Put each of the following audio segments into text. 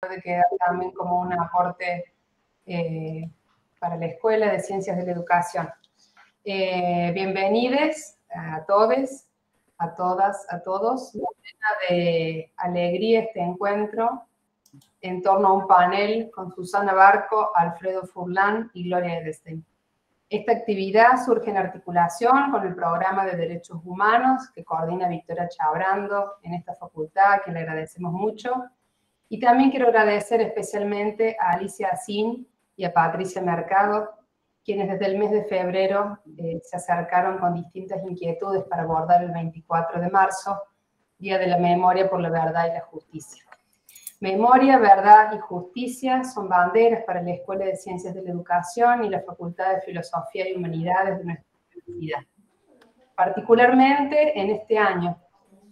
puede quedar también como un aporte eh, para la Escuela de Ciencias de la Educación. Eh, bienvenidos a todos, a todas, a todos. de alegría este encuentro en torno a un panel con Susana Barco, Alfredo Furlan y Gloria Edelstein. Esta actividad surge en articulación con el programa de Derechos Humanos que coordina Victoria Chabrando en esta facultad, a quien le agradecemos mucho. Y también quiero agradecer especialmente a Alicia Sin y a Patricia Mercado, quienes desde el mes de febrero eh, se acercaron con distintas inquietudes para abordar el 24 de marzo, Día de la Memoria por la Verdad y la Justicia. Memoria, verdad y justicia son banderas para la Escuela de Ciencias de la Educación y la Facultad de Filosofía y Humanidades de nuestra universidad. Particularmente en este año,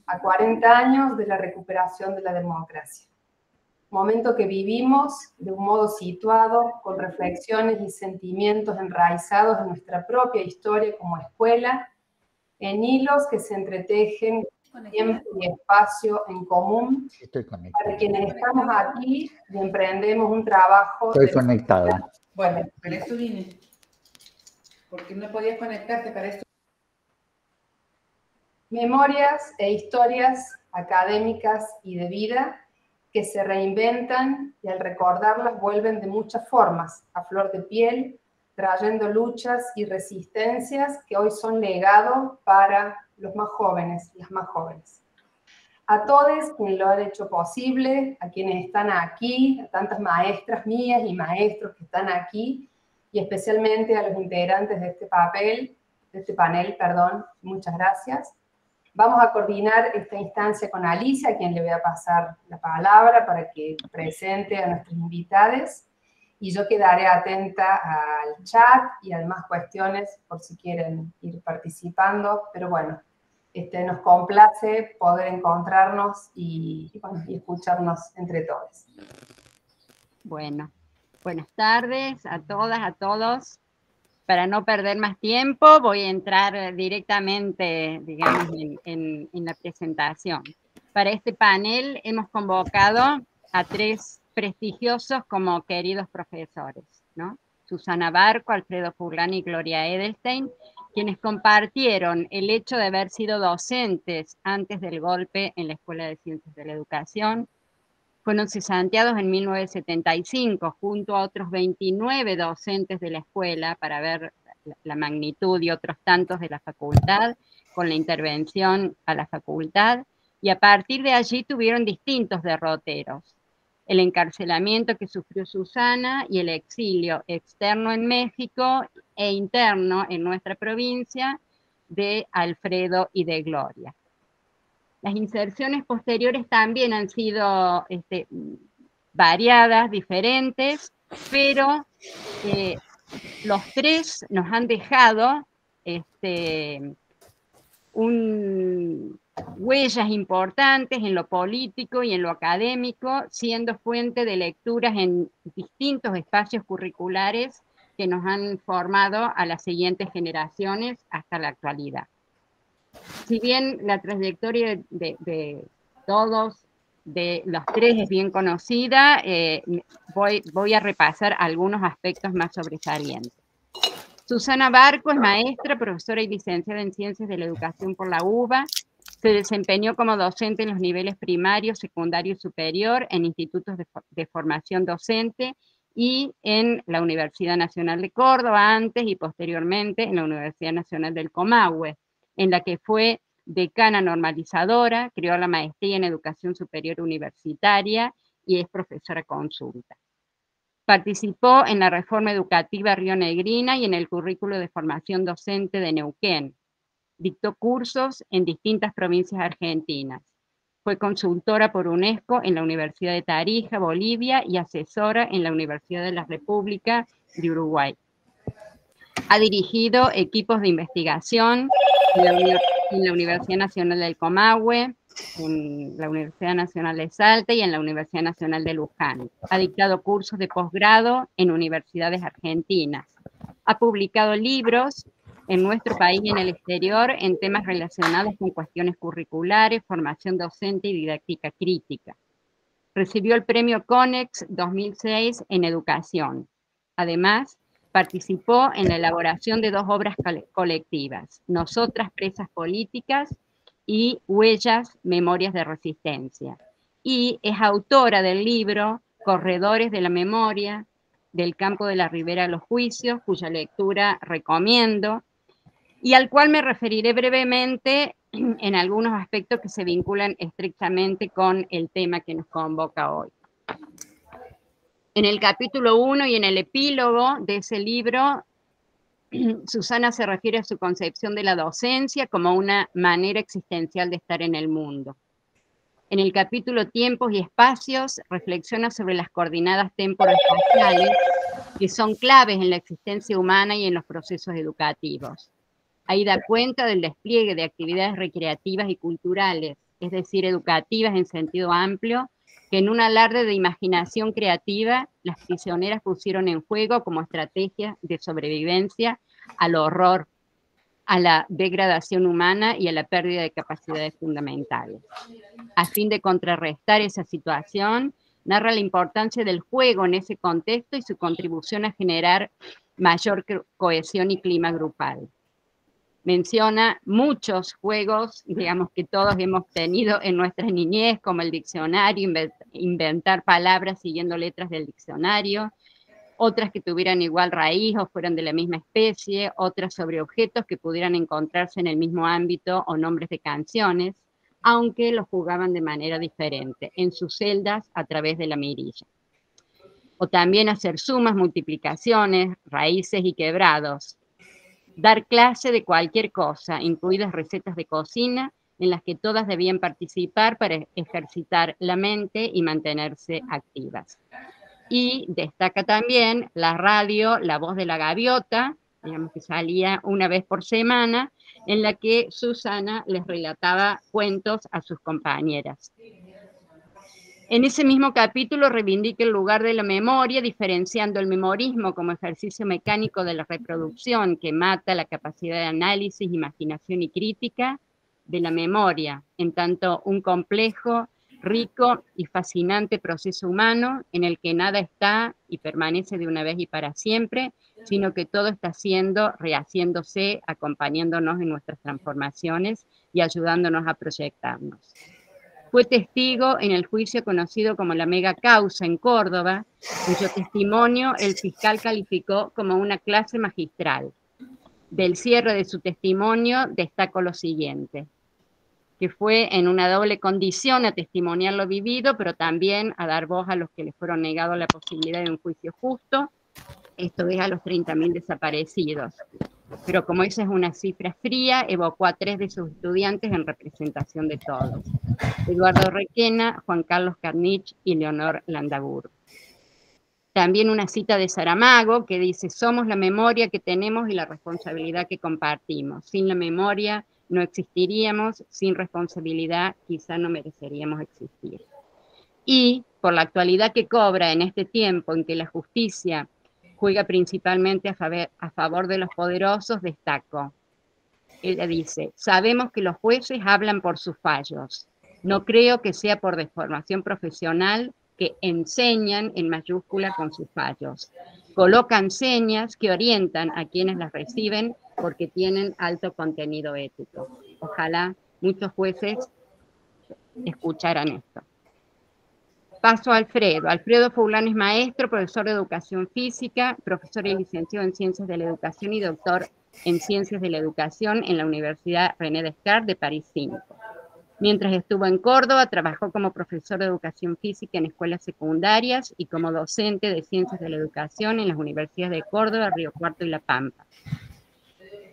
a 40 años de la recuperación de la democracia. Momento que vivimos de un modo situado, con reflexiones y sentimientos enraizados en nuestra propia historia como escuela, en hilos que se entretejen tiempo y espacio en común. Para quienes estamos aquí y emprendemos un trabajo. Estoy conectada. Bueno, para esto vine. Porque no podías conectarte para esto. Memorias e historias académicas y de vida que se reinventan y al recordarlas vuelven de muchas formas, a flor de piel, trayendo luchas y resistencias que hoy son legado para los más jóvenes, las más jóvenes. A todos quienes lo han hecho posible, a quienes están aquí, a tantas maestras mías y maestros que están aquí, y especialmente a los integrantes de este papel, de este panel, perdón, muchas gracias. Vamos a coordinar esta instancia con Alicia, a quien le voy a pasar la palabra para que presente a nuestros invitados y yo quedaré atenta al chat y a demás cuestiones por si quieren ir participando, pero bueno, este, nos complace poder encontrarnos y, escucharnos entre todos. Bueno, buenas tardes a todas, a todos. Para no perder más tiempo, voy a entrar directamente, digamos, en, la presentación. Para este panel hemos convocado a tres prestigiosos como queridos profesores, ¿no? Susana Barco, Alfredo Furlan y Gloria Edelstein, quienes compartieron el hecho de haber sido docentes antes del golpe en la Escuela de Ciencias de la Educación, fueron cesanteados en 1975 junto a otros 29 docentes de la escuela para ver la magnitud y otros tantos de la facultad, con la intervención a la facultad, y a partir de allí tuvieron distintos derroteros el encarcelamiento que sufrió Susana y el exilio externo en México e interno en nuestra provincia de Alfredo y de Gloria. Las inserciones posteriores también han sido este, variadas, diferentes, pero eh, los tres nos han dejado este, huellas importantes en lo político y en lo académico, siendo fuente de lecturas en distintos espacios curriculares que nos han formado a las siguientes generaciones hasta la actualidad. Si bien la trayectoria de, todos, de los tres es bien conocida, eh, voy, a repasar algunos aspectos más sobresalientes. Susana Barco es maestra, profesora y licenciada en Ciencias de la Educación por la UBA, se desempeñó como docente en los niveles primario, secundario y superior, en institutos de, formación docente y en la Universidad Nacional de Córdoba antes y posteriormente en la Universidad Nacional del Comahue, en la que fue decana normalizadora, creó la maestría en educación superior universitaria y es profesora consulta. Participó en la reforma educativa Río Negrina y en el currículo de formación docente de Neuquén, Dictó cursos en distintas provincias argentinas. Fue consultora por UNESCO en la Universidad de Tarija, Bolivia, y asesora en la Universidad de la República de Uruguay. Ha dirigido equipos de investigación en la, Universidad Nacional del Comahue, en la Universidad Nacional de Salta y en la Universidad Nacional de Luján. Ha dictado cursos de posgrado en universidades argentinas. Ha publicado libros en nuestro país y en el exterior en temas relacionados con cuestiones curriculares, formación docente y didáctica crítica. Recibió el premio CONEX 2006 en educación. Además, participó en la elaboración de dos obras colectivas, Nosotras Presas Políticas y Huellas, Memorias de Resistencia. Y es autora del libro Corredores de la Memoria, del campo de la Ribera de los Juicios, cuya lectura recomiendo, y al cual me referiré brevemente en algunos aspectos que se vinculan estrictamente con el tema que nos convoca hoy. En el capítulo 1 y en el epílogo de ese libro, Susana se refiere a su concepción de la docencia como una manera existencial de estar en el mundo. En el capítulo Tiempos y Espacios reflexiona sobre las coordinadas temporoespaciales que son claves en la existencia humana y en los procesos educativos. Ahí da cuenta del despliegue de actividades recreativas y culturales, es decir, educativas en sentido amplio, que en un alarde de imaginación creativa las prisioneras pusieron en juego como estrategia de sobrevivencia al horror, a la degradación humana y a la pérdida de capacidades fundamentales. A fin de contrarrestar esa situación, narra la importancia del juego en ese contexto y su contribución a generar mayor cohesión y clima grupal menciona muchos juegos, digamos, que todos hemos tenido en nuestra niñez, como el diccionario, inventar palabras siguiendo letras del diccionario, otras que tuvieran igual raíz o fueran de la misma especie, otras sobre objetos que pudieran encontrarse en el mismo ámbito o nombres de canciones, aunque los jugaban de manera diferente, en sus celdas a través de la mirilla. O también hacer sumas, multiplicaciones, raíces y quebrados, dar clase de cualquier cosa, incluidas recetas de cocina, en las que todas debían participar para ejercitar la mente y mantenerse activas. Y destaca también la radio La Voz de la Gaviota, digamos que salía una vez por semana, en la que Susana les relataba cuentos a sus compañeras. En ese mismo capítulo reivindica el lugar de la memoria, diferenciando el memorismo como ejercicio mecánico de la reproducción que mata la capacidad de análisis, imaginación y crítica de la memoria, en tanto un complejo, rico y fascinante proceso humano en el que nada está y permanece de una vez y para siempre, sino que todo está siendo, rehaciéndose, acompañándonos en nuestras transformaciones y ayudándonos a proyectarnos. Fue testigo en el juicio conocido como la mega causa en Córdoba, cuyo testimonio el fiscal calificó como una clase magistral. Del cierre de su testimonio destaco lo siguiente, que fue en una doble condición a testimoniar lo vivido, pero también a dar voz a los que les fueron negados la posibilidad de un juicio justo, esto es a los 30.000 desaparecidos. Pero como esa es una cifra fría, evocó a tres de sus estudiantes en representación de todos. Eduardo Requena, Juan Carlos Carnich y Leonor Landabur. También una cita de Saramago que dice, somos la memoria que tenemos y la responsabilidad que compartimos. Sin la memoria no existiríamos, sin responsabilidad quizá no mereceríamos existir. Y por la actualidad que cobra en este tiempo en que la justicia juega principalmente a favor, de los poderosos, destaco. Ella dice, sabemos que los jueces hablan por sus fallos. No creo que sea por deformación profesional que enseñan en mayúscula con sus fallos. Colocan señas que orientan a quienes las reciben porque tienen alto contenido ético. Ojalá muchos jueces escucharan esto. Paso a Alfredo. Alfredo Foulán es maestro, profesor de educación física, profesor y licenciado en ciencias de la educación y doctor en ciencias de la educación en la Universidad René Descartes de París 5. Mientras estuvo en Córdoba, trabajó como profesor de educación física en escuelas secundarias y como docente de ciencias de la educación en las universidades de Córdoba, Río Cuarto y La Pampa.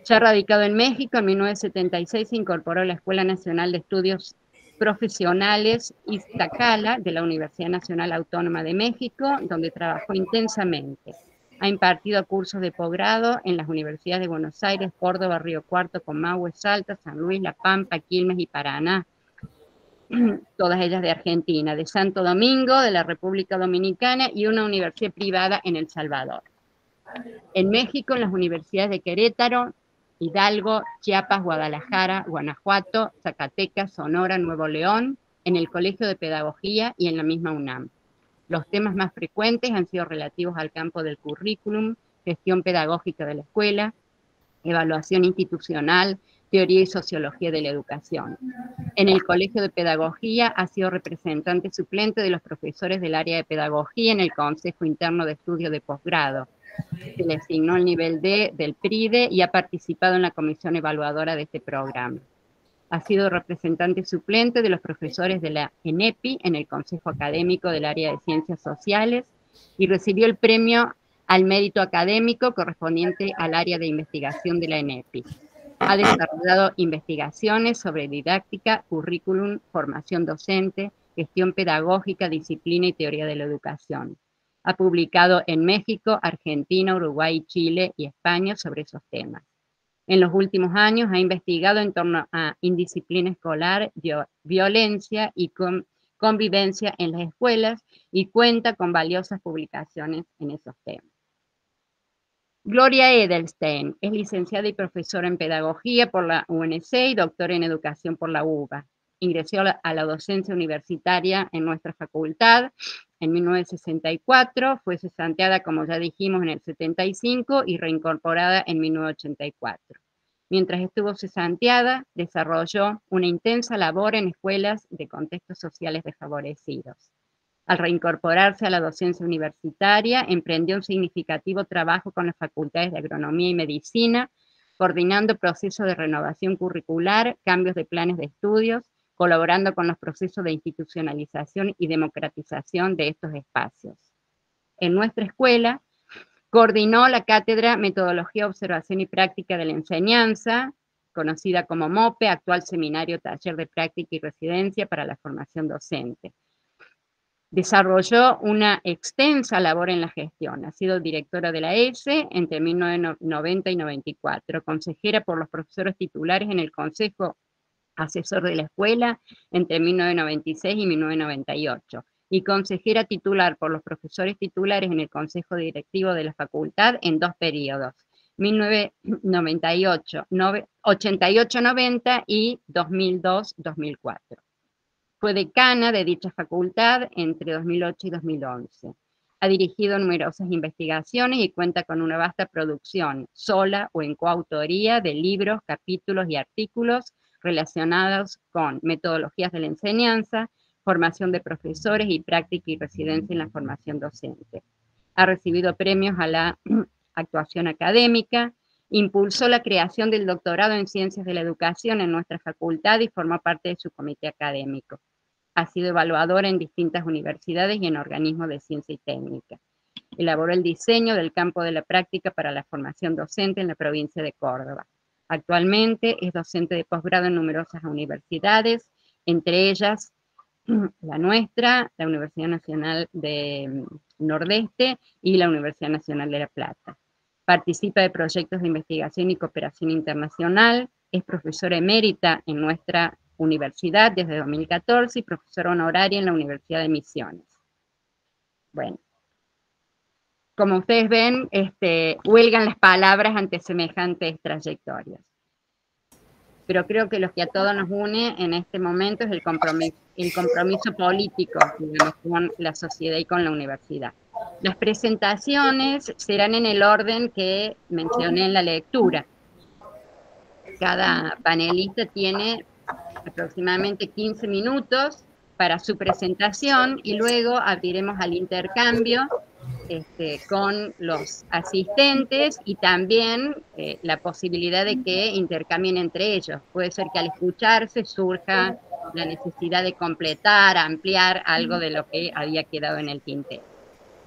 Ya radicado en México, en 1976 se incorporó a la Escuela Nacional de Estudios profesionales Iztacala de la Universidad Nacional Autónoma de México, donde trabajó intensamente. Ha impartido cursos de posgrado en las universidades de Buenos Aires, Córdoba, Río Cuarto, Comahue, Salta, San Luis, La Pampa, Quilmes y Paraná, todas ellas de Argentina, de Santo Domingo, de la República Dominicana y una universidad privada en El Salvador. En México, en las universidades de Querétaro, Hidalgo, Chiapas, Guadalajara, Guanajuato, Zacatecas, Sonora, Nuevo León, en el Colegio de Pedagogía y en la misma UNAM. Los temas más frecuentes han sido relativos al campo del currículum, gestión pedagógica de la escuela, evaluación institucional, teoría y sociología de la educación. En el Colegio de Pedagogía ha sido representante suplente de los profesores del área de pedagogía en el Consejo Interno de Estudio de Posgrado. Se le asignó el nivel D del PRIDE y ha participado en la comisión evaluadora de este programa. Ha sido representante suplente de los profesores de la ENEPI en el Consejo Académico del área de Ciencias Sociales y recibió el premio al mérito académico correspondiente al área de investigación de la ENEPI. Ha desarrollado investigaciones sobre didáctica, currículum, formación docente, gestión pedagógica, disciplina y teoría de la educación. Ha publicado en México, Argentina, Uruguay, Chile y España sobre esos temas. En los últimos años ha investigado en torno a indisciplina escolar, violencia y convivencia en las escuelas y cuenta con valiosas publicaciones en esos temas. Gloria Edelstein es licenciada y profesora en pedagogía por la UNC y doctora en educación por la UBA. Ingresó a la docencia universitaria en nuestra facultad en 1964, fue cesanteada, como ya dijimos, en el 75 y reincorporada en 1984. Mientras estuvo cesanteada, desarrolló una intensa labor en escuelas de contextos sociales desfavorecidos. Al reincorporarse a la docencia universitaria, emprendió un significativo trabajo con las facultades de agronomía y medicina, coordinando procesos de renovación curricular, cambios de planes de estudios, colaborando con los procesos de institucionalización y democratización de estos espacios. En nuestra escuela, coordinó la cátedra Metodología, Observación y Práctica de la Enseñanza, conocida como MOPE, actual Seminario Taller de Práctica y Residencia para la Formación Docente. Desarrolló una extensa labor en la gestión. Ha sido directora de la ESE entre 1990 y 94, consejera por los profesores titulares en el Consejo asesor de la escuela entre 1996 y 1998 y consejera titular por los profesores titulares en el Consejo Directivo de la Facultad en dos periodos, 1998, 88-90 y 2002-2004. Fue decana de dicha facultad entre 2008 y 2011. Ha dirigido numerosas investigaciones y cuenta con una vasta producción, sola o en coautoría, de libros, capítulos y artículos relacionados con metodologías de la enseñanza, formación de profesores y práctica y residencia en la formación docente. Ha recibido premios a la actuación académica, impulsó la creación del doctorado en ciencias de la educación en nuestra facultad y formó parte de su comité académico. Ha sido evaluadora en distintas universidades y en organismos de ciencia y técnica. Elaboró el diseño del campo de la práctica para la formación docente en la provincia de Córdoba. Actualmente es docente de posgrado en numerosas universidades, entre ellas la nuestra, la Universidad Nacional de mm, Nordeste y la Universidad Nacional de La Plata. Participa de proyectos de investigación y cooperación internacional, es profesora emérita en nuestra universidad desde 2014 y profesora honoraria en la Universidad de Misiones. Bueno, como ustedes ven, este, huelgan las palabras ante semejantes trayectorias. Pero creo que lo que a todos nos une en este momento es el compromiso, el compromiso político con la sociedad y con la universidad. Las presentaciones serán en el orden que mencioné en la lectura. Cada panelista tiene aproximadamente 15 minutos para su presentación y luego abriremos al intercambio este, con los asistentes y también eh, la posibilidad de que intercambien entre ellos. Puede ser que al escucharse surja la necesidad de completar, ampliar algo de lo que había quedado en el tintero.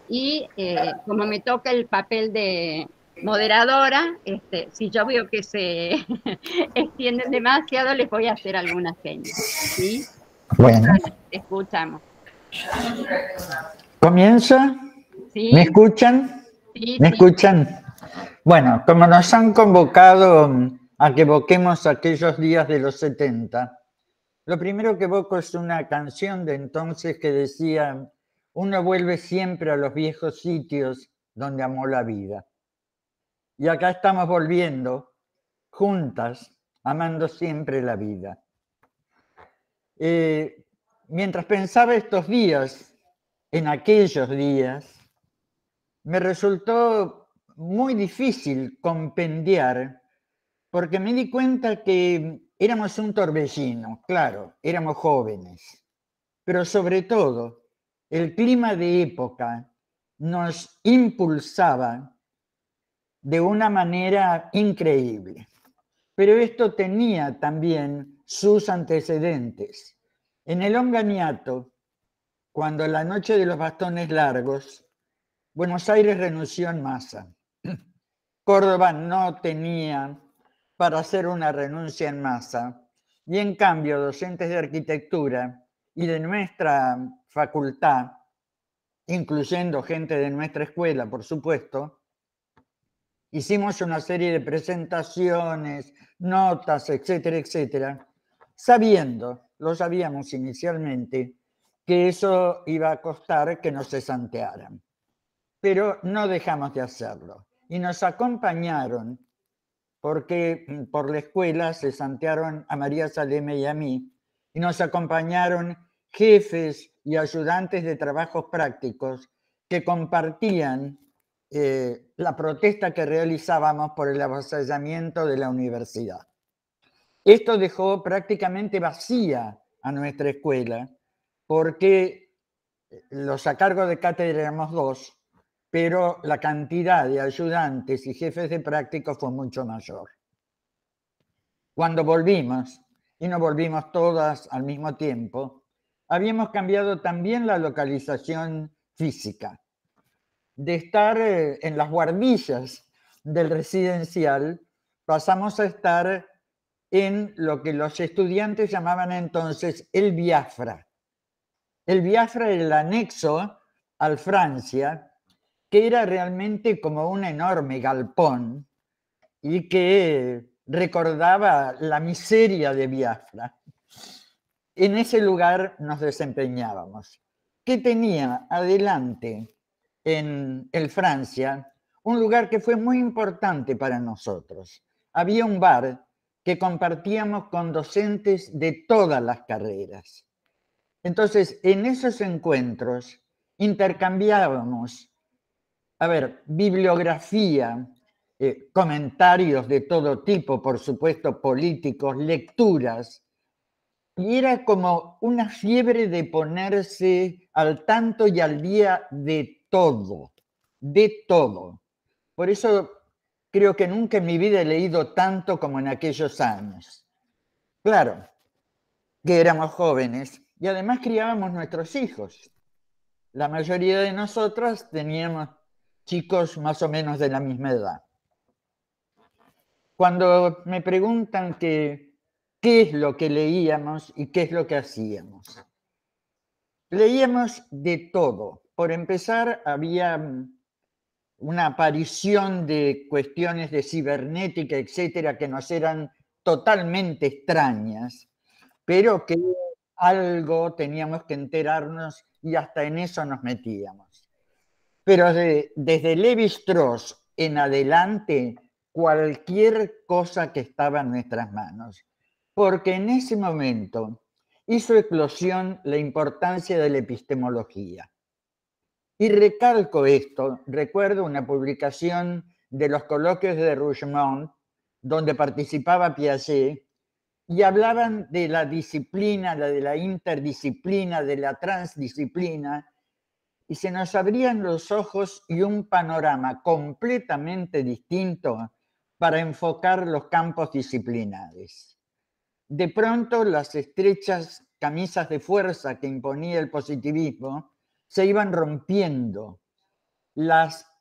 Y eh, como me toca el papel de moderadora, este, si yo veo que se extienden demasiado, les voy a hacer algunas señas. ¿sí? Bueno. Escuchamos. ¿Comienza? ¿Me escuchan? ¿Me escuchan? Bueno, como nos han convocado a que evoquemos aquellos días de los 70, lo primero que evoco es una canción de entonces que decía, uno vuelve siempre a los viejos sitios donde amó la vida. Y acá estamos volviendo, juntas, amando siempre la vida. Eh, mientras pensaba estos días, en aquellos días, me resultó muy difícil compendiar porque me di cuenta que éramos un torbellino, claro, éramos jóvenes, pero sobre todo el clima de época nos impulsaba de una manera increíble. Pero esto tenía también sus antecedentes. En el Onganiato, cuando la noche de los bastones largos, Buenos Aires renunció en masa. Córdoba no tenía para hacer una renuncia en masa. Y en cambio, docentes de arquitectura y de nuestra facultad, incluyendo gente de nuestra escuela, por supuesto, hicimos una serie de presentaciones, notas, etcétera, etcétera, sabiendo, lo sabíamos inicialmente, que eso iba a costar que nos cesantearan. Pero no dejamos de hacerlo. Y nos acompañaron, porque mm, por la escuela cesantearon a María Saleme y a mí, y nos acompañaron jefes y ayudantes de trabajos prácticos que compartían eh, la protesta que realizábamos por el avasallamiento de la universidad. Esto dejó prácticamente vacía a nuestra escuela porque eh, los a cargo de cátedra éramos dos, pero la cantidad de ayudantes y jefes de prácticos fue mucho mayor. Cuando volvimos, y no volvimos todas al mismo tiempo, habíamos cambiado también la localización física. De estar eh, en las guardillas del residencial, pasamos a estar en lo que los estudiantes llamaban entonces el Biafra. El Biafra era el anexo al Francia, que era realmente como un enorme galpón y que recordaba la miseria de Biafra en ese lugar nos desempeñábamos. ¿Qué tenía adelante en el Francia? Un lugar que fue muy importante para nosotros. Había un bar que compartíamos con docentes de todas las carreras. Entonces, en esos encuentros intercambiábamos, a ver, bibliografía, eh, comentarios de todo tipo, por supuesto, políticos, lecturas, y era como una fiebre de ponerse al tanto y al día de todo, de todo. Por eso creo que nunca en mi vida he leído tanto como en aquellos años. Claro, que éramos jóvenes y además criábamos nuestros hijos. La mayoría de nosotras teníamos chicos más o menos de la misma edad. Cuando me preguntan qué es lo que leíamos y qué es lo que hacíamos. Leíamos de todo. Por empezar, había una aparición de cuestiones de cibernética, etcétera, que nos eran totalmente extrañas, pero que algo teníamos que enterarnos y hasta en eso nos metíamos. Pero desde Levi Strauss en adelante, cualquier cosa que estaba en nuestras manos porque en ese momento hizo eclosión la importancia de la epistemología. Y recalco esto, recuerdo una publicación de los coloquios de Rougemont, donde participaba Piaget, y hablaban de la disciplina, la de la interdisciplina, de la transdisciplina, y se nos abrían los ojos y un panorama completamente distinto para enfocar los campos disciplinares. De pronto las estrechas camisas de fuerza que imponía el positivismo se iban rompiendo. Las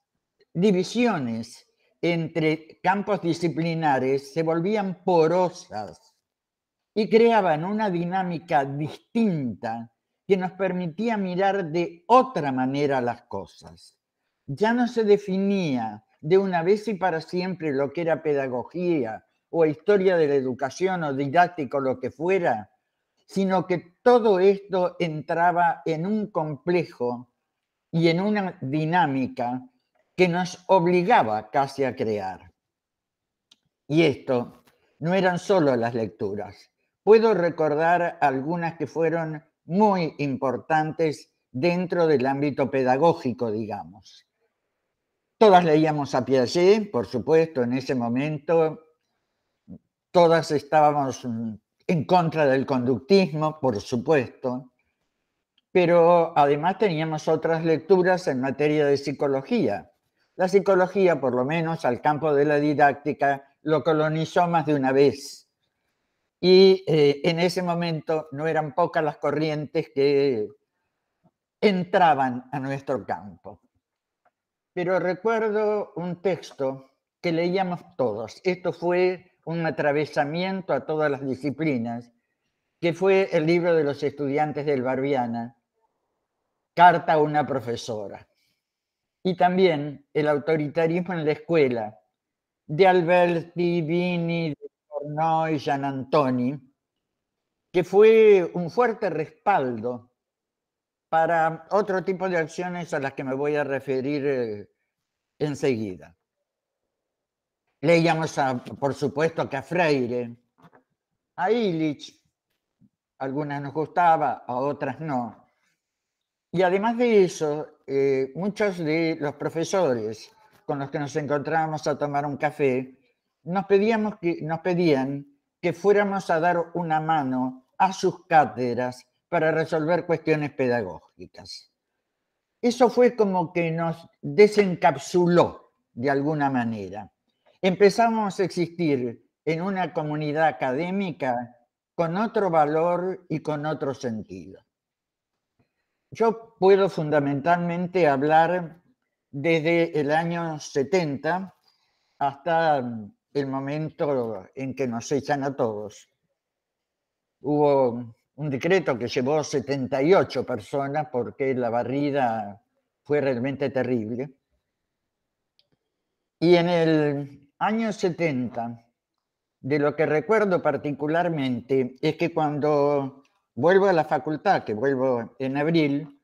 divisiones entre campos disciplinares se volvían porosas y creaban una dinámica distinta que nos permitía mirar de otra manera las cosas. Ya no se definía de una vez y para siempre lo que era pedagogía, o historia de la educación o didáctico, lo que fuera, sino que todo esto entraba en un complejo y en una dinámica que nos obligaba casi a crear. Y esto no eran solo las lecturas. Puedo recordar algunas que fueron muy importantes dentro del ámbito pedagógico, digamos. Todas leíamos a Piaget, por supuesto, en ese momento. Todas estábamos en contra del conductismo, por supuesto. Pero además teníamos otras lecturas en materia de psicología. La psicología, por lo menos al campo de la didáctica, lo colonizó más de una vez. Y eh, en ese momento no eran pocas las corrientes que entraban a nuestro campo pero recuerdo un texto que leíamos todos. Esto fue un atravesamiento a todas las disciplinas, que fue el libro de los estudiantes del Barbiana, Carta a una profesora. Y también el autoritarismo en la escuela, de Alberti, Vini, de Cornoy, Gian Antoni, que fue un fuerte respaldo para otro tipo de acciones a las que me voy a referir eh, enseguida. Leíamos, por supuesto, que a Freire, a Illich, algunas nos gustaba, a otras no. Y además de eso, eh, muchos de los profesores con los que nos encontrábamos a tomar un café, nos, pedíamos que, nos pedían que fuéramos a dar una mano a sus cátedras para resolver cuestiones pedagógicas. Eso fue como que nos desencapsuló de alguna manera. Empezamos a existir en una comunidad académica con otro valor y con otro sentido. Yo puedo fundamentalmente hablar desde el año 70 hasta el momento en que nos echan a todos. Hubo un decreto que llevó 78 personas porque la barrida fue realmente terrible. Y en el año 70, de lo que recuerdo particularmente es que cuando vuelvo a la facultad, que vuelvo en abril,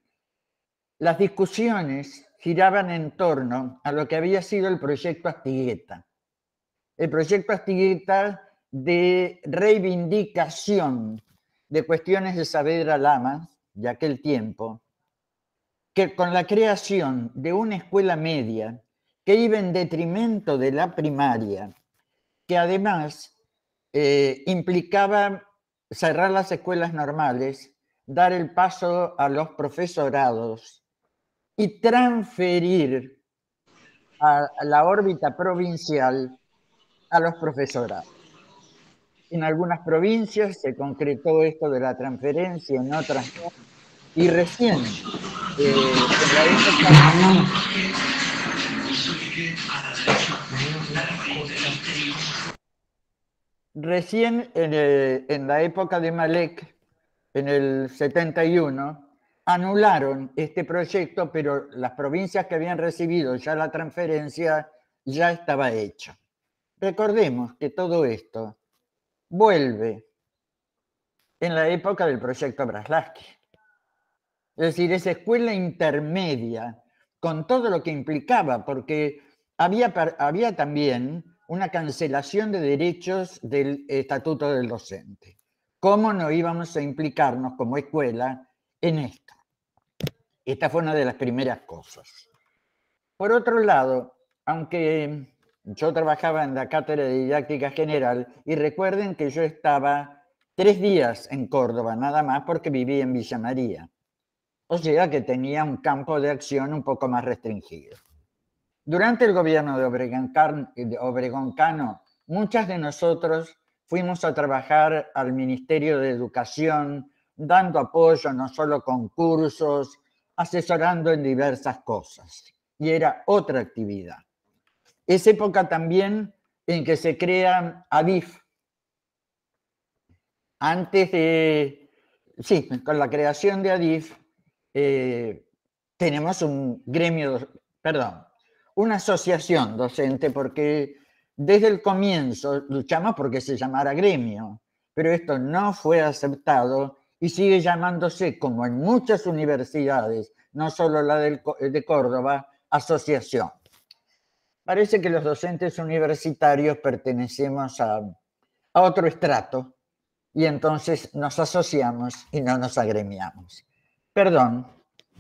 las discusiones giraban en torno a lo que había sido el proyecto Astigueta. El proyecto de reivindicación de cuestiones de saber Lama de aquel tiempo, que con la creación de una escuela media que iba en detrimento de la primaria, que además eh, implicaba cerrar las escuelas normales, dar el paso a los profesorados y transferir a la órbita provincial a los profesorados. En algunas provincias se concretó esto de la transferencia, en otras no. Y recién, eh, en la época... Recién en, en, la época de Malek, en el 71, anularon este proyecto, pero las provincias que habían recibido ya la transferencia ya estaba hecha. Recordemos que todo esto vuelve en la época del proyecto Braslaski. Es decir, esa escuela intermedia, con todo lo que implicaba, porque había, había también una cancelación de derechos del estatuto del docente. ¿Cómo no íbamos a implicarnos como escuela en esto? Esta fue una de las primeras cosas. Por otro lado, aunque yo trabajaba en la cátedra de didáctica general y recuerden que yo estaba tres días en Córdoba, nada más porque vivía en Villa María. O sea que tenía un campo de acción un poco más restringido. Durante el gobierno de Obregón, Cano, muchas de nosotros fuimos a trabajar al Ministerio de Educación, dando apoyo no solo con cursos, asesorando en diversas cosas. Y era otra actividad. Es época también en que se crea ADIF. Antes de, sí, con la creación de ADIF, eh, tenemos un gremio, perdón, una asociación docente, porque desde el comienzo luchamos porque se llamara gremio, pero esto no fue aceptado y sigue llamándose, como en muchas universidades, no solo la de Córdoba, asociación. Parece que los docentes universitarios pertenecemos a, otro estrato y entonces nos asociamos y no nos agremiamos. Perdón,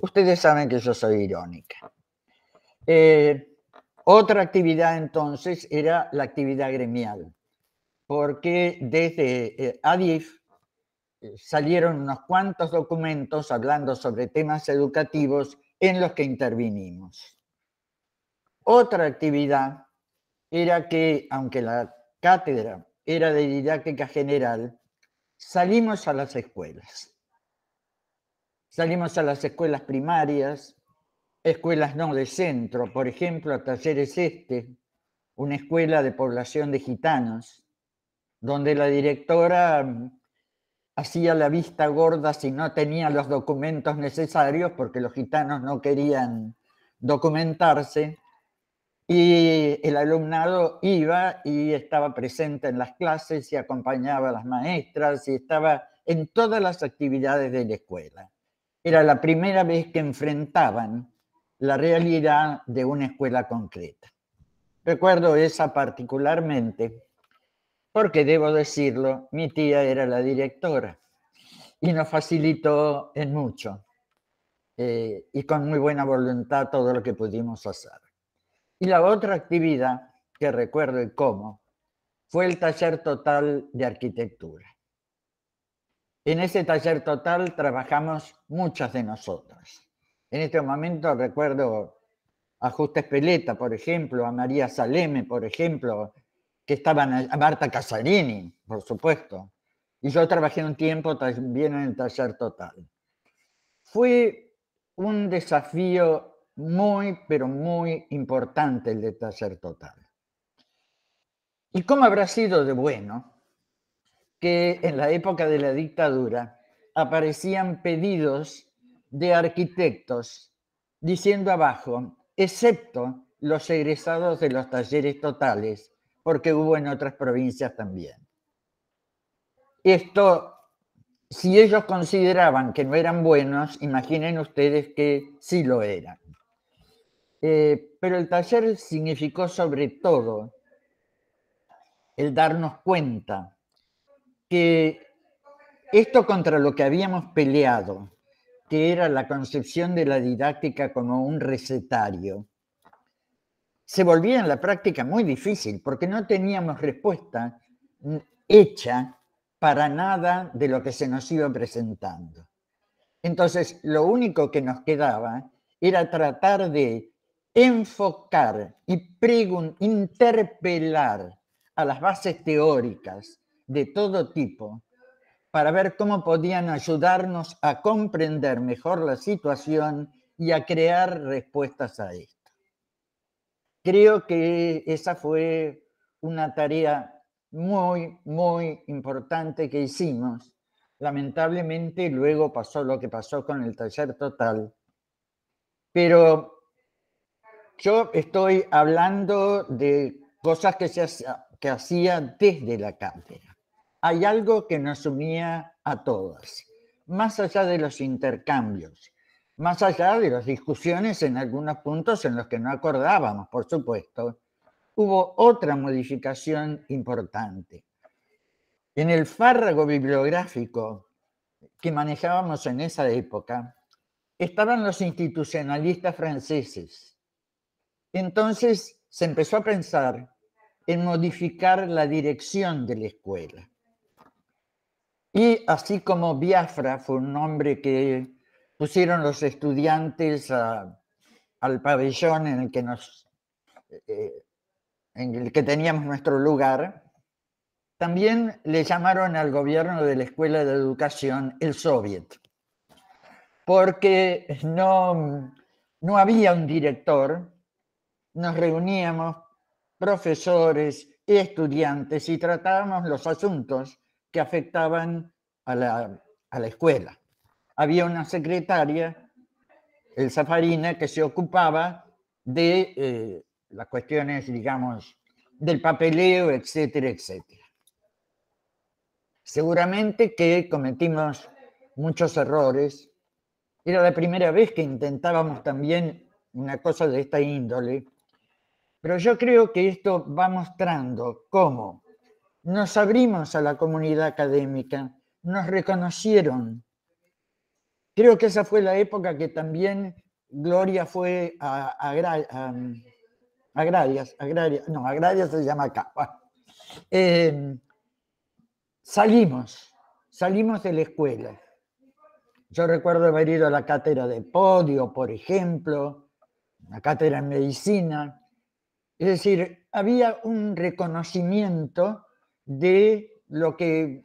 ustedes saben que yo soy irónica. Eh, otra actividad entonces era la actividad gremial, porque desde eh, ADIF eh, salieron unos cuantos documentos hablando sobre temas educativos en los que intervinimos. Otra actividad era que, aunque la cátedra era de didáctica general, salimos a las escuelas. Salimos a las escuelas primarias, escuelas no de centro, por ejemplo, a Talleres Este, una escuela de población de gitanos, donde la directora mm, hacía la vista gorda si no tenía los documentos necesarios, porque los gitanos no querían documentarse, y el alumnado iba y estaba presente en las clases y acompañaba a las maestras y estaba en todas las actividades de la escuela. Era la primera vez que enfrentaban la realidad de una escuela concreta. Recuerdo esa particularmente porque, debo decirlo, mi tía era la directora y nos facilitó en mucho eh, y con muy buena voluntad todo lo que pudimos hacer. Y la otra actividad que recuerdo y cómo fue el taller total de arquitectura. En ese taller total trabajamos muchas de nosotras. En este momento recuerdo a Justa Espeleta, por ejemplo, a María Saleme, por ejemplo, que estaban a Marta Casarini, por supuesto. Y yo trabajé un tiempo también en el taller total. Fue un desafío muy, pero muy importante el de total. ¿Y cómo habrá sido de bueno que en la época de la dictadura aparecían pedidos de arquitectos diciendo abajo, excepto los egresados de los talleres totales, porque hubo en otras provincias también. Esto, si ellos consideraban que no eran buenos, imaginen ustedes que sí lo eran. Eh, pero el taller significó sobre todo el darnos cuenta que esto contra lo que habíamos peleado, que era la concepción de la didáctica como un recetario, se volvía en la práctica muy difícil porque no teníamos respuesta hecha para nada de lo que se nos iba presentando. Entonces, lo único que nos quedaba era tratar de enfocar y interpelar a las bases teóricas de todo tipo para ver cómo podían ayudarnos a comprender mejor la situación y a crear respuestas a esto. Creo que esa fue una tarea muy, muy importante que hicimos. Lamentablemente luego pasó lo que pasó con el taller total, pero yo estoy hablando de cosas que, se hacía, que hacía desde la cátedra. Hay algo que nos unía a todas, más allá de los intercambios, más allá de las discusiones en algunos puntos en los que no acordábamos, por supuesto, hubo otra modificación importante. En el fárrago bibliográfico que manejábamos en esa época, estaban los institucionalistas franceses, entonces se empezó a pensar en modificar la dirección de la escuela. Y así como Biafra fue un nombre que pusieron los estudiantes al pabellón en el que eh, en el que teníamos nuestro lugar, también le llamaron al gobierno de la Escuela de Educación el Soviet, porque no, no había un director nos reuníamos profesores y estudiantes y tratábamos los asuntos que afectaban a la, escuela. Había una secretaria, el Zafarina, que se ocupaba de eh, las cuestiones, digamos, del papeleo, etcétera, etcétera. Seguramente que cometimos muchos errores. Era la primera vez que intentábamos también una cosa de esta índole pero yo creo que esto va mostrando cómo nos abrimos a la comunidad académica, nos reconocieron. Creo que esa fue la época que también Gloria fue a, Agrarias, Agrarias, no, Agrarias se llama acá. Eh, salimos, salimos de la escuela. Yo recuerdo haber ido a la cátedra de podio, por ejemplo, la cátedra en medicina. Es decir, había un reconocimiento de lo que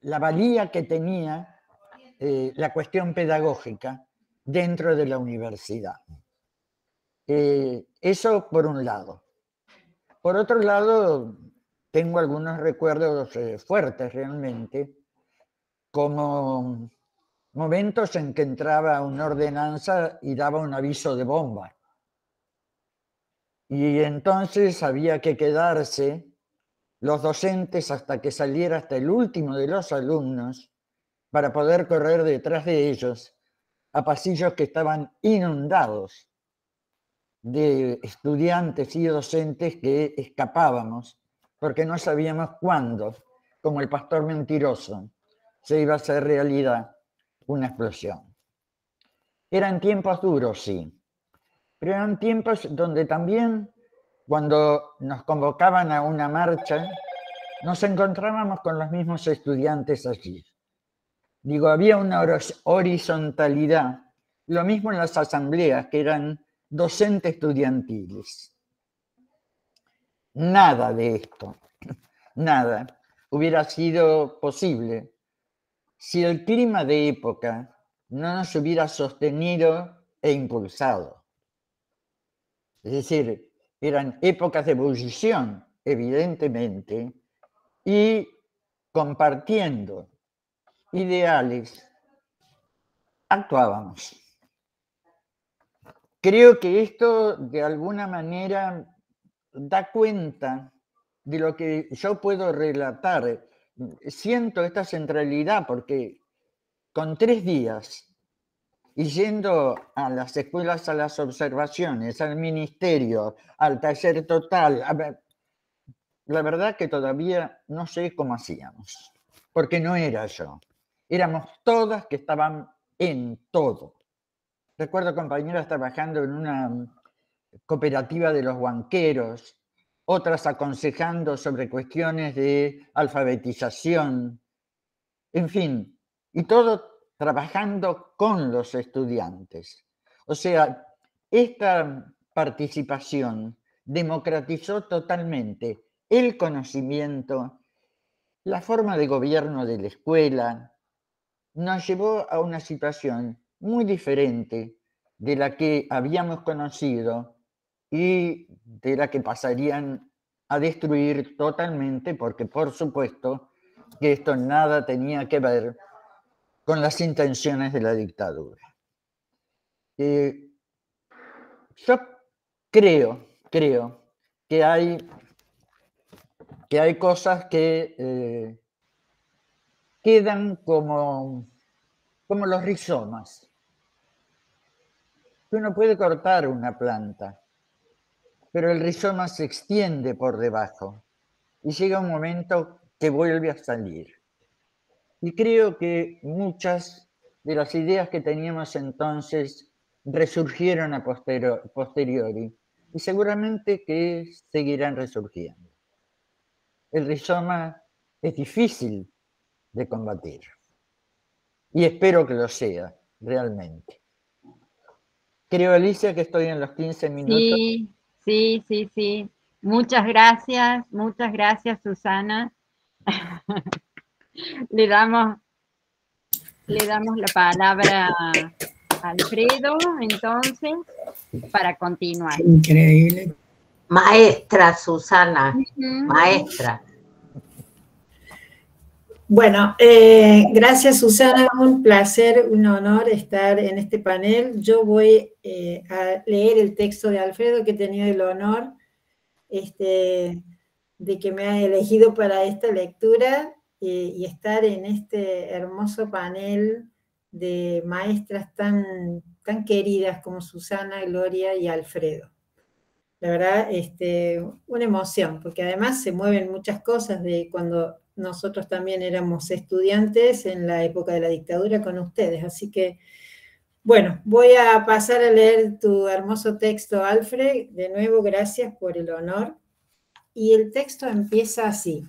la valía que tenía eh, la cuestión pedagógica dentro de la universidad. Eh, eso por un lado. Por otro lado, tengo algunos recuerdos eh, fuertes realmente, como momentos en que entraba una ordenanza y daba un aviso de bomba. Y entonces había que quedarse los docentes hasta que saliera hasta el último de los alumnos para poder correr detrás de ellos a pasillos que estaban inundados de estudiantes y docentes que escapábamos porque no sabíamos cuándo, como el pastor mentiroso, se iba a hacer realidad una explosión. Eran tiempos duros, sí, pero eran tiempos donde también cuando nos convocaban a una marcha, nos encontrábamos con los mismos estudiantes allí. Digo, había una horizontalidad, lo mismo en las asambleas, que eran docentes estudiantiles. Nada de esto, nada, hubiera sido posible si el clima de época no nos hubiera sostenido e impulsado. Es decir, eran épocas de ebullición, evidentemente, y compartiendo ideales, actuábamos. Creo que esto de alguna manera da cuenta de lo que yo puedo relatar. Siento esta centralidad porque con tres días y yendo a las escuelas, a las observaciones, al ministerio, al taller total, la verdad que todavía no sé cómo hacíamos, porque no era yo. Éramos todas que estaban en todo. Recuerdo compañeras trabajando en una cooperativa de los banqueros, otras aconsejando sobre cuestiones de alfabetización, en fin, y todo trabajando con los estudiantes. O sea, esta participación democratizó totalmente el conocimiento, la forma de gobierno de la escuela, nos llevó a una situación muy diferente de la que habíamos conocido y de la que pasarían a destruir totalmente, porque por supuesto que esto nada tenía que ver con las intenciones de la dictadura. Yo creo, creo que hay, que hay cosas que eh, quedan como, como los rizomas. Uno puede cortar una planta, pero el rizoma se extiende por debajo y llega un momento que vuelve a salir. Y creo que muchas de las ideas que teníamos entonces resurgieron a posteriori y seguramente que seguirán resurgiendo. El rizoma es difícil de combatir y espero que lo sea realmente. Creo, Alicia, que estoy en los 15 minutos. Sí, sí, sí, sí. Muchas gracias, muchas gracias, Susana. le damos, le damos la palabra a Alfredo, entonces, para continuar. Increíble. Maestra Susana, maestra. Bueno, eh, gracias Susana, un placer, un honor estar en este panel. Yo voy eh, a leer el texto de Alfredo, que he tenido el honor este, de que me ha elegido para esta lectura y estar en este hermoso panel de maestras tan, tan queridas como Susana, Gloria y Alfredo. la verdad, este, una emoción, porque además se mueven muchas cosas de cuando nosotros también éramos estudiantes en la época de la dictadura con ustedes. Así que, bueno, voy a pasar a leer tu hermoso texto, Alfred. De nuevo, gracias por el honor. Y el texto empieza así,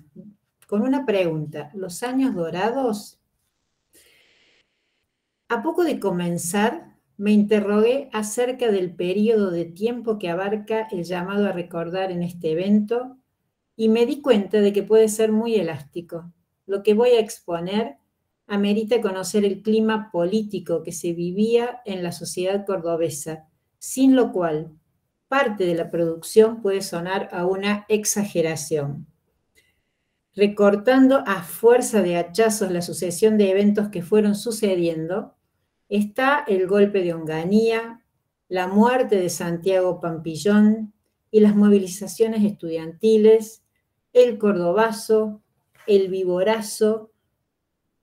con una pregunta. ¿Los años dorados? A poco de comenzar, me interrogué acerca del periodo de tiempo que abarca el llamado a recordar en este evento y me di cuenta de que puede ser muy elástico. Lo que voy a exponer amerita conocer el clima político que se vivía en la sociedad cordobesa, sin lo cual parte de la producción puede sonar a una exageración. Recortando a fuerza de hachazos la sucesión de eventos que fueron sucediendo, está el golpe de Onganía, la muerte de Santiago Pampillón y las movilizaciones estudiantiles, el cordobazo, el viborazo,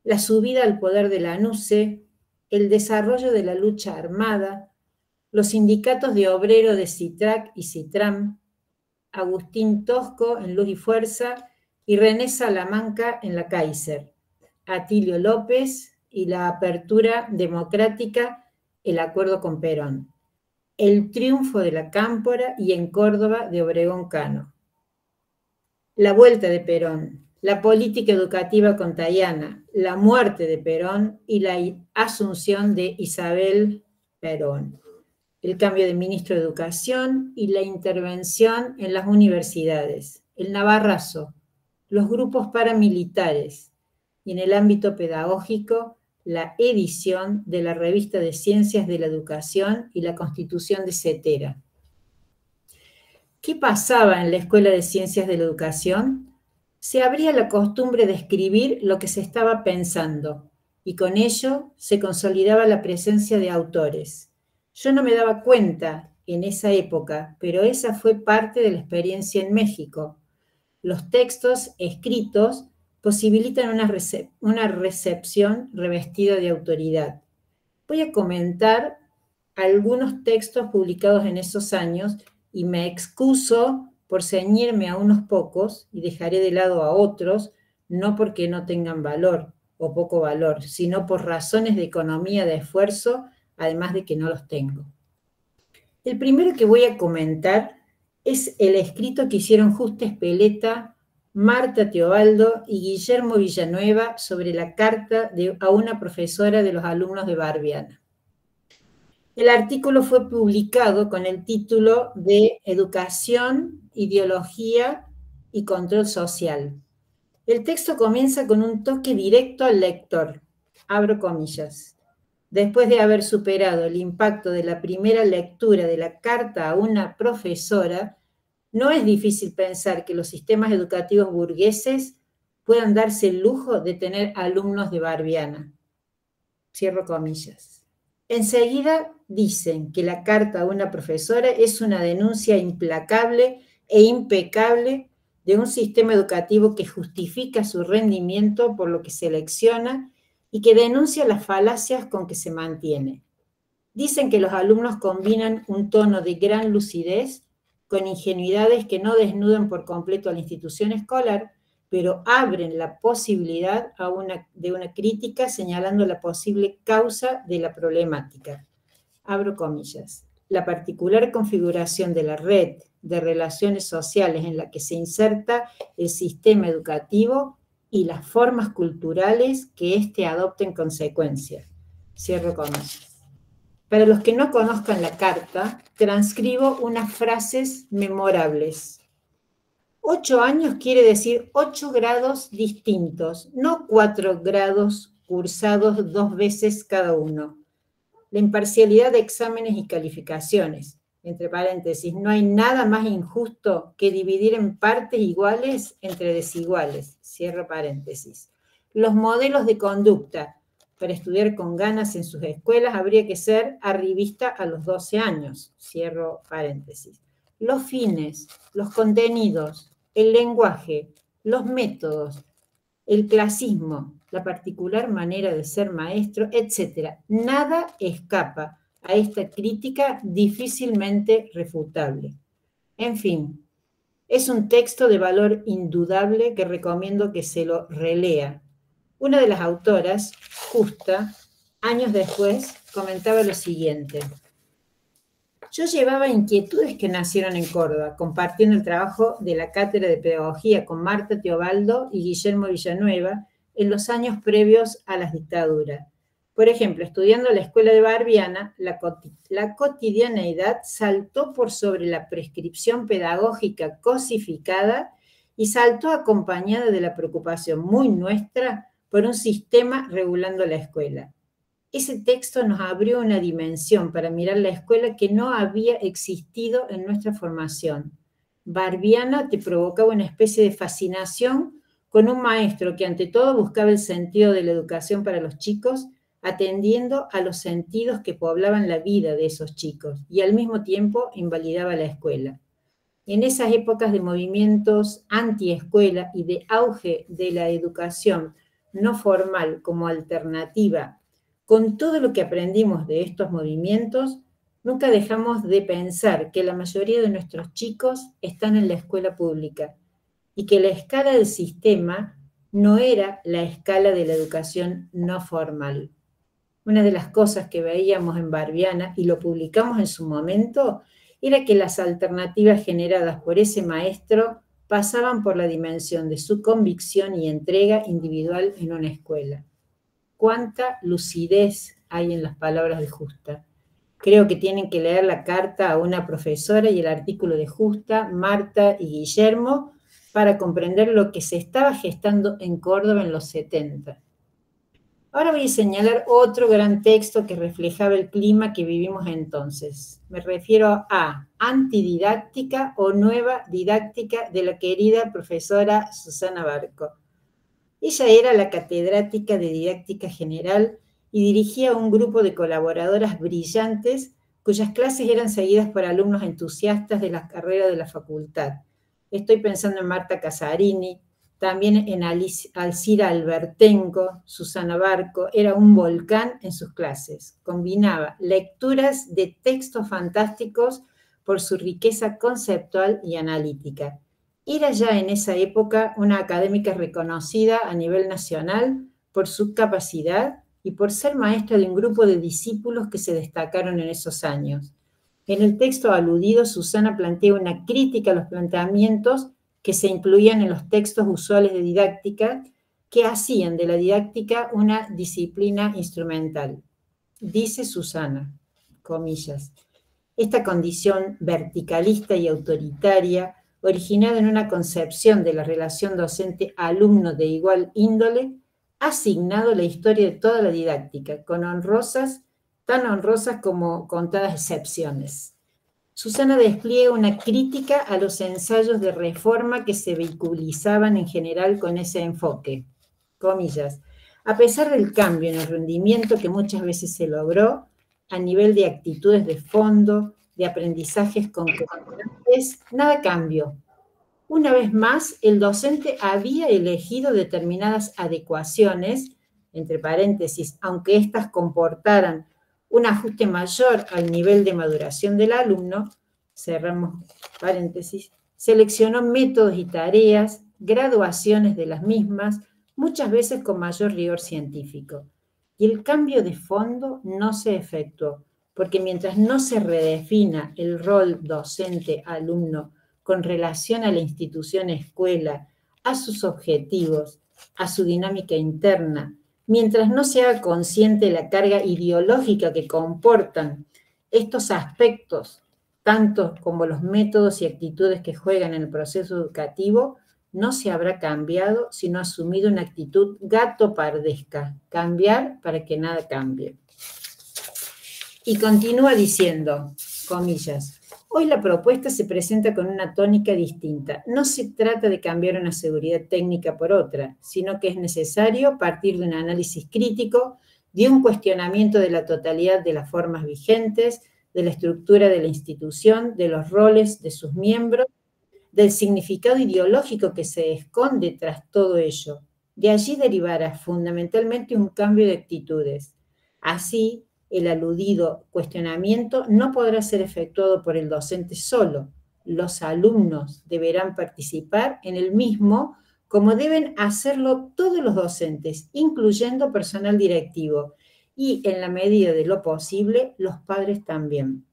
la subida al poder de la NUCE, el desarrollo de la lucha armada, los sindicatos de obrero de CITRAC y CITRAM, Agustín Tosco en Luz y Fuerza y René Salamanca en la Kaiser, Atilio López y la apertura democrática, el acuerdo con Perón, el triunfo de la Cámpora y en Córdoba de Obregón Cano, la vuelta de Perón, la política educativa con Tayana, la muerte de Perón y la asunción de Isabel Perón, el cambio de ministro de Educación y la intervención en las universidades, el Navarrazo, los grupos paramilitares y en el ámbito pedagógico la edición de la revista de Ciencias de la Educación y la constitución de CETERA. ¿Qué pasaba en la Escuela de Ciencias de la Educación? Se abría la costumbre de escribir lo que se estaba pensando y con ello se consolidaba la presencia de autores. Yo no me daba cuenta en esa época, pero esa fue parte de la experiencia en México. Los textos escritos posibilitan una, una recepción revestida de autoridad. Voy a comentar algunos textos publicados en esos años y me excuso por ceñirme a unos pocos y dejaré de lado a otros, no porque no tengan valor o poco valor, sino por razones de economía de esfuerzo, además de que no los tengo. El primero que voy a comentar es el escrito que hicieron Justa Espeleta, Marta Teobaldo y Guillermo Villanueva sobre la carta a una profesora de los alumnos de Barbiana. El artículo fue publicado con el título de Educación, Ideología y Control Social. El texto comienza con un toque directo al lector. Abro comillas. Después de haber superado el impacto de la primera lectura de la carta a una profesora, no es difícil pensar que los sistemas educativos burgueses puedan darse el lujo de tener alumnos de Barbiana. Cierro comillas. Enseguida dicen que la carta a una profesora es una denuncia implacable e impecable de un sistema educativo que justifica su rendimiento por lo que selecciona y que denuncia las falacias con que se mantiene. Dicen que los alumnos combinan un tono de gran lucidez con ingenuidades que no desnudan por completo a la institución escolar, pero abren la posibilidad de una crítica señalando la posible causa de la problemática abro comillas, la particular configuración de la red de relaciones sociales en la que se inserta el sistema educativo y las formas culturales que éste adopta en consecuencia. Cierro comillas. Para los que no conozcan la carta, transcribo unas frases memorables. Ocho años quiere decir ocho grados distintos, no cuatro grados cursados dos veces cada uno la imparcialidad de exámenes y calificaciones. Entre paréntesis, no hay nada más injusto que dividir en partes iguales entre desiguales. Cierro paréntesis. Los modelos de conducta para estudiar con ganas en sus escuelas habría que ser arribista a los 12 años. Cierro paréntesis. Los fines, los contenidos, el lenguaje, los métodos, el clasismo, la particular manera de ser maestro, etc. Nada escapa a esta crítica difícilmente refutable. En fin, es un texto de valor indudable que recomiendo que se lo relea. Una de las autoras, Justa, años después, comentaba lo siguiente. Yo llevaba inquietudes que nacieron en Córdoba, compartiendo el trabajo de la cátedra de pedagogía con Marta Teobaldo y Guillermo Villanueva en los años previos a las dictaduras. Por ejemplo, estudiando la escuela de Barbiana, la, cotidianeidad saltó por sobre la prescripción pedagógica cosificada y saltó acompañada de la preocupación muy nuestra por un sistema regulando la escuela ese texto nos abrió una dimensión para mirar la escuela que no había existido en nuestra formación. Barbiana te provocaba una especie de fascinación con un maestro que ante todo buscaba el sentido de la educación para los chicos, atendiendo a los sentidos que poblaban la vida de esos chicos y al mismo tiempo invalidaba la escuela. En esas épocas de movimientos anti-escuela y de auge de la educación no formal como alternativa con todo lo que aprendimos de estos movimientos, nunca dejamos de pensar que la mayoría de nuestros chicos están en la escuela pública y que la escala del sistema no era la escala de la educación no formal. Una de las cosas que veíamos en Barbiana y lo publicamos en su momento era que las alternativas generadas por ese maestro pasaban por la dimensión de su convicción y entrega individual en una escuela cuánta lucidez hay en las palabras de Justa. Creo que tienen que leer la carta a una profesora y el artículo de Justa, Marta y Guillermo para comprender lo que se estaba gestando en Córdoba en los 70. Ahora voy a señalar otro gran texto que reflejaba el clima que vivimos entonces. Me refiero a Antididáctica o Nueva Didáctica de la querida profesora Susana Barco. Ella era la catedrática de didáctica general y dirigía un grupo de colaboradoras brillantes cuyas clases eran seguidas por alumnos entusiastas de la carrera de la facultad. Estoy pensando en Marta Casarini, también en Alcira Albertenco, Susana Barco, era un volcán en sus clases. Combinaba lecturas de textos fantásticos por su riqueza conceptual y analítica era ya en esa época una académica reconocida a nivel nacional por su capacidad y por ser maestra de un grupo de discípulos que se destacaron en esos años. En el texto aludido, Susana plantea una crítica a los planteamientos que se incluían en los textos usuales de didáctica que hacían de la didáctica una disciplina instrumental. Dice Susana, comillas, esta condición verticalista y autoritaria originado en una concepción de la relación docente-alumno de igual índole, ha asignado la historia de toda la didáctica, con honrosas, tan honrosas como contadas excepciones. Susana despliega una crítica a los ensayos de reforma que se vehiculizaban en general con ese enfoque. Comillas. A pesar del cambio en el rendimiento que muchas veces se logró a nivel de actitudes de fondo, de aprendizajes concretos, nada cambió. Una vez más, el docente había elegido determinadas adecuaciones, entre paréntesis, aunque éstas comportaran un ajuste mayor al nivel de maduración del alumno, cerramos paréntesis, seleccionó métodos y tareas, graduaciones de las mismas, muchas veces con mayor rigor científico. Y el cambio de fondo no se efectuó, porque mientras no se redefina el rol docente-alumno con relación a la institución escuela, a sus objetivos, a su dinámica interna, mientras no se haga consciente la carga ideológica que comportan estos aspectos, tanto como los métodos y actitudes que juegan en el proceso educativo, no se habrá cambiado, sino asumido una actitud gato pardesca, cambiar para que nada cambie. Y continúa diciendo, comillas, hoy la propuesta se presenta con una tónica distinta. No se trata de cambiar una seguridad técnica por otra, sino que es necesario partir de un análisis crítico, de un cuestionamiento de la totalidad de las formas vigentes, de la estructura de la institución, de los roles de sus miembros, del significado ideológico que se esconde tras todo ello. De allí derivará fundamentalmente un cambio de actitudes. Así, el aludido cuestionamiento no podrá ser efectuado por el docente solo, los alumnos deberán participar en el mismo como deben hacerlo todos los docentes, incluyendo personal directivo, y en la medida de lo posible, los padres también.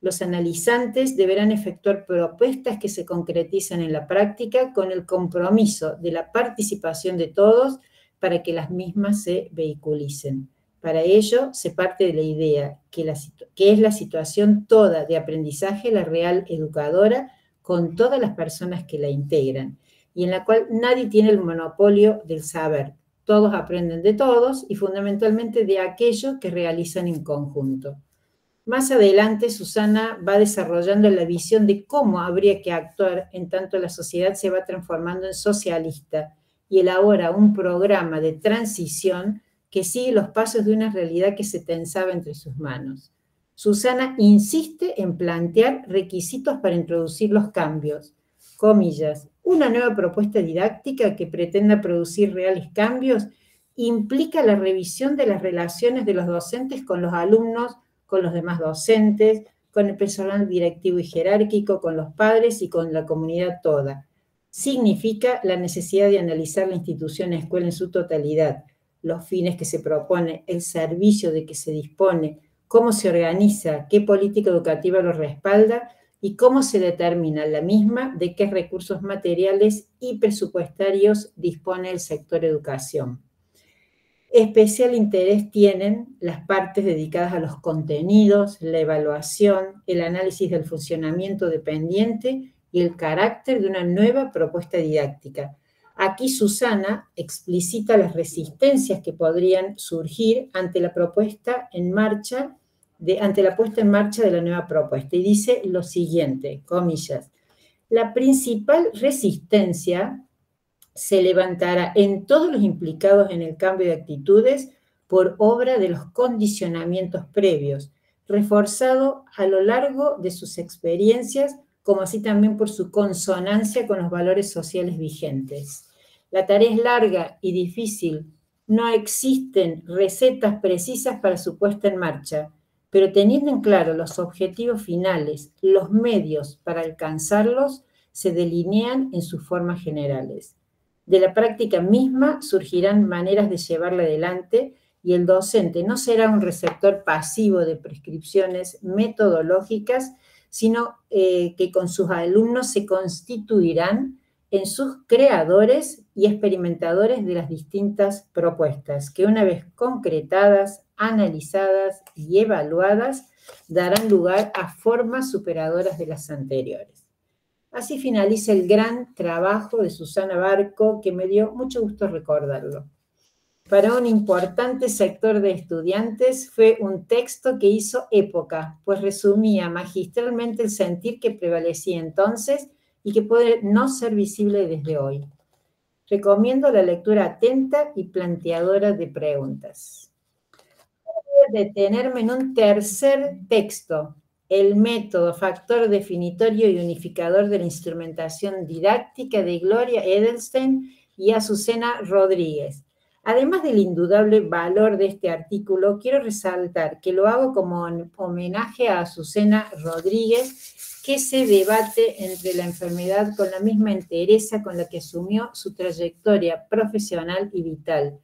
Los analizantes deberán efectuar propuestas que se concretizan en la práctica con el compromiso de la participación de todos para que las mismas se vehiculicen. Para ello, se parte de la idea que, es la situación toda de aprendizaje la real educadora con todas las personas que la integran y en la cual nadie tiene el monopolio del saber. Todos aprenden de todos y fundamentalmente de aquello que realizan en conjunto. Más adelante, Susana va desarrollando la visión de cómo habría que actuar en tanto la sociedad se va transformando en socialista y elabora un programa de transición que sigue los pasos de una realidad que se tensaba entre sus manos. Susana insiste en plantear requisitos para introducir los cambios, comillas, una nueva propuesta didáctica que pretenda producir reales cambios implica la revisión de las relaciones de los docentes con los alumnos, con los demás docentes, con el personal directivo y jerárquico, con los padres y con la comunidad toda. Significa la necesidad de analizar la institución escuela en su totalidad, los fines que se propone, el servicio de que se dispone, cómo se organiza, qué política educativa lo respalda y cómo se determina la misma de qué recursos materiales y presupuestarios dispone el sector educación. Especial interés tienen las partes dedicadas a los contenidos, la evaluación, el análisis del funcionamiento dependiente y el carácter de una nueva propuesta didáctica, Aquí Susana explicita las resistencias que podrían surgir ante la propuesta en marcha, de, ante la puesta en marcha de la nueva propuesta. Y dice lo siguiente, comillas, la principal resistencia se levantará en todos los implicados en el cambio de actitudes por obra de los condicionamientos previos, reforzado a lo largo de sus experiencias, como así también por su consonancia con los valores sociales vigentes. La tarea es larga y difícil. No existen recetas precisas para su puesta en marcha, pero teniendo en claro los objetivos finales, los medios para alcanzarlos se delinean en sus formas generales. De la práctica misma surgirán maneras de llevarla adelante y el docente no será un receptor pasivo de prescripciones metodológicas, sino eh, que con sus alumnos se constituirán en sus creadores y experimentadores de las distintas propuestas, que una vez concretadas, analizadas y evaluadas, darán lugar a formas superadoras de las anteriores. Así finaliza el gran trabajo de Susana Barco, que me dio mucho gusto recordarlo. Para un importante sector de estudiantes fue un texto que hizo época, pues resumía magistralmente el sentir que prevalecía entonces y que puede no ser visible desde hoy. Recomiendo la lectura atenta y planteadora de preguntas. Voy a detenerme en un tercer texto, el método, factor definitorio y unificador de la instrumentación didáctica de Gloria Edelstein y Azucena Rodríguez. Además del indudable valor de este artículo, quiero resaltar que lo hago como homenaje a Azucena Rodríguez, que se debate entre la enfermedad con la misma entereza con la que asumió su trayectoria profesional y vital.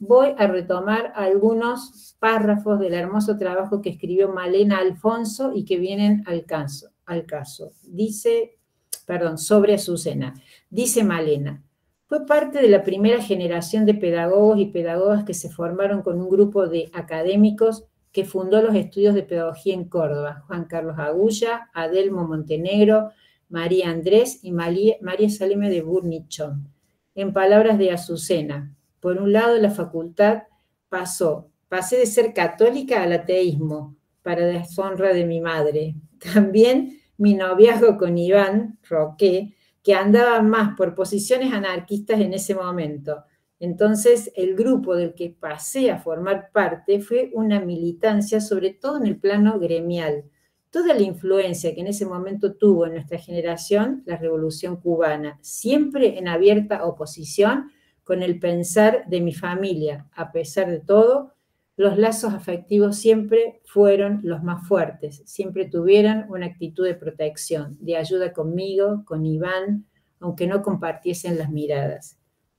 Voy a retomar algunos párrafos del hermoso trabajo que escribió Malena Alfonso y que vienen al caso. Al caso. Dice, perdón, sobre Azucena. Dice Malena, fue parte de la primera generación de pedagogos y pedagogas que se formaron con un grupo de académicos que fundó los estudios de pedagogía en Córdoba, Juan Carlos Agulla, Adelmo Montenegro, María Andrés y María, Salime de Burnichón. En palabras de Azucena, por un lado la facultad pasó, pasé de ser católica al ateísmo, para deshonra de mi madre. También mi noviazgo con Iván Roque, que andaba más por posiciones anarquistas en ese momento, entonces, el grupo del que pasé a formar parte fue una militancia, sobre todo en el plano gremial. Toda la influencia que en ese momento tuvo en nuestra generación la revolución cubana, siempre en abierta oposición con el pensar de mi familia. A pesar de todo, los lazos afectivos siempre fueron los más fuertes, siempre tuvieron una actitud de protección, de ayuda conmigo, con Iván, aunque no compartiesen las miradas.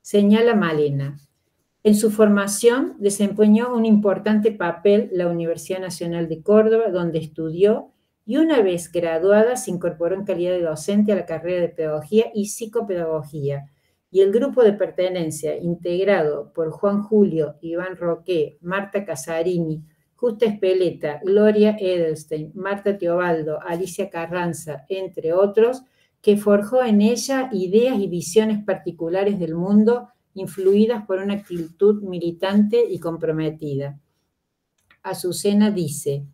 Señala Malena. En su formación desempeñó un importante papel la Universidad Nacional de Córdoba, donde estudió y una vez graduada se incorporó en calidad de docente a la carrera de Pedagogía y Psicopedagogía, y el grupo de pertenencia, integrado por Juan Julio, Iván Roque, Marta Casarini, Justa Espeleta, Gloria Edelstein, Marta Teobaldo, Alicia Carranza, entre otros, que forjó en ella ideas y visiones particulares del mundo influidas por una actitud militante y comprometida. Azucena dice,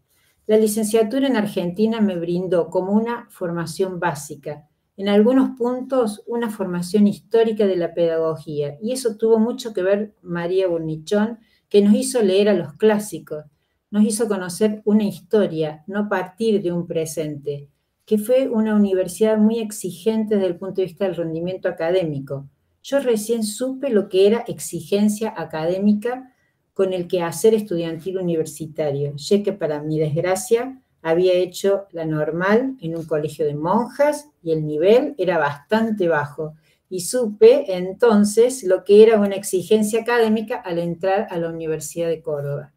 la licenciatura en Argentina me brindó como una formación básica, en algunos puntos una formación histórica de la pedagogía, y eso tuvo mucho que ver María Burnichón, que nos hizo leer a los clásicos, nos hizo conocer una historia, no partir de un presente, que fue una universidad muy exigente desde el punto de vista del rendimiento académico. Yo recién supe lo que era exigencia académica con el quehacer estudiantil universitario, ya que para mi desgracia había hecho la normal en un colegio de monjas y el nivel era bastante bajo. Y supe entonces lo que era una exigencia académica al entrar a la Universidad de Córdoba.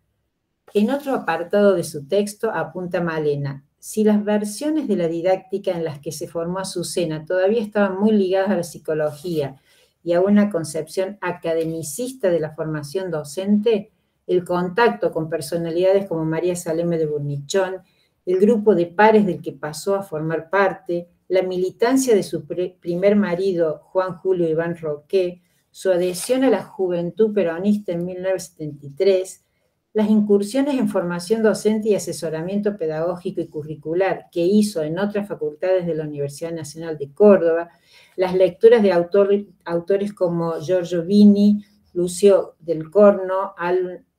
En otro apartado de su texto apunta Malena, si las versiones de la didáctica en las que se formó Azucena todavía estaban muy ligadas a la psicología y a una concepción academicista de la formación docente, el contacto con personalidades como María Saleme de Burnichón el grupo de pares del que pasó a formar parte, la militancia de su primer marido, Juan Julio Iván Roque, su adhesión a la juventud peronista en 1973, las incursiones en formación docente y asesoramiento pedagógico y curricular que hizo en otras facultades de la Universidad Nacional de Córdoba, las lecturas de autores como Giorgio Vini, Lucio del Corno,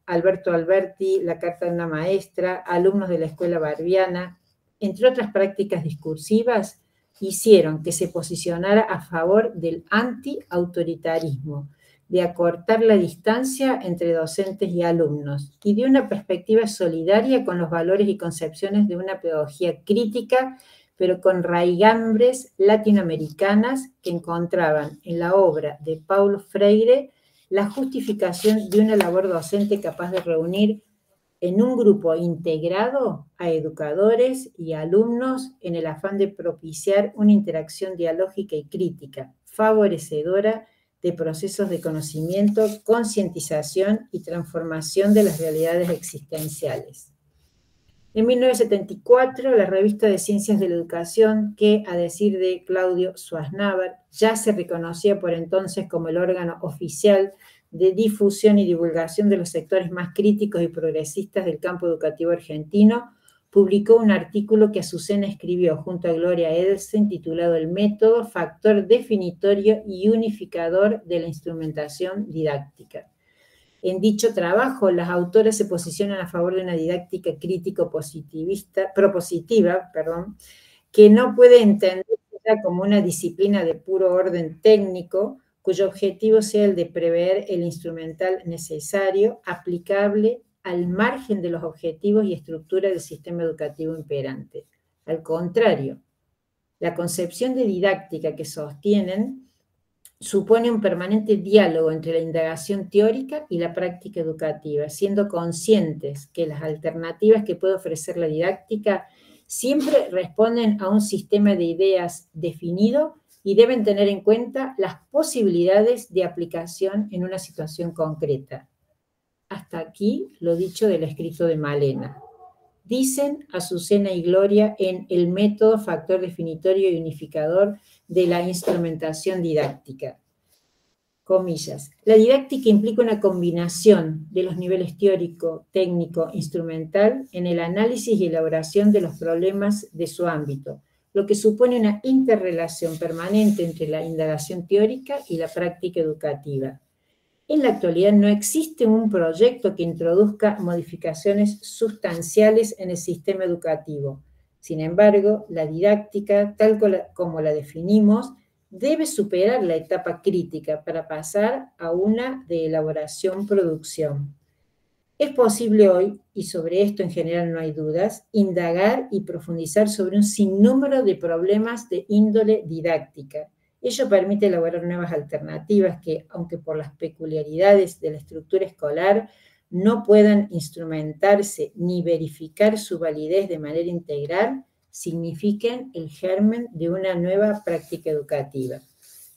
Alberto Alberti, la Carta de una Maestra, alumnos de la Escuela Barbiana, entre otras prácticas discursivas, hicieron que se posicionara a favor del anti-autoritarismo, de acortar la distancia entre docentes y alumnos y de una perspectiva solidaria con los valores y concepciones de una pedagogía crítica, pero con raigambres latinoamericanas que encontraban en la obra de Paulo Freire la justificación de una labor docente capaz de reunir en un grupo integrado a educadores y alumnos en el afán de propiciar una interacción dialógica y crítica, favorecedora de procesos de conocimiento, concientización y transformación de las realidades existenciales. En 1974, la revista de Ciencias de la Educación, que a decir de Claudio Suaznavar, ya se reconocía por entonces como el órgano oficial de difusión y divulgación de los sectores más críticos y progresistas del campo educativo argentino, publicó un artículo que Azucena escribió junto a Gloria Edelstein titulado El método, factor definitorio y unificador de la instrumentación didáctica. En dicho trabajo, las autoras se posicionan a favor de una didáctica crítico-positivista, propositiva, perdón, que no puede entenderse como una disciplina de puro orden técnico, cuyo objetivo sea el de prever el instrumental necesario, aplicable al margen de los objetivos y estructuras del sistema educativo imperante. Al contrario, la concepción de didáctica que sostienen supone un permanente diálogo entre la indagación teórica y la práctica educativa, siendo conscientes que las alternativas que puede ofrecer la didáctica siempre responden a un sistema de ideas definido y deben tener en cuenta las posibilidades de aplicación en una situación concreta. Hasta aquí lo dicho del escrito de Malena. Dicen Azucena y Gloria en El método factor definitorio y unificador de la instrumentación didáctica. Comillas. La didáctica implica una combinación de los niveles teórico, técnico, instrumental en el análisis y elaboración de los problemas de su ámbito, lo que supone una interrelación permanente entre la indagación teórica y la práctica educativa. En la actualidad no existe un proyecto que introduzca modificaciones sustanciales en el sistema educativo. Sin embargo, la didáctica, tal como la definimos, debe superar la etapa crítica para pasar a una de elaboración-producción. Es posible hoy, y sobre esto en general no hay dudas, indagar y profundizar sobre un sinnúmero de problemas de índole didáctica. Ello permite elaborar nuevas alternativas que, aunque por las peculiaridades de la estructura escolar no puedan instrumentarse ni verificar su validez de manera integral, signifiquen el germen de una nueva práctica educativa.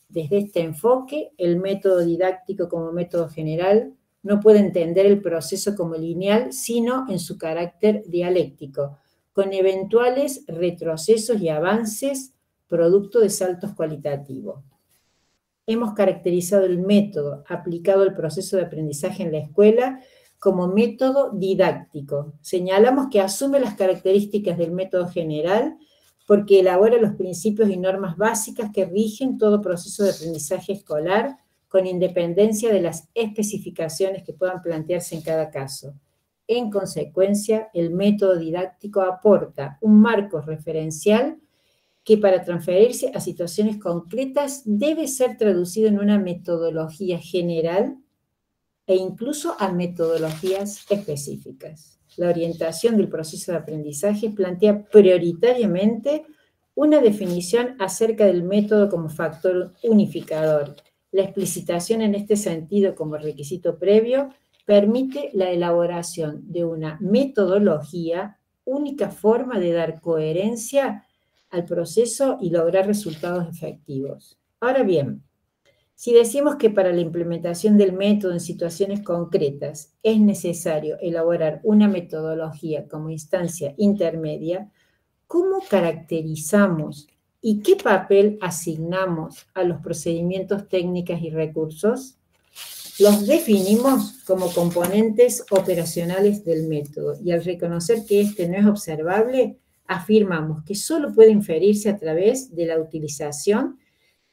Desde este enfoque, el método didáctico como método general no puede entender el proceso como lineal, sino en su carácter dialéctico, con eventuales retrocesos y avances producto de saltos cualitativos. Hemos caracterizado el método aplicado al proceso de aprendizaje en la escuela como método didáctico. Señalamos que asume las características del método general porque elabora los principios y normas básicas que rigen todo proceso de aprendizaje escolar con independencia de las especificaciones que puedan plantearse en cada caso. En consecuencia, el método didáctico aporta un marco referencial que para transferirse a situaciones concretas debe ser traducido en una metodología general e incluso a metodologías específicas. La orientación del proceso de aprendizaje plantea prioritariamente una definición acerca del método como factor unificador. La explicitación en este sentido como requisito previo permite la elaboración de una metodología, única forma de dar coherencia al proceso y lograr resultados efectivos. Ahora bien, si decimos que para la implementación del método en situaciones concretas es necesario elaborar una metodología como instancia intermedia, ¿cómo caracterizamos y qué papel asignamos a los procedimientos técnicos y recursos? Los definimos como componentes operacionales del método y al reconocer que este no es observable, afirmamos que solo puede inferirse a través de la utilización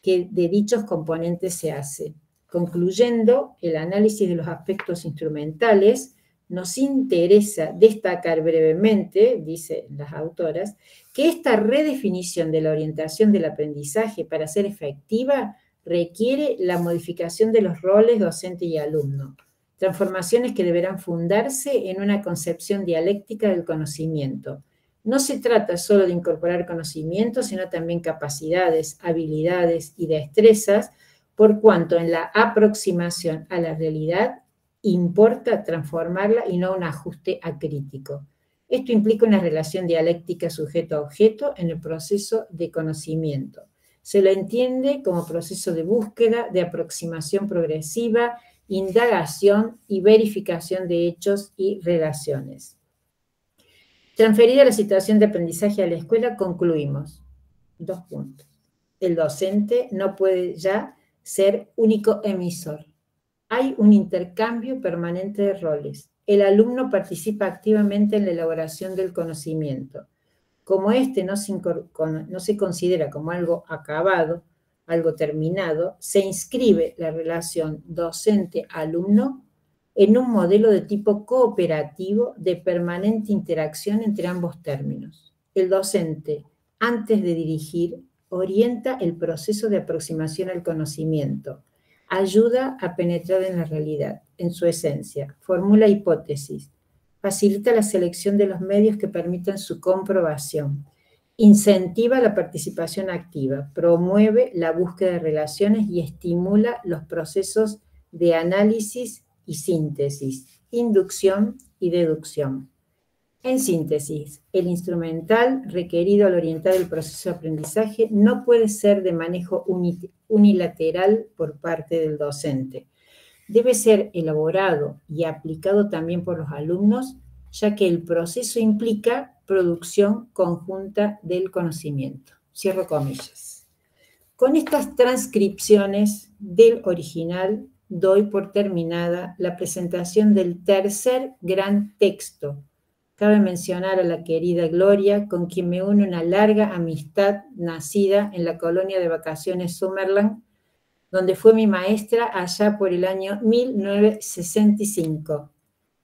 que de dichos componentes se hace. Concluyendo el análisis de los aspectos instrumentales, nos interesa destacar brevemente, dicen las autoras, que esta redefinición de la orientación del aprendizaje para ser efectiva requiere la modificación de los roles docente y alumno, transformaciones que deberán fundarse en una concepción dialéctica del conocimiento, no se trata solo de incorporar conocimientos, sino también capacidades, habilidades y destrezas, por cuanto en la aproximación a la realidad importa transformarla y no un ajuste acrítico. Esto implica una relación dialéctica sujeto-objeto en el proceso de conocimiento. Se lo entiende como proceso de búsqueda, de aproximación progresiva, indagación y verificación de hechos y relaciones. Transferida la situación de aprendizaje a la escuela, concluimos. Dos puntos. El docente no puede ya ser único emisor. Hay un intercambio permanente de roles. El alumno participa activamente en la elaboración del conocimiento. Como este no se, no se considera como algo acabado, algo terminado, se inscribe la relación docente-alumno en un modelo de tipo cooperativo de permanente interacción entre ambos términos. El docente, antes de dirigir, orienta el proceso de aproximación al conocimiento, ayuda a penetrar en la realidad, en su esencia, formula hipótesis, facilita la selección de los medios que permitan su comprobación, incentiva la participación activa, promueve la búsqueda de relaciones y estimula los procesos de análisis y síntesis, inducción y deducción. En síntesis, el instrumental requerido al orientar el proceso de aprendizaje no puede ser de manejo unilateral por parte del docente. Debe ser elaborado y aplicado también por los alumnos, ya que el proceso implica producción conjunta del conocimiento. Cierro comillas. Con estas transcripciones del original doy por terminada la presentación del tercer gran texto. Cabe mencionar a la querida Gloria, con quien me une una larga amistad nacida en la colonia de vacaciones Summerland, donde fue mi maestra allá por el año 1965.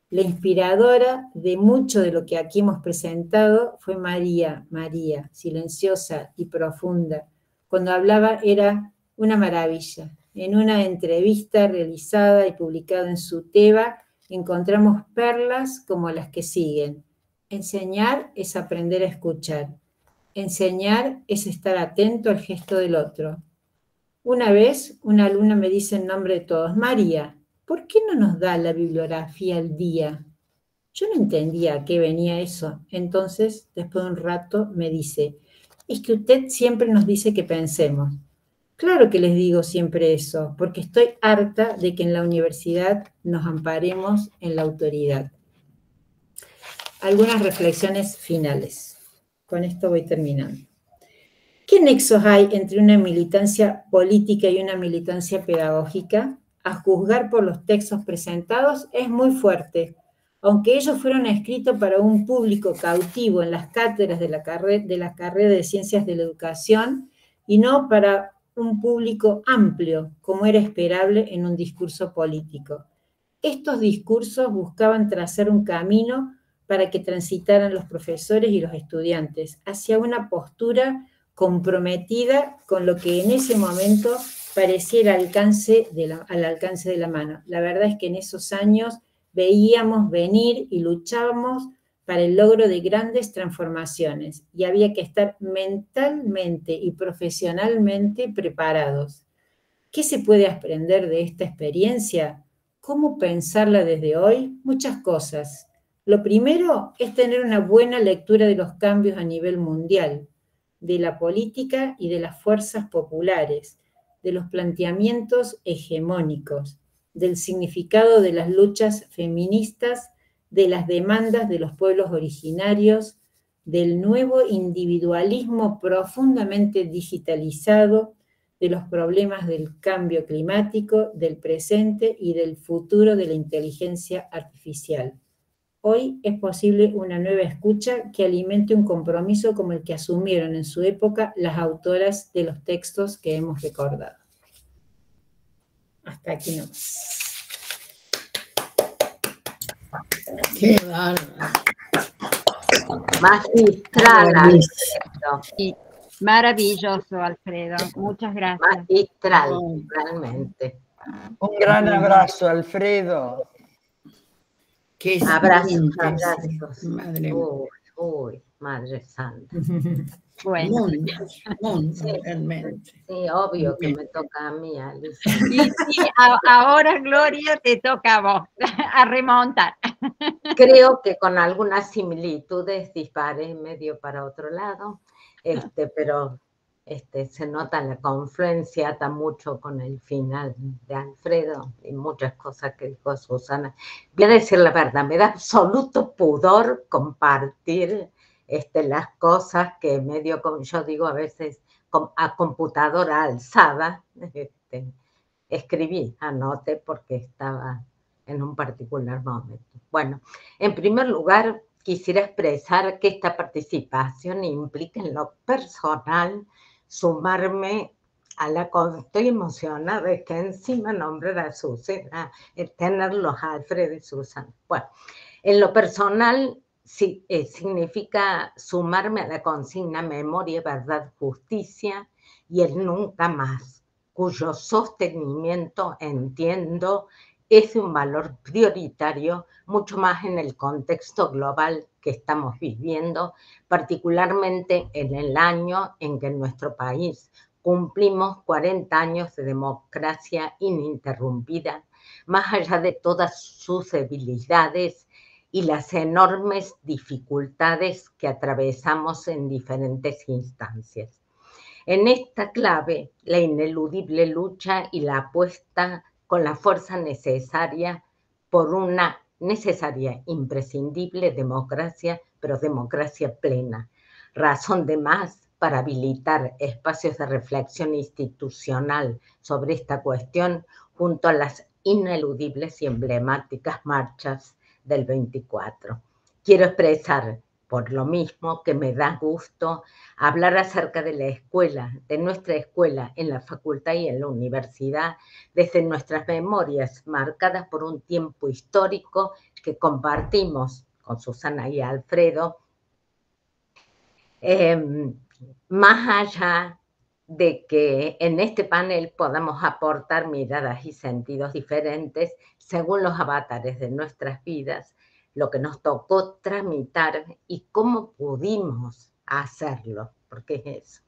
La inspiradora de mucho de lo que aquí hemos presentado fue María, María, silenciosa y profunda. Cuando hablaba era una maravilla en una entrevista realizada y publicada en su TEBA, encontramos perlas como las que siguen. Enseñar es aprender a escuchar. Enseñar es estar atento al gesto del otro. Una vez una alumna me dice en nombre de todos, María, ¿por qué no nos da la bibliografía al día? Yo no entendía a qué venía eso. Entonces, después de un rato, me dice, es que usted siempre nos dice que pensemos. Claro que les digo siempre eso, porque estoy harta de que en la universidad nos amparemos en la autoridad. Algunas reflexiones finales. Con esto voy terminando. ¿Qué nexos hay entre una militancia política y una militancia pedagógica? A juzgar por los textos presentados es muy fuerte, aunque ellos fueron escritos para un público cautivo en las cátedras de la, de la carrera de Ciencias de la Educación y no para un público amplio, como era esperable en un discurso político. Estos discursos buscaban trazar un camino para que transitaran los profesores y los estudiantes hacia una postura comprometida con lo que en ese momento pareciera alcance al alcance de la mano. La verdad es que en esos años veíamos venir y luchábamos para el logro de grandes transformaciones y había que estar mentalmente y profesionalmente preparados. ¿Qué se puede aprender de esta experiencia? ¿Cómo pensarla desde hoy? Muchas cosas. Lo primero es tener una buena lectura de los cambios a nivel mundial, de la política y de las fuerzas populares, de los planteamientos hegemónicos, del significado de las luchas feministas, de las demandas de los pueblos originarios, del nuevo individualismo profundamente digitalizado, de los problemas del cambio climático, del presente y del futuro de la inteligencia artificial. Hoy es posible una nueva escucha que alimente un compromiso como el que asumieron en su época las autoras de los textos que hemos recordado. Hasta aquí no. Qué. Magistral, Alfredo. maravilloso, Alfredo. Muchas gracias. Magistral, realmente. Un gran abrazo, Alfredo. Qué abrazos, abrazos. Madre uy, uy, Madre Santa. Bueno, realmente. Sí, obvio que me toca a mí, Alicia. sí, ahora, Gloria, te toca a vos, a remontar. Creo que con algunas similitudes disparé medio para otro lado, este, pero este, se nota la confluencia, está mucho con el final de Alfredo y muchas cosas que dijo Susana. Voy a decir la verdad, me da absoluto pudor compartir este, las cosas que medio, como yo digo a veces, a computadora alzada, este, escribí, anote porque estaba en un particular momento. Bueno, en primer lugar, quisiera expresar que esta participación implica en lo personal sumarme a la... Estoy emocionada de que encima nombre a Susana, tenerlos a Alfredo y Susana. Bueno, en lo personal eh, significa sumarme a la consigna memoria, verdad, justicia y el nunca más, cuyo sostenimiento entiendo es un valor prioritario mucho más en el contexto global que estamos viviendo, particularmente en el año en que en nuestro país cumplimos 40 años de democracia ininterrumpida, más allá de todas sus debilidades y las enormes dificultades que atravesamos en diferentes instancias. En esta clave, la ineludible lucha y la apuesta con la fuerza necesaria por una necesaria, imprescindible democracia, pero democracia plena. Razón de más para habilitar espacios de reflexión institucional sobre esta cuestión junto a las ineludibles y emblemáticas marchas del 24. Quiero expresar por lo mismo que me da gusto hablar acerca de la escuela, de nuestra escuela en la facultad y en la universidad, desde nuestras memorias marcadas por un tiempo histórico que compartimos con Susana y Alfredo, em, más allá de que en este panel podamos aportar miradas y sentidos diferentes según los avatares de nuestras vidas, lo que nos tocó tramitar y cómo pudimos hacerlo, porque es eso,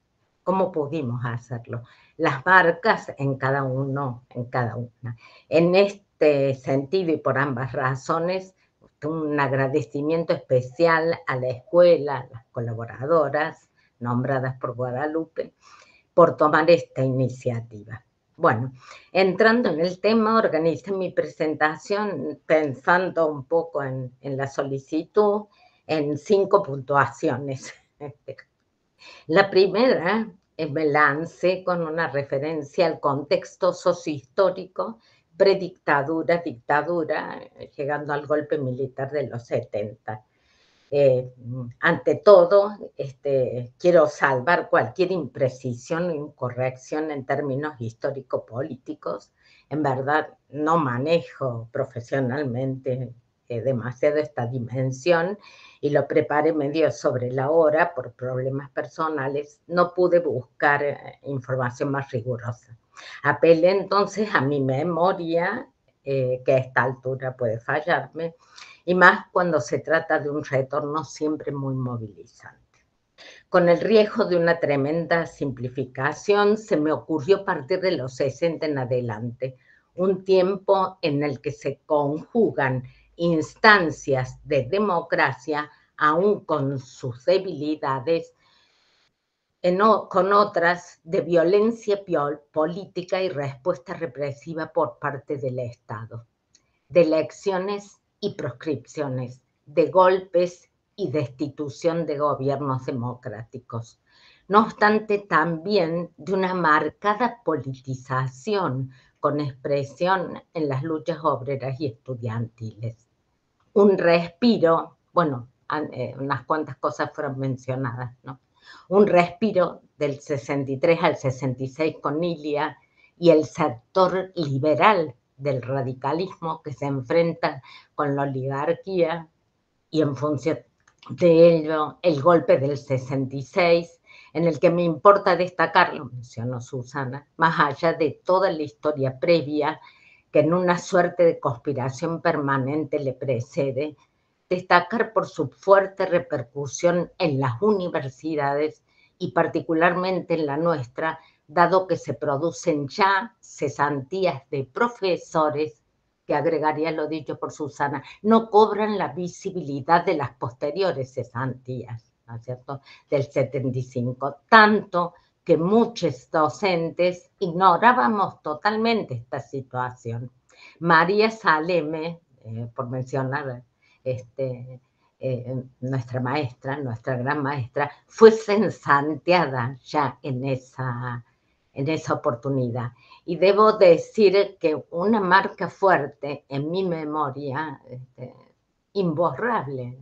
cómo pudimos hacerlo. Las marcas en cada uno, en cada una. En este sentido y por ambas razones, un agradecimiento especial a la escuela, a las colaboradoras nombradas por Guadalupe, por tomar esta iniciativa. Bueno, entrando en el tema, organicé mi presentación pensando un poco en, la solicitud, en cinco puntuaciones. La primera eh, me lancé con una referencia al contexto sociohistórico predictadura, dictadura, llegando al golpe militar de los 70. Eh, ante todo, este, quiero salvar cualquier imprecisión o incorrección en términos histórico-políticos. En verdad, no manejo profesionalmente eh, demasiado esta dimensión y lo preparé medio sobre la hora por problemas personales. No pude buscar eh, información más rigurosa. Apelé entonces a mi memoria, que a esta altura puede fallarme, y más cuando se trata de un retorno siempre muy movilizante. Con el riesgo de una tremenda simplificación, se me ocurrió partir de los 60 en adelante, un tiempo en el que se conjugan instancias de democracia, aún con sus debilidades, con otras de violencia política y respuesta represiva por parte del Estado, de elecciones y proscripciones, de golpes y destitución de gobiernos democráticos. No obstante, también de una marcada politización con expresión en las luchas obreras y estudiantiles. Un respiro, bueno, eh, unas cuantas cosas fueron mencionadas, ¿no? Un respiro del 63 al 66 con Ilia y el sector liberal del radicalismo que se enfrenta con la oligarquía y en función de ello el golpe del 66, en el que me importa destacar, lo mencionó Susana, más allá de toda la historia previa que en una suerte de conspiración permanente le precede, destacar por su fuerte repercusión en las universidades y particularmente en la nuestra, dado que se producen ya cesantías de profesores, que agregaría lo dicho por Susana, no cobran la visibilidad de las posteriores cesantías, ¿no es cierto?, del 75, tanto que muchos docentes ignorábamos totalmente esta situación. María Saleme, eh, por mencionar este, eh, nuestra maestra, nuestra gran maestra, fue cesanteada ya en esa, en esa oportunidad. Y debo decir que una marca fuerte en mi memoria, este, imborrable.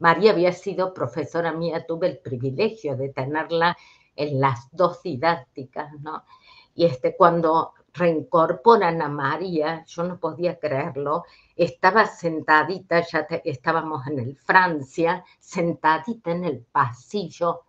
María había sido profesora mía, tuve el privilegio de tenerla en las dos didácticas, ¿no? Y este, cuando reincorporan a María, yo no podía creerlo, estaba sentadita, ya estábamos en el Francia, sentadita en el pasillo,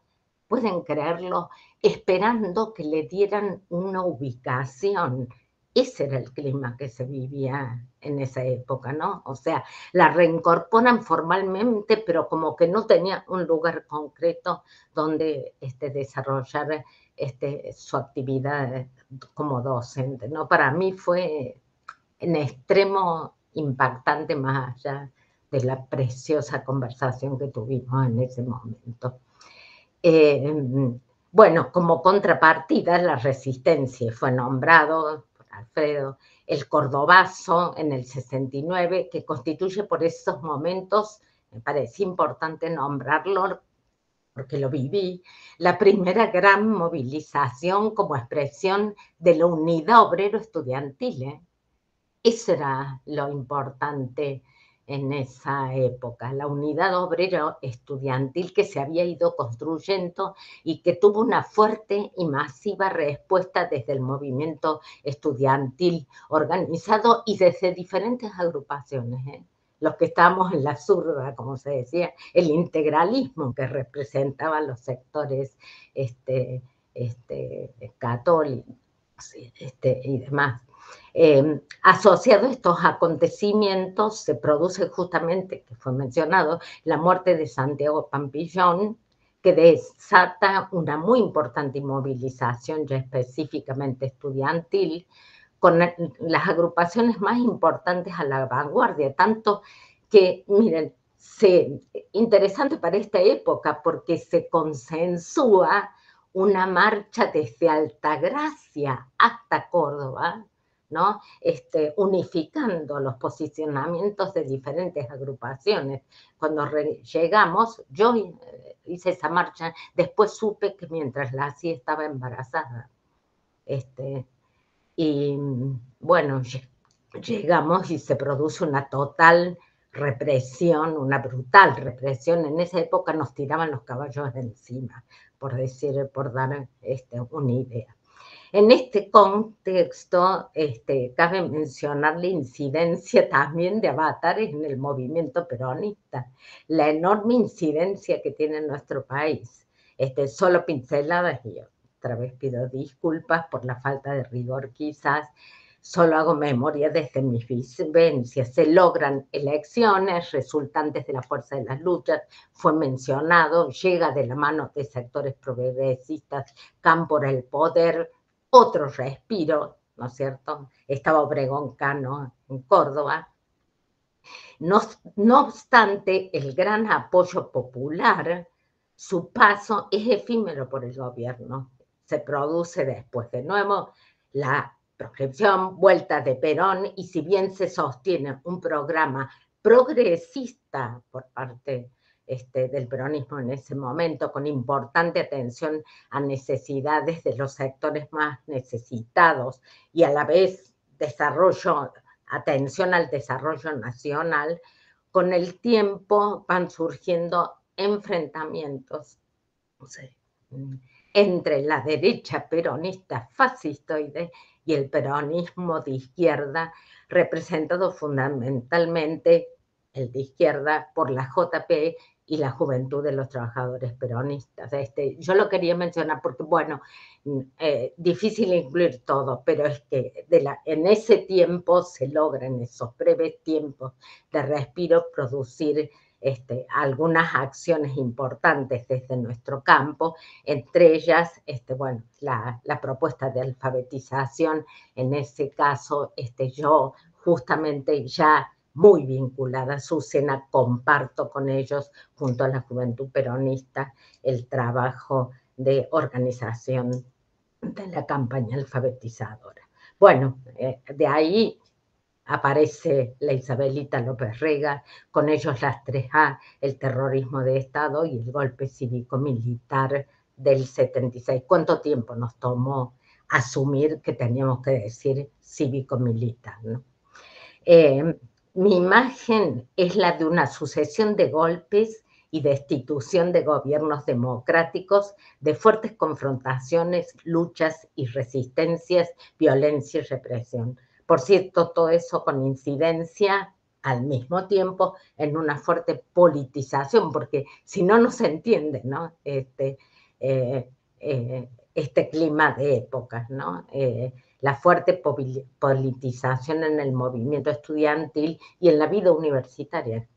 pueden creerlo, esperando que le dieran una ubicación. Ese era el clima que se vivía en esa época, ¿no? O sea, la reincorporan formalmente, pero como que no tenía un lugar concreto donde este, desarrollar este, su actividad como docente, ¿no? Para mí fue en extremo impactante más allá de la preciosa conversación que tuvimos en ese momento. Eh, bueno, como contrapartida, la resistencia fue nombrado por Alfredo el Cordobazo en el 69, que constituye por esos momentos, me parece importante nombrarlo porque lo viví, la primera gran movilización como expresión de la unidad obrero estudiantil. ¿eh? Eso era lo importante en esa época, la unidad obrera estudiantil que se había ido construyendo y que tuvo una fuerte y masiva respuesta desde el movimiento estudiantil organizado y desde diferentes agrupaciones. ¿eh? Los que estábamos en la zurda, como se decía, el integralismo que representaban los sectores este, este, católicos este, y demás. Eh, asociado a estos acontecimientos se produce justamente, que fue mencionado, la muerte de Santiago Pampillón, que desata una muy importante movilización ya específicamente estudiantil, con las agrupaciones más importantes a la vanguardia, tanto que, miren, se, interesante para esta época porque se consensúa una marcha desde Altagracia hasta Córdoba, ¿no? Este, unificando los posicionamientos de diferentes agrupaciones. Cuando llegamos, yo eh, hice esa marcha, después supe que mientras la hacía estaba embarazada. Este, y bueno, llegamos y se produce una total represión, una brutal represión. En esa época nos tiraban los caballos de encima, por decir, por dar este, una idea. En este contexto, este, cabe mencionar la incidencia también de avatares en el movimiento peronista, la enorme incidencia que tiene en nuestro país. Este, solo pinceladas, y otra vez pido disculpas por la falta de rigor quizás, solo hago memoria desde mis vivencias. Se logran elecciones resultantes de la fuerza de las luchas, fue mencionado, llega de la mano de sectores progresistas, campo el poder, otro respiro, ¿no es cierto? Estaba Obregón Cano en Córdoba. No, no obstante, el gran apoyo popular, su paso es efímero por el gobierno. Se produce después de nuevo la proscripción, vuelta de Perón, y si bien se sostiene un programa progresista por parte este, del peronismo en ese momento, con importante atención a necesidades de los sectores más necesitados y a la vez desarrollo, atención al desarrollo nacional, con el tiempo van surgiendo enfrentamientos entre la derecha peronista fascistoide y el peronismo de izquierda, representado fundamentalmente el de izquierda por la JP y la juventud de los trabajadores peronistas. Este, yo lo quería mencionar porque, bueno, mm, eh, difícil incluir todo, pero es que en ese tiempo se logra, en esos breves tiempos de respiro, producir este, algunas acciones importantes desde nuestro campo, entre ellas, este, bueno, la, la, propuesta de alfabetización, en ese caso, este, yo justamente ya muy vinculada Susena, comparto con ellos, junto a la Juventud Peronista, el trabajo de organización de la campaña alfabetizadora. Bueno, eh, de ahí aparece la Isabelita López Rega, con ellos las 3A, el terrorismo de Estado y el golpe cívico-militar del 76. ¿Cuánto tiempo nos tomó asumir que teníamos que decir cívico-militar? Eh, mi imagen es la de una sucesión de golpes y destitución de gobiernos democráticos, de fuertes confrontaciones, luchas y resistencias, violencia y represión. Por cierto, todo eso con incidencia al mismo tiempo en una fuerte politización, porque si no, no se entiende ¿no? Este, eh, eh, este clima de épocas. ¿no? Eh, la fuerte politización en el movimiento estudiantil y en la vida universitaria.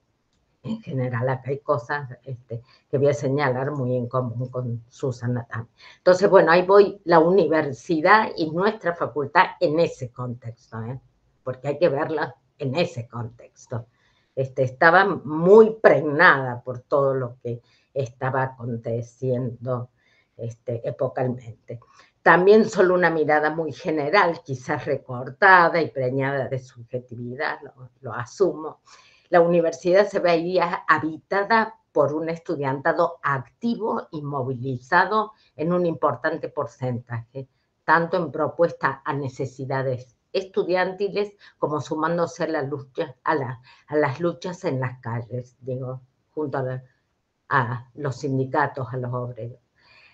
En general, acá hay cosas este, que voy a señalar muy en común con Susana también. Entonces, bueno, ahí voy la universidad y nuestra facultad en ese contexto, ¿eh? porque hay que verla en ese contexto. Este, estaba muy pregnada por todo lo que estaba aconteciendo este, epocalmente. También solo una mirada muy general, quizás recortada y preñada de subjetividad, lo, asumo. La universidad se veía habitada por un estudiantado activo y movilizado en un importante porcentaje, tanto en propuesta a necesidades estudiantiles como sumándose a, la lucha, a, a las luchas en las calles, digo, junto a los sindicatos, a los obreros.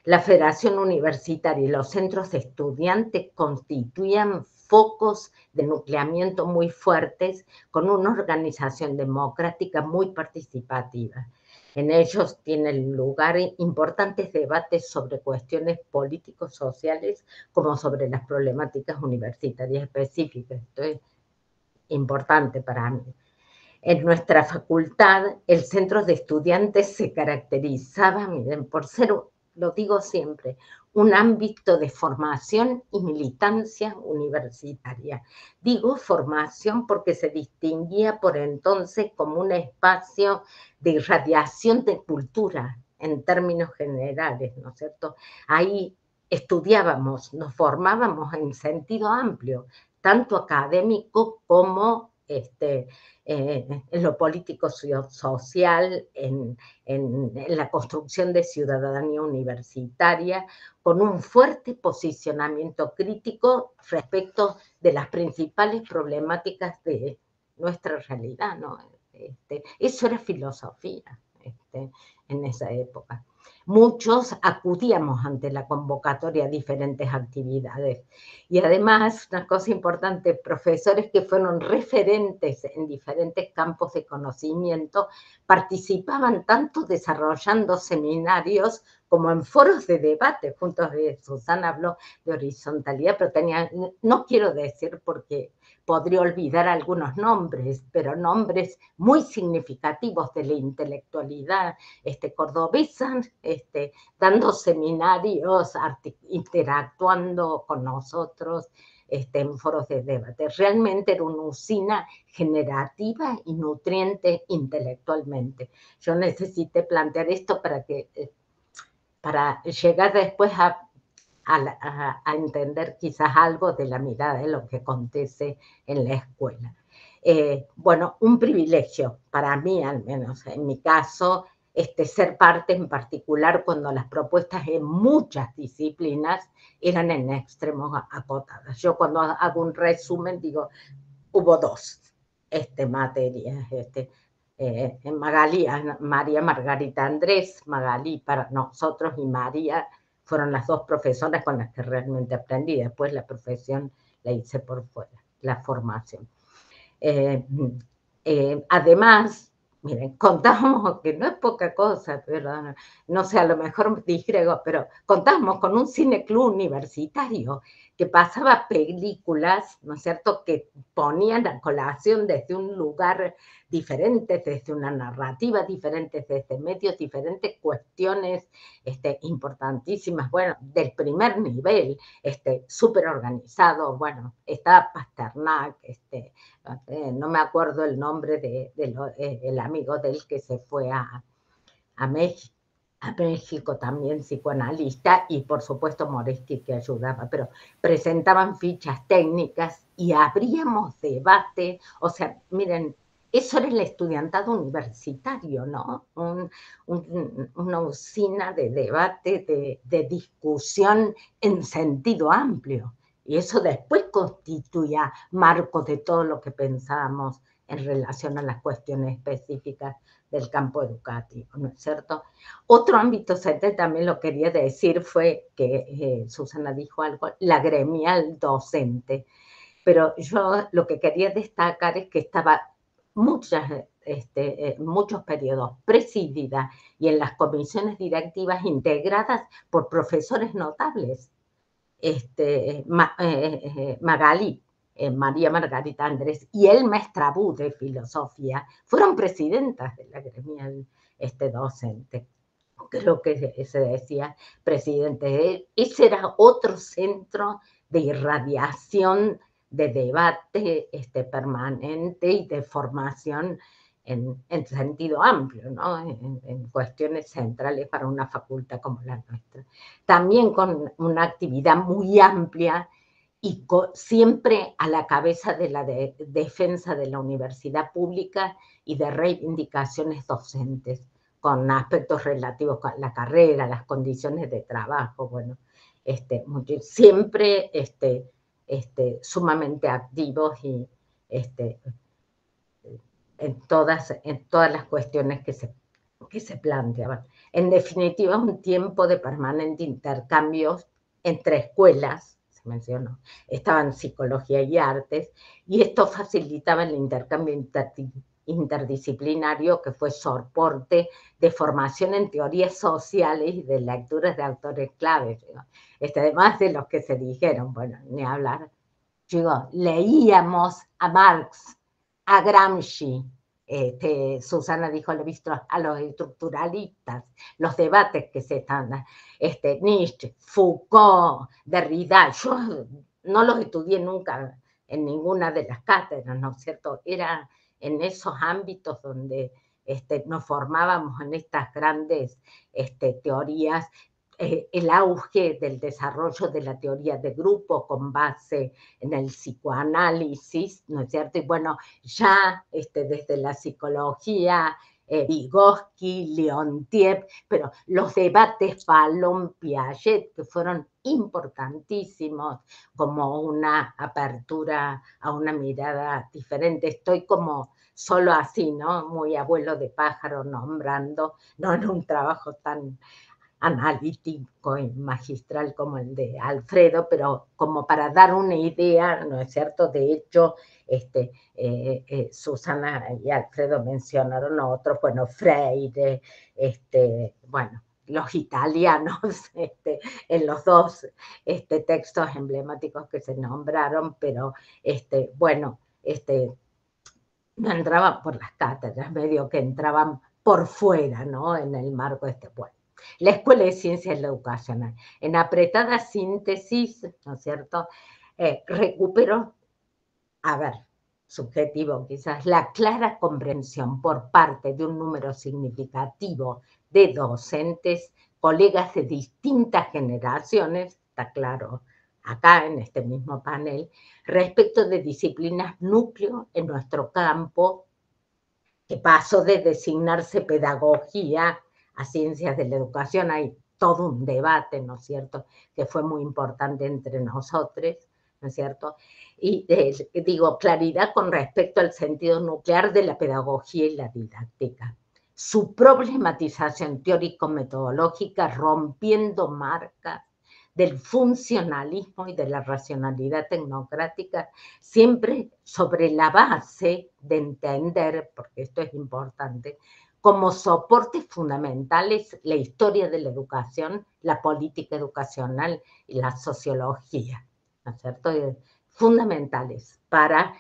La Federación Universitaria y los centros de estudiantes constituían focos de nucleamiento muy fuertes con una organización democrática muy participativa. En ellos tienen lugar importantes debates sobre cuestiones políticos sociales como sobre las problemáticas universitarias específicas. Esto es importante para mí. En nuestra facultad, el centro de estudiantes se caracterizaba, miren, por ser, lo digo siempre, un ámbito de formación y militancia universitaria. Digo formación porque se distinguía por entonces como un espacio de irradiación de cultura en términos generales, ¿no es cierto? Ahí estudiábamos, nos formábamos en sentido amplio, tanto académico como este, eh, en lo político social, en, la construcción de ciudadanía universitaria, con un fuerte posicionamiento crítico respecto de las principales problemáticas de nuestra realidad. ¿no? Este, eso era filosofía este, en esa época muchos acudíamos ante la convocatoria a diferentes actividades. Y además, una cosa importante, profesores que fueron referentes en diferentes campos de conocimiento participaban tanto desarrollando seminarios como en foros de debate, juntos de Susana habló de horizontalidad, pero tenía, no quiero decir porque podría olvidar algunos nombres, pero nombres muy significativos de la intelectualidad este, cordobesa, este, dando seminarios, interactuando con nosotros este, en foros de debate. Realmente era una usina generativa y nutriente intelectualmente. Yo necesité plantear esto para que eh, para llegar después a a, entender quizás algo de la mirada de lo que acontece en la escuela. Eh, bueno, un privilegio para mí, al menos en mi caso, este, ser parte en particular cuando las propuestas en muchas disciplinas eran en extremos acotadas. Yo cuando hago un resumen digo, hubo dos este, materias, este, eh, en Magalí, María Margarita Andrés, Magalí para nosotros y María fueron las dos profesoras con las que realmente aprendí. Después la profesión la hice por fuera, la formación. Eh, eh, además, miren, contamos, que no es poca cosa, pero no sé, a lo mejor disgrego, pero contamos con un cineclub universitario que pasaba películas, ¿no es cierto?, que ponían a colación desde un lugar diferente, desde una narrativa diferente, desde medios diferentes, cuestiones este, importantísimas, bueno, del primer nivel, este, súper organizado, bueno, estaba Pasternak, este, eh, no me acuerdo el nombre del de, eh, el amigo del que se fue a, a México, a México también psicoanalista y por supuesto Moretti que ayudaba, pero presentaban fichas técnicas y abríamos debate, o sea, miren, eso era el estudiantado universitario, ¿no? una usina de debate, de, de discusión en sentido amplio. Y eso después constituía marco de todo lo que pensábamos en relación a las cuestiones específicas del campo educativo, ¿no es cierto? Otro ámbito, también lo quería decir, fue que eh, Susana dijo algo, la gremial docente, pero yo lo que quería destacar es que estaba muchas, este, eh, muchos periodos presidida y en las comisiones directivas integradas por profesores notables. Este, eh, Magali, eh, María Margarita Andrés y el Maestrabú de Filosofía fueron presidentas de la gremial este, docente. Creo que se decía presidente. Ese era otro centro de irradiación, de debate este, permanente y de formación en, sentido amplio, ¿no? en, en, cuestiones centrales para una facultad como la nuestra. También con una actividad muy amplia y siempre a la cabeza de la defensa de la universidad pública y de reivindicaciones docentes con aspectos relativos a la carrera, las condiciones de trabajo, bueno, este, siempre este, este, sumamente activos y este, en, todas, en todas las cuestiones que se, que se planteaban. En definitiva, un tiempo de permanente intercambio entre escuelas mencionó, estaban psicología y artes, y esto facilitaba el intercambio interdisciplinario que fue soporte de formación en teorías sociales y de lecturas de autores claves. Este, además de los que se dijeron, bueno, ni hablar. Digo, leíamos a Marx, a Gramsci, este, Susana dijo, lo he visto a los estructuralistas, los debates que se están, este, Nietzsche, Foucault, Derrida, yo no los estudié nunca en ninguna de las cátedras, ¿no es cierto? Era en esos ámbitos donde este, nos formábamos en estas grandes este, teorías eh, el auge del desarrollo de la teoría de grupo con base en el psicoanálisis, ¿no es cierto? Y bueno, ya este, desde la psicología, eh, Vygotsky, Leontiev, pero los debates Fallon-Piaget, que fueron importantísimos como una apertura a una mirada diferente. Estoy como solo así, ¿no? Muy abuelo de pájaro nombrando, no en un trabajo tan analítico y magistral como el de Alfredo, pero como para dar una idea, ¿no es cierto? De hecho, este, eh, eh, Susana y Alfredo mencionaron otros, bueno, Freire, este, bueno, los italianos este, en los dos este, textos emblemáticos que se nombraron, pero este, bueno, este, no entraban por las cátedras, medio que entraban por fuera, ¿no? En el marco de este pueblo. La Escuela de Ciencias Educacional. En apretada síntesis, ¿no es cierto? Eh, recupero, a ver, subjetivo quizás, la clara comprensión por parte de un número significativo de docentes, colegas de distintas generaciones, está claro, acá en este mismo panel, respecto de disciplinas núcleo en nuestro campo, que pasó de designarse pedagogía a ciencias de la educación, hay todo un debate, ¿no es cierto?, que fue muy importante entre nosotros, ¿no es cierto? Y eh, digo, claridad con respecto al sentido nuclear de la pedagogía y la didáctica. Su problematización teórico-metodológica rompiendo marcas del funcionalismo y de la racionalidad tecnocrática, siempre sobre la base de entender, porque esto es importante, como soportes fundamentales la historia de la educación, la política educacional y la sociología, ¿no es cierto? Fundamentales para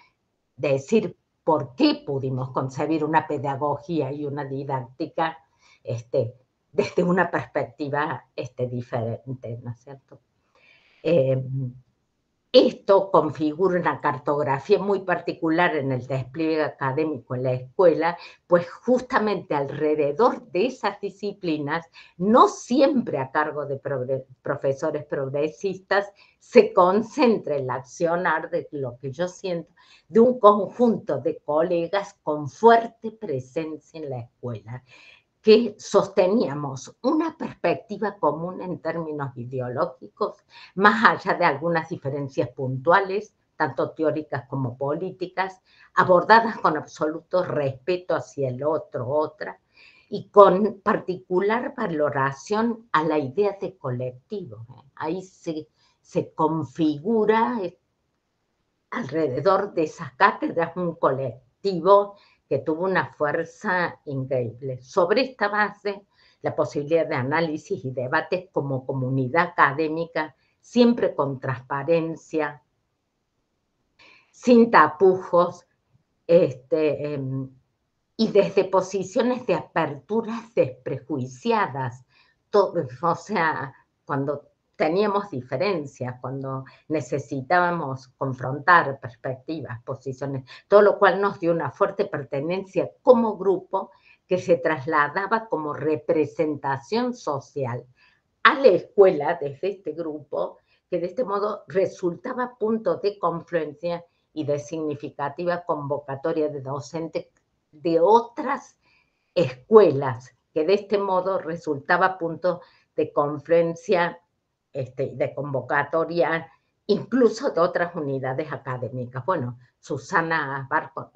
decir por qué pudimos concebir una pedagogía y una didáctica este, desde una perspectiva este, diferente, ¿no es cierto? Eh, esto configura una cartografía muy particular en el despliegue académico en la escuela, pues justamente alrededor de esas disciplinas, no siempre a cargo de profesores progresistas, se concentra el accionar de lo que yo siento de un conjunto de colegas con fuerte presencia en la escuela que sosteníamos una perspectiva común en términos ideológicos, más allá de algunas diferencias puntuales, tanto teóricas como políticas, abordadas con absoluto respeto hacia el otro, otra, y con particular valoración a la idea de colectivo. Ahí se, se configura eh, alrededor de esas cátedras un colectivo que tuvo una fuerza increíble. Sobre esta base, la posibilidad de análisis y debates como comunidad académica, siempre con transparencia, sin tapujos, este, em, y desde posiciones de aperturas desprejuiciadas. Todo, o sea, cuando teníamos diferencias cuando necesitábamos confrontar perspectivas, posiciones, todo lo cual nos dio una fuerte pertenencia como grupo que se trasladaba como representación social a la escuela desde este grupo, que de este modo resultaba punto de confluencia y de significativa convocatoria de docentes de otras escuelas, que de este modo resultaba punto de confluencia este, de convocatoria, incluso de otras unidades académicas. Bueno, Susana Barco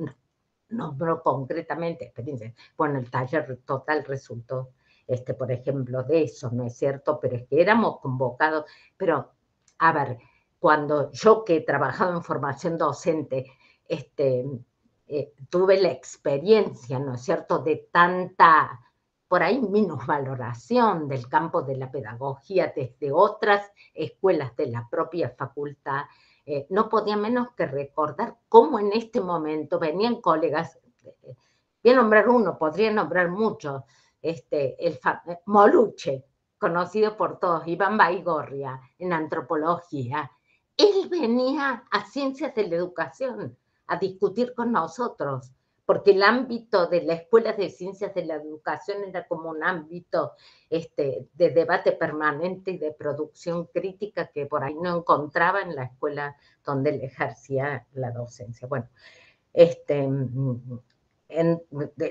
nombró concretamente experiencias. Bueno, el taller total resultó, este, por ejemplo, de eso, ¿no es cierto? Pero es que éramos convocados, pero, a ver, cuando yo que he trabajado en formación docente, este, eh, tuve la experiencia, ¿no es cierto?, de tanta, por ahí, valoración del campo de la pedagogía desde otras escuelas de la propia facultad, eh, no podía menos que recordar cómo en este momento venían colegas, eh, voy a nombrar uno, podría nombrar muchos, este, el Moluche, conocido por todos, Iván Baigorria, en antropología, él venía a ciencias de la educación a discutir con nosotros, porque el ámbito de la Escuela de Ciencias de la Educación era como un ámbito este, de debate permanente y de producción crítica que por ahí no encontraba en la escuela donde él ejercía la docencia. Bueno, este,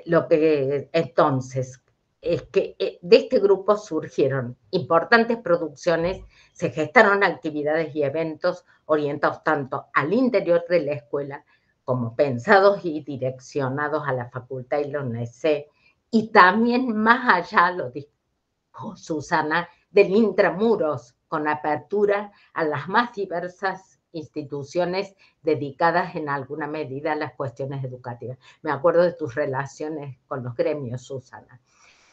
lo que entonces es que eh, de este grupo surgieron importantes producciones, se gestaron actividades y eventos orientados tanto al interior de la escuela como pensados y direccionados a la facultad y la UNESE, y también más allá, lo dijo Susana, del intramuros, con apertura a las más diversas instituciones dedicadas en alguna medida a las cuestiones educativas. Me acuerdo de tus relaciones con los gremios, Susana.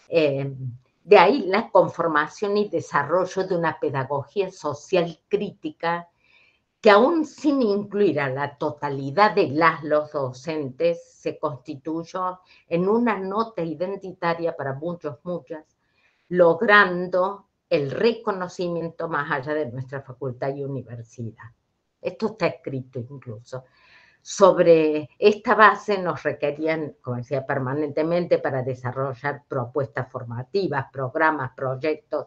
Eh, de ahí la conformación y desarrollo de una pedagogía social crítica que aún sin incluir a la totalidad de las los docentes, se constituyó en una nota identitaria para muchos, muchas, logrando el reconocimiento más allá de nuestra facultad y universidad. Esto está escrito incluso. Sobre esta base nos requerían, como decía, permanentemente para desarrollar propuestas formativas, programas, proyectos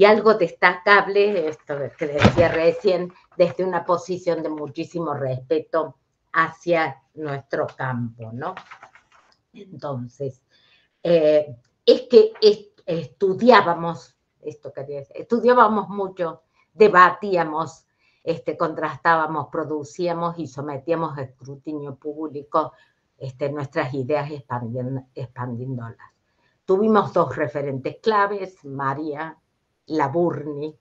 y algo destacable, esto que decía recién, desde una posición de muchísimo respeto hacia nuestro campo, ¿no? Entonces, eh, es que estudiábamos, esto quería decir, estudiábamos mucho, debatíamos, este, contrastábamos, producíamos y sometíamos a escrutinio público este, nuestras ideas expandiéndolas. Tuvimos dos referentes claves, María Laburni,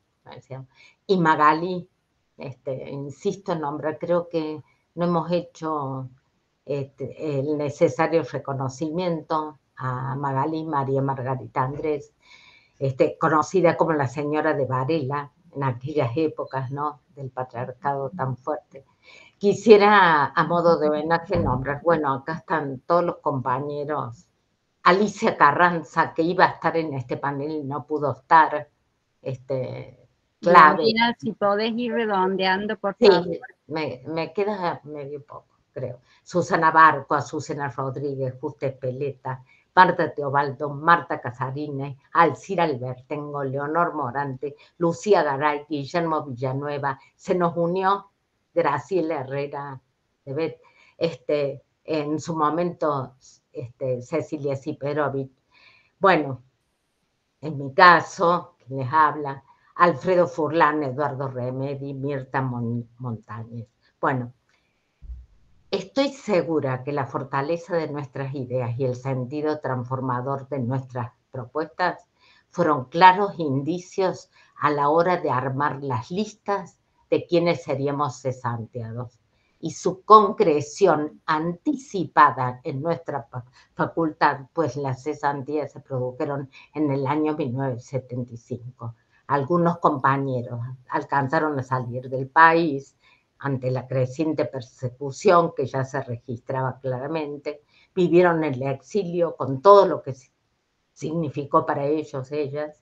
y Magali, este, insisto en nombrar, creo que no hemos hecho este, el necesario reconocimiento a Magali María Margarita Andrés, este, conocida como la señora de Varela en aquellas épocas ¿no? del patriarcado tan fuerte. Quisiera, a modo de homenaje, nombrar, bueno, acá están todos los compañeros. Alicia Carranza, que iba a estar en este panel y no pudo estar, este, clave. si podés ir redondeando, por favor. me, me queda medio poco, creo. Susana Barco, Azucena Rodríguez, Juste Peleta, Marta Teobaldo, Marta Casarine, Alcira Albertengo, Leonor Morante, Lucía Garay, Guillermo Villanueva, se nos unió Graciela Herrera, este, en su momento este, Cecilia Siperovic. Bueno, en mi caso, les habla, Alfredo Furlán, Eduardo Remedi, Mirta Montañez. Bueno, estoy segura que la fortaleza de nuestras ideas y el sentido transformador de nuestras propuestas fueron claros indicios a la hora de armar las listas de quienes seríamos cesanteados y su concreción anticipada en nuestra facultad, pues las cesantías se produjeron en el año 1975. Algunos compañeros alcanzaron a salir del país ante la creciente persecución que ya se registraba claramente, vivieron el exilio con todo lo que significó para ellos, ellas.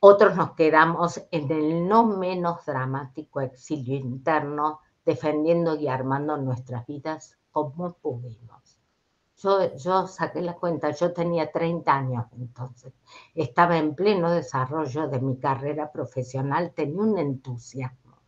Otros nos quedamos en el no menos dramático exilio interno defendiendo y armando nuestras vidas como pudimos. Yo, yo saqué la cuenta, yo tenía 30 años entonces, estaba en pleno desarrollo de mi carrera profesional, tenía un entusiasmo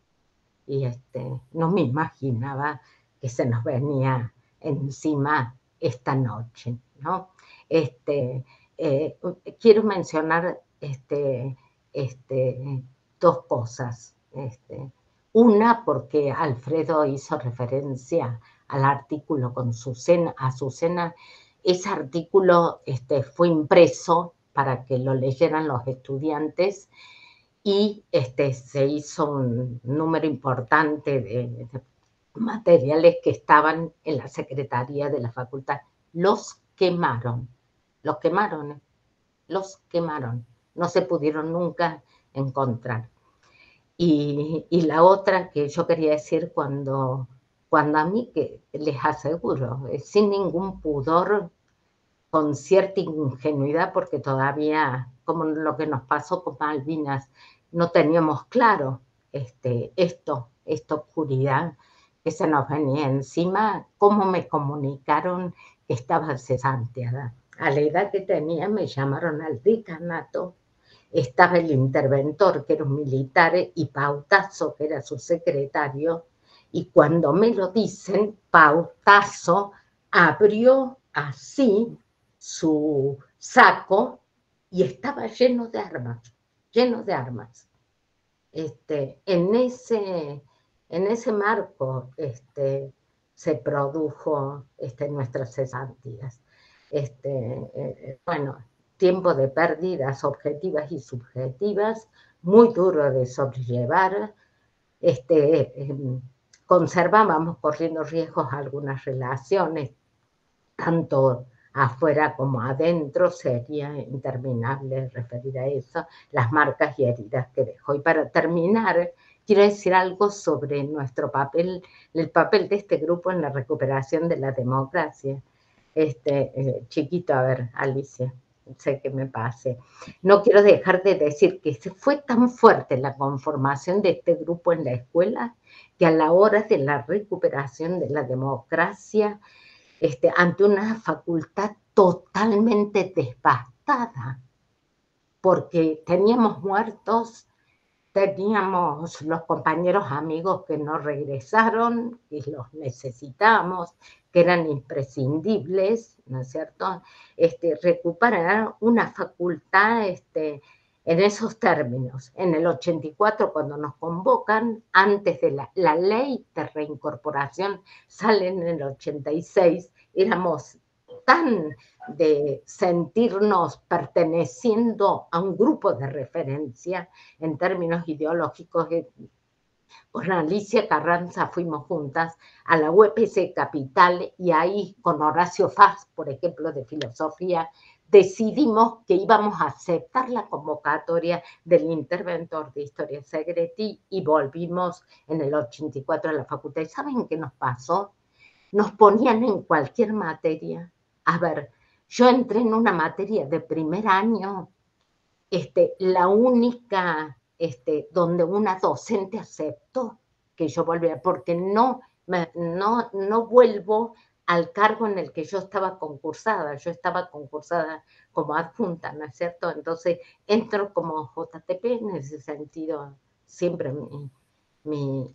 y este, no me imaginaba que se nos venía encima esta noche, ¿no? Este, eh, quiero mencionar este, este, dos cosas. Este, una, porque Alfredo hizo referencia al artículo con Susana, a. Ese artículo este, fue impreso para que lo leyeran los estudiantes y este, se hizo un número importante de, materiales que estaban en la secretaría de la facultad. Los quemaron, los quemaron, los quemaron. No se pudieron nunca encontrar. Y, la otra que yo quería decir cuando, cuando a mí, que les aseguro, sin ningún pudor, con cierta ingenuidad, porque todavía, como lo que nos pasó con Malvinas, no teníamos claro este, esto, esta oscuridad que se nos venía encima, cómo me comunicaron que estaba cesante. A la edad que tenía me llamaron al decanato, estaba el interventor, que era un militar, y Pautazo, que era su secretario, y cuando me lo dicen, Pautazo abrió así su saco y estaba lleno de armas, lleno de armas. Este, en, ese, en ese marco este, se produjo este, nuestras cesantías. Este, eh, bueno, tiempo de pérdidas objetivas y subjetivas, muy duro de sobrellevar. Este, em, conservábamos corriendo riesgos algunas relaciones, tanto afuera como adentro, sería interminable referir a eso, las marcas y heridas que dejó. Y para terminar, quiero decir algo sobre nuestro papel, el papel de este grupo en la recuperación de la democracia. Este, eh, chiquito, a ver, Alicia, sé que me pase. No quiero dejar de decir que fue tan fuerte la conformación de este grupo en la escuela que a la hora de la recuperación de la democracia, este, ante una facultad totalmente devastada, porque teníamos muertos, teníamos los compañeros amigos que no regresaron y los necesitamos, que eran imprescindibles, ¿no es cierto? Este, recuperar una facultad este, en esos términos. En el 84, cuando nos convocan, antes de la, la ley de reincorporación, sale en el 86, éramos tan de sentirnos perteneciendo a un grupo de referencia en términos ideológicos. Con Alicia Carranza fuimos juntas a la UPC Capital y ahí con Horacio Faz, por ejemplo, de filosofía, decidimos que íbamos a aceptar la convocatoria del interventor de Historia Segretti y volvimos en el 84 a la facultad. ¿Y saben qué nos pasó? Nos ponían en cualquier materia. A ver, yo entré en una materia de primer año, este, la única este, donde una docente aceptó que yo volviera, porque no, no, no vuelvo al cargo en el que yo estaba concursada. Yo estaba concursada como adjunta, ¿no es cierto? Entonces entro como JTP en ese sentido, siempre mi,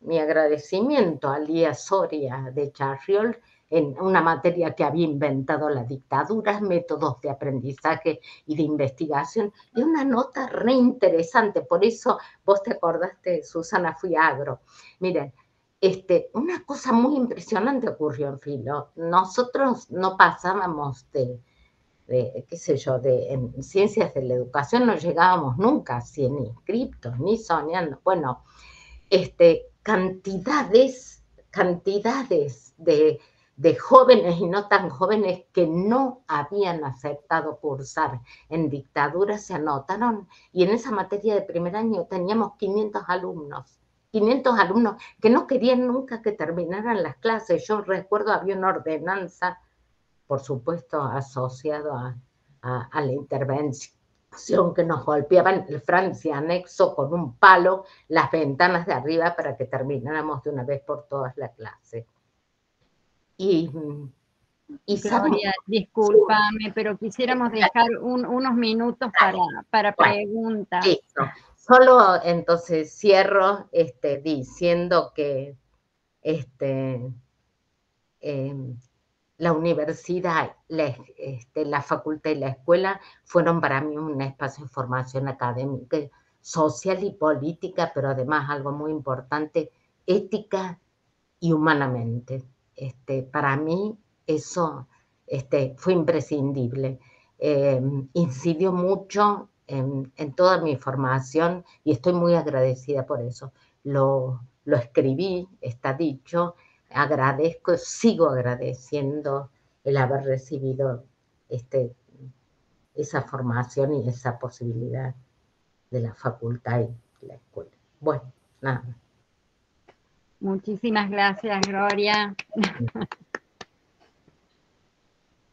mi, agradecimiento a Lía Soria de Charriol en una materia que había inventado la dictadura, métodos de aprendizaje y de investigación, y una nota re interesante, por eso vos te acordaste, Susana, fui agro. Miren, este, una cosa muy impresionante ocurrió en Filo. Nosotros no pasábamos de, qué sé yo, de en ciencias de la educación no llegábamos nunca, así ni inscriptos, ni soñando. Bueno, este, cantidades, cantidades de, de jóvenes y no tan jóvenes que no habían aceptado cursar en dictadura se anotaron y en esa materia de primer año teníamos 500 alumnos 500 alumnos que no querían nunca que terminaran las clases. Yo recuerdo había una ordenanza, por supuesto, asociado a, la intervención que nos golpeaban el Francia anexo con un palo las ventanas de arriba para que termináramos de una vez por todas la clase. Y, y Gloria, discúlpame, pero quisiéramos dejar unos minutos para, para preguntas. Solo entonces cierro este, diciendo que este, em, la universidad, la, este, la facultad y la escuela fueron para mí un espacio de formación académica, social y política, pero además algo muy importante, ética y humanamente. Este, para mí eso este, fue imprescindible. Em, incidió mucho en, toda mi formación y estoy muy agradecida por eso. Lo, escribí, está dicho, agradezco, sigo agradeciendo el haber recibido este, esa formación y esa posibilidad de la facultad y la escuela. Bueno, nada. Muchísimas gracias, Gloria.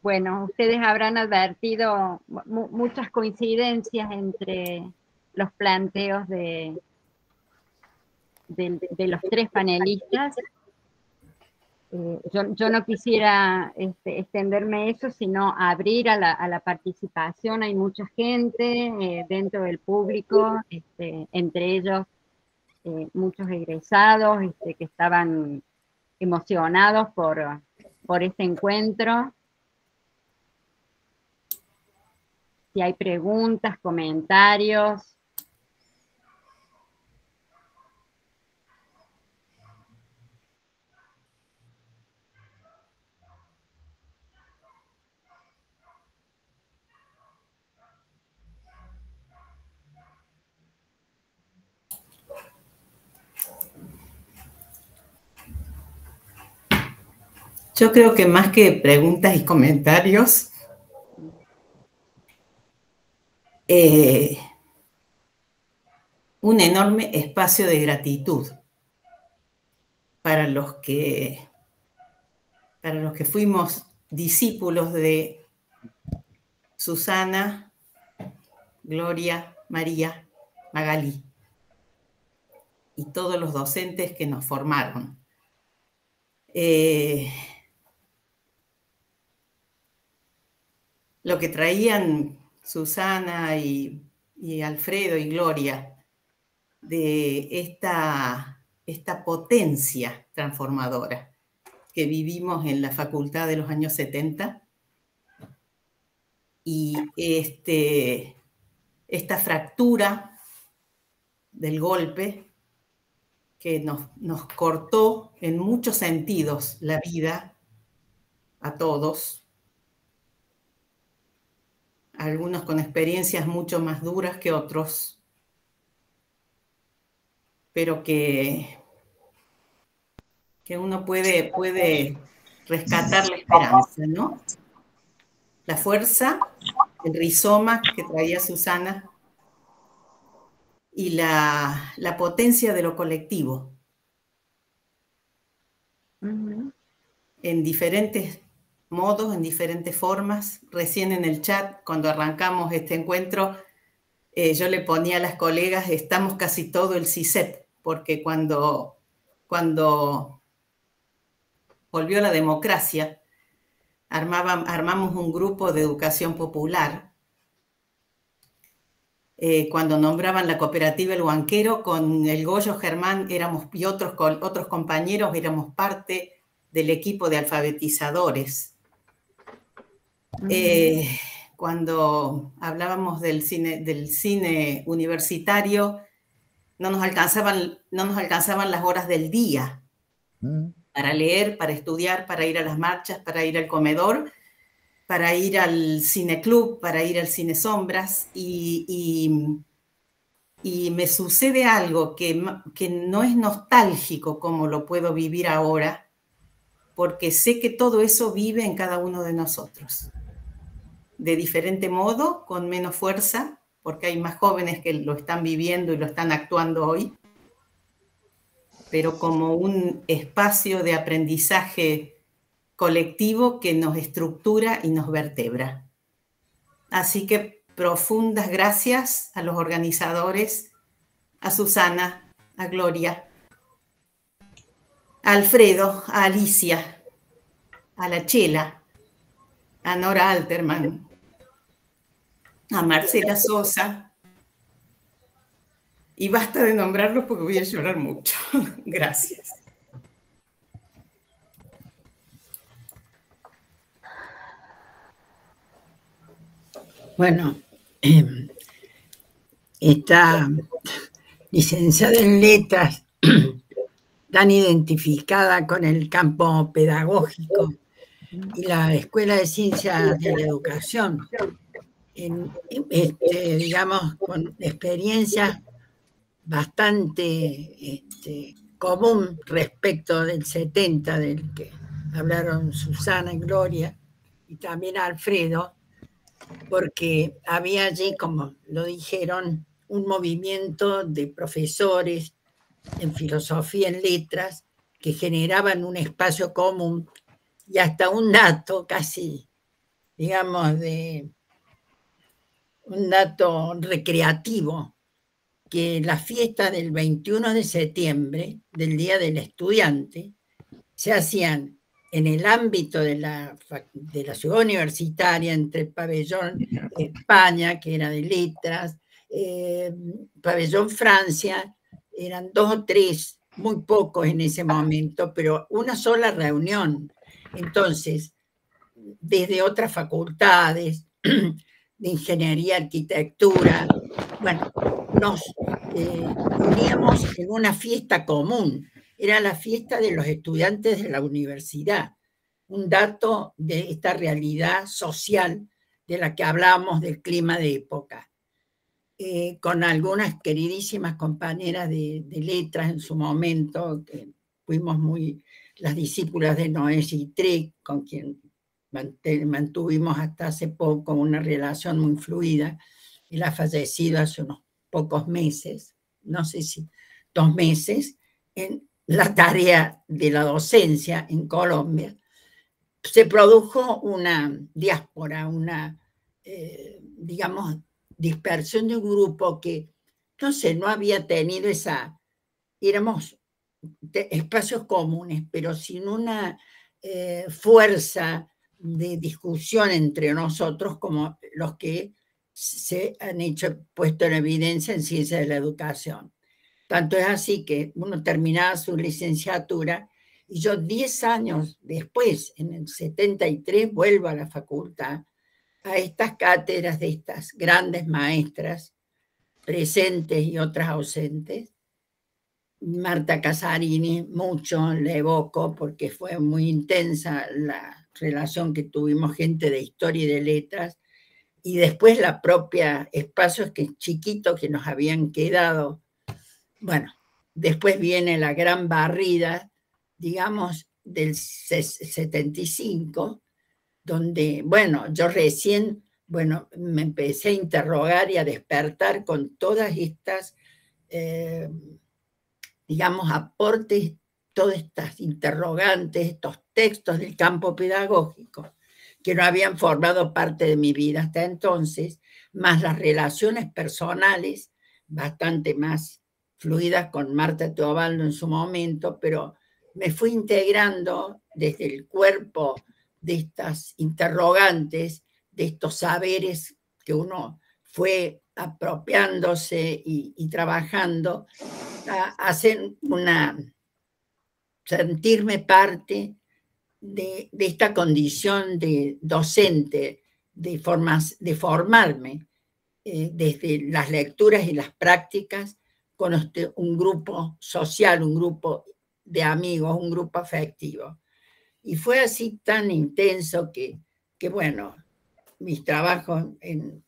bueno, ustedes habrán advertido muchas coincidencias entre los planteos de, los tres panelistas. Eh, yo, no quisiera este, extenderme eso, sino abrir a la, participación. Hay mucha gente eh, dentro del público, este, entre ellos eh, muchos egresados este, que estaban emocionados por, por este encuentro. Si hay preguntas, comentarios, Yo creo que más que preguntas y comentarios, eh, un enorme espacio de gratitud para los que, para los que fuimos discípulos de Susana, Gloria, María, Magalí y todos los docentes que nos formaron. Eh, lo que traían Susana y, Alfredo y Gloria de esta, potencia transformadora que vivimos en la facultad de los años 70 y este, esta fractura del golpe que nos cortó en muchos sentidos la vida a todos, algunos con experiencias mucho más duras que otros, pero que, que uno puede, puede rescatar la esperanza, ¿no? La fuerza, el rizoma que traía Susana y la, potencia de lo colectivo. En diferentes modos, en diferentes formas. Recién en el chat, cuando arrancamos este encuentro, eh, yo le ponía a las colegas, estamos casi todo el CISEP, porque cuando, cuando volvió la democracia, armamos un grupo de educación popular. Eh, cuando nombraban la cooperativa El Banquero, con el Goyo Germán éramos, y otros, otros compañeros éramos parte del equipo de alfabetizadores eh, cuando hablábamos del cine, del cine universitario, no nos, alcanzaban, no nos alcanzaban las horas del día mm. para leer, para estudiar, para ir a las marchas, para ir al comedor, para ir al cine club, para ir al cine sombras. Y, y, me sucede algo que, que no es nostálgico como lo puedo vivir ahora, porque sé que todo eso vive en cada uno de nosotros de diferente modo, con menos fuerza, porque hay más jóvenes que lo están viviendo y lo están actuando hoy, pero como un espacio de aprendizaje colectivo que nos estructura y nos vertebra. Así que profundas gracias a los organizadores, a Susana, a Gloria, a Alfredo, a Alicia, a la Chela, a Nora Alterman, a Marcela Sosa. Y basta de nombrarlos porque voy a llorar mucho. Gracias. Bueno, em, esta licenciada en letras tan identificada con el campo pedagógico y la Escuela de Ciencias de la Educación este, digamos, con experiencias bastante este, común respecto del 70, del que hablaron Susana y Gloria, y también Alfredo, porque había allí, como lo dijeron, un movimiento de profesores en filosofía, en letras, que generaban un espacio común y hasta un dato casi, digamos, de un dato recreativo, que la fiesta del 21 de septiembre, del Día del Estudiante, se hacían en el ámbito de la, de la ciudad universitaria, entre el pabellón España, que era de letras, eh, pabellón Francia, eran dos o tres, muy pocos en ese momento, pero una sola reunión. Entonces, desde otras facultades de ingeniería, arquitectura, bueno, nos eh, uníamos en una fiesta común. Era la fiesta de los estudiantes de la universidad. Un dato de esta realidad social de la que hablamos del clima de época. Eh, con algunas queridísimas compañeras de, letras en su momento, que fuimos muy las discípulas de Noé Gitré, con quien mantuvimos hasta hace poco una relación muy fluida. Él ha fallecido hace unos pocos meses, no sé si dos meses, en la tarea de la docencia en Colombia. Se produjo una diáspora, una, eh, digamos, dispersión de un grupo que, no sé, no había tenido esa, éramos espacios comunes, pero sin una eh, fuerza de discusión entre nosotros como los que se han hecho, puesto en evidencia en ciencia de la educación. Tanto es así que uno terminaba su licenciatura y yo 10 años después, en el 73, vuelvo a la facultad a estas cátedras de estas grandes maestras, presentes y otras ausentes. Marta Casarini, mucho le evoco porque fue muy intensa la relación que tuvimos gente de historia y de letras, y después la propia espacios que chiquitos que nos habían quedado. Bueno, después viene la gran barrida, digamos, del 75, donde, bueno, yo recién, bueno, me empecé a interrogar y a despertar con todas estas, eh, digamos, aportes, todas estas interrogantes, estos textos del campo pedagógico, que no habían formado parte de mi vida hasta entonces, más las relaciones personales, bastante más fluidas con Marta Teobaldo en su momento, pero me fui integrando desde el cuerpo de estas interrogantes, de estos saberes que uno fue apropiándose y, trabajando, a, hacer una, sentirme parte de, esta condición de docente, de, formas, de formarme eh, desde las lecturas y las prácticas con este, un grupo social, un grupo de amigos, un grupo afectivo. Y fue así tan intenso que, que bueno, mis trabajos en,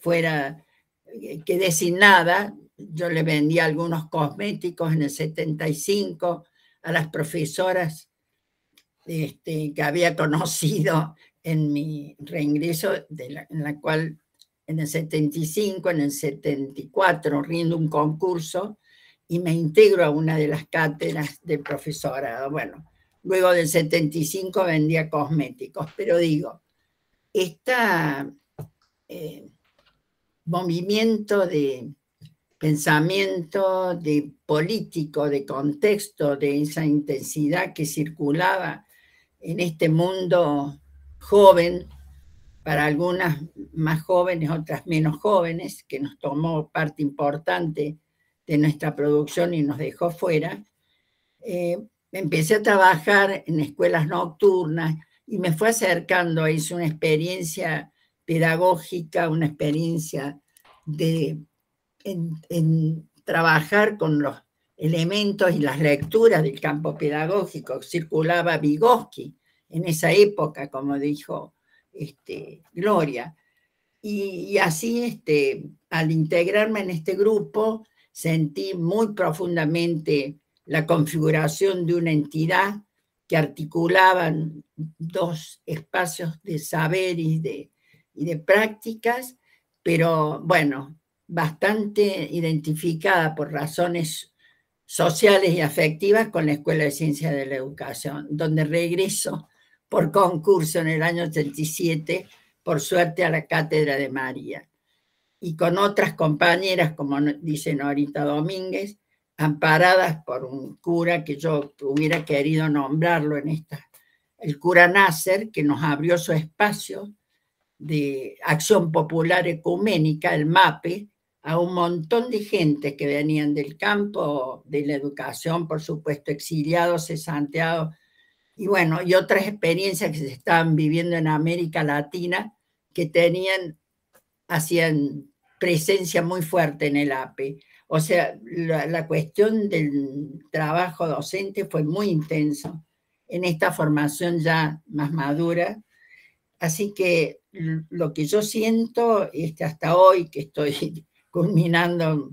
fuera, eh, quedé sin nada. Yo le vendí algunos cosméticos en el 75 a las profesoras este, que había conocido en mi reingreso, en la cual en el 75, en el 74, rindo un concurso y me integro a una de las cátedras de profesorado. Bueno, Luego del 75 vendía cosméticos, pero digo, este movimiento de pensamiento, de político, de contexto, de esa intensidad que circulaba en este mundo joven, para algunas más jóvenes, otras menos jóvenes, que nos tomó parte importante de nuestra producción y nos dejó fuera, eh, empecé a trabajar en escuelas nocturnas y me fue acercando eso una experiencia pedagógica, una experiencia de en, trabajar con los elementos y las lecturas del campo pedagógico. Circulaba Vygotsky en esa época, como dijo este, Gloria. Y, así, este, al integrarme en este grupo, sentí muy profundamente la configuración de una entidad que articulaban dos espacios de saber y de, y de prácticas, pero bueno, bastante identificada por razones sociales y afectivas con la Escuela de Ciencias de la Educación, donde regreso por concurso en el año 87, por suerte a la Cátedra de María. Y con otras compañeras, como dice Norita Domínguez, amparadas por un cura que yo hubiera querido nombrarlo en esta, el cura Nasser, que nos abrió su espacio de acción popular ecuménica, el MAPE, a un montón de gente que venían del campo de la educación, por supuesto, exiliados, cesanteados, y bueno, y otras experiencias que se estaban viviendo en América Latina que tenían, hacían presencia muy fuerte en el APE. O sea, la, cuestión del trabajo docente fue muy intenso en esta formación ya más madura. Así que lo que yo siento este, hasta hoy, que estoy culminando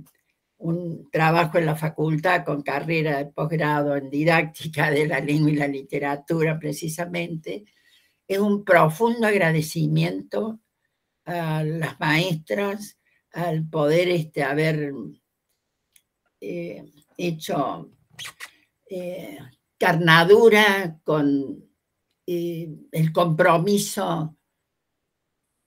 un trabajo en la facultad con carrera de posgrado en didáctica de la lengua y la literatura precisamente, es un profundo agradecimiento a las maestras, al poder este, haber eh, hecho eh, carnadura con eh, el compromiso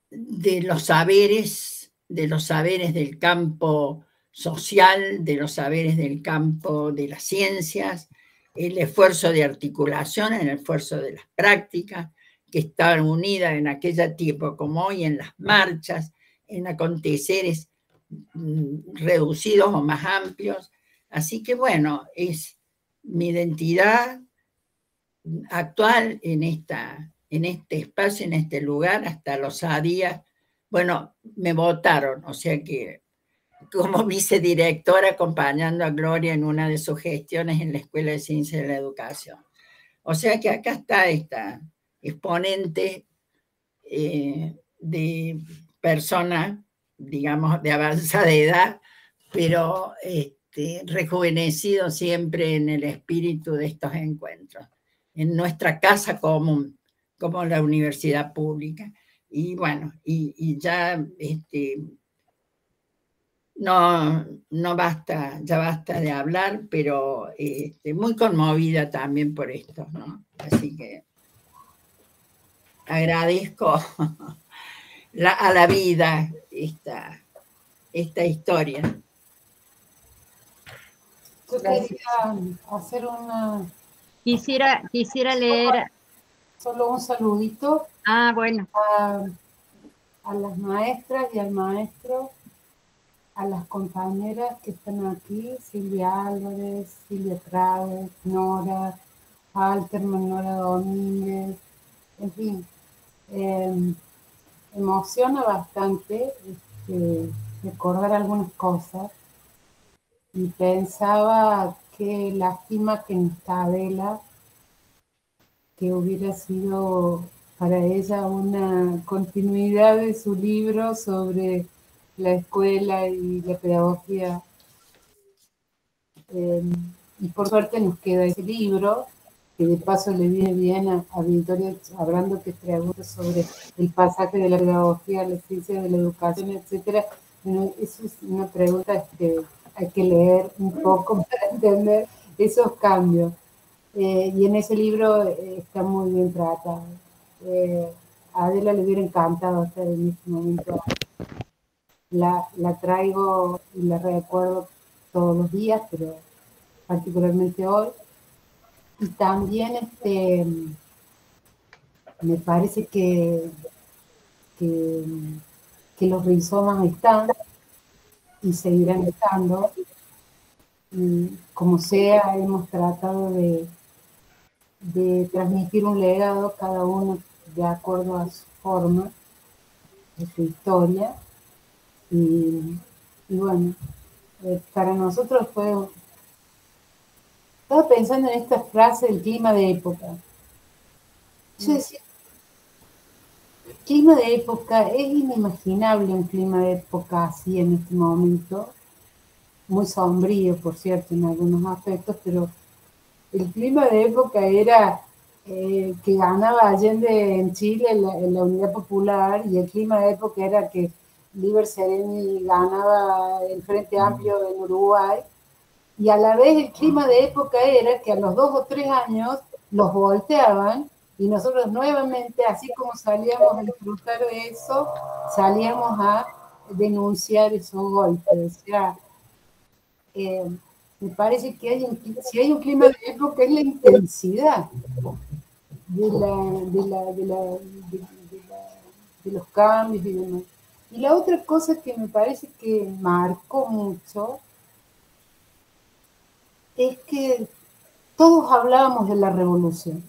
de los saberes de los saberes del campo social, de los saberes del campo de las ciencias, el esfuerzo de articulación, el esfuerzo de las prácticas, que estaban unidas en aquella tiempo como hoy en las marchas, en aconteceres mm, reducidos o más amplios. Así que bueno, es mi identidad actual en, esta, en este espacio, en este lugar, hasta los días bueno, me votaron, o sea que como vicedirectora acompañando a Gloria en una de sus gestiones en la Escuela de Ciencias de la Educación. O sea que acá está esta exponente eh, de persona, digamos, de avanzada edad, pero este, rejuvenecido siempre en el espíritu de estos encuentros, en nuestra casa común, como la universidad pública. Y bueno, y, ya este, no, no basta, ya basta de hablar, pero este, muy conmovida también por esto, ¿no? Así que agradezco a la vida esta, esta historia. Yo quería hacer una... Quisiera, quisiera leer... Solo un saludito Ah, bueno. A, las maestras y al maestro, a las compañeras que están aquí, Silvia Álvarez, Silvia Traves, Nora, Alterman, Nora Domínguez, en fin. Em, emociona bastante este, recordar algunas cosas y pensaba que lástima que en Isabela, que hubiera sido para ella una continuidad de su libro sobre la escuela y la pedagogía. Em, y por suerte nos queda ese libro, que de paso le viene bien a, Victoria hablando que pregunta sobre el pasaje de la pedagogía, la ciencia de la educación, etc. Bueno, eso es una pregunta que hay que leer un poco para entender esos cambios. Eh, y en ese libro eh, está muy bien tratado. Eh, a Adela le hubiera encantado estar en este momento. La, la traigo y la recuerdo todos los días, pero particularmente hoy. Y también este, me parece que, que, que los rizomas están y seguirán estando. Y como sea, hemos tratado de, de transmitir un legado, cada uno de acuerdo a su forma, de su historia. Y, bueno, eh, para nosotros fue... Estaba pensando en esta frase del clima de época. Yo decía, clima de época, es inimaginable un clima de época así en este momento, muy sombrío, por cierto, en algunos aspectos, pero el clima de época era eh, que ganaba Allende en Chile en la, Unidad Popular y el clima de época era que Liber Sereni ganaba el Frente Amplio en Uruguay y a la vez el clima de época era que a los dos o tres años los volteaban y nosotros nuevamente, así como salíamos a disfrutar de eso, salíamos a denunciar esos golpes. O sea, eh, me parece que hay si hay un clima de época es la intensidad de, los cambios y demás. Y la otra cosa que me parece que marcó mucho es que todos hablábamos de la revolución.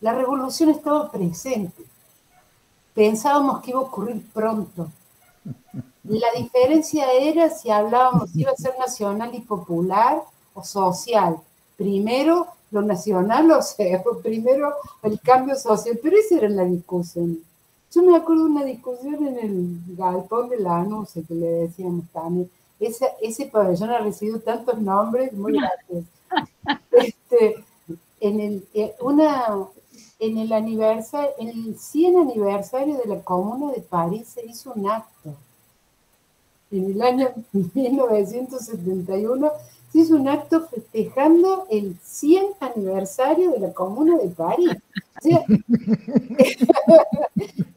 La revolución estaba presente. Pensábamos que iba a ocurrir pronto. La diferencia era si hablábamos si iba a ser nacional y popular o social. Primero lo nacional, o sea, primero el cambio social, pero esa era la discusión. Yo me acuerdo de una discusión en el galpón de la sé que le decíamos también. Ese, ese pabellón ha recibido tantos nombres muy grandes. Este, en, el, eh, una, en el aniversario, en el 100 aniversario de la Comuna de París se hizo un acto. En el año 1971 se hizo un acto festejando el 100 aniversario de la Comuna de París.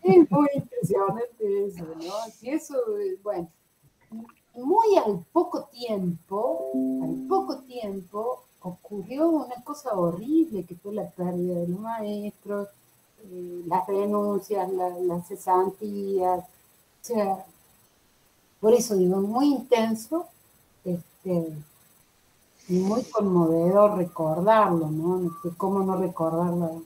es muy impresionante eso, ¿no? Y eso, bueno, muy al poco tiempo, al poco tiempo, ocurrió una cosa horrible que fue la pérdida de los maestros, eh, las renuncias, las cesantías, o sea, por eso digo, muy intenso, este, y muy conmovedor recordarlo, ¿no? ¿Cómo no recordarlo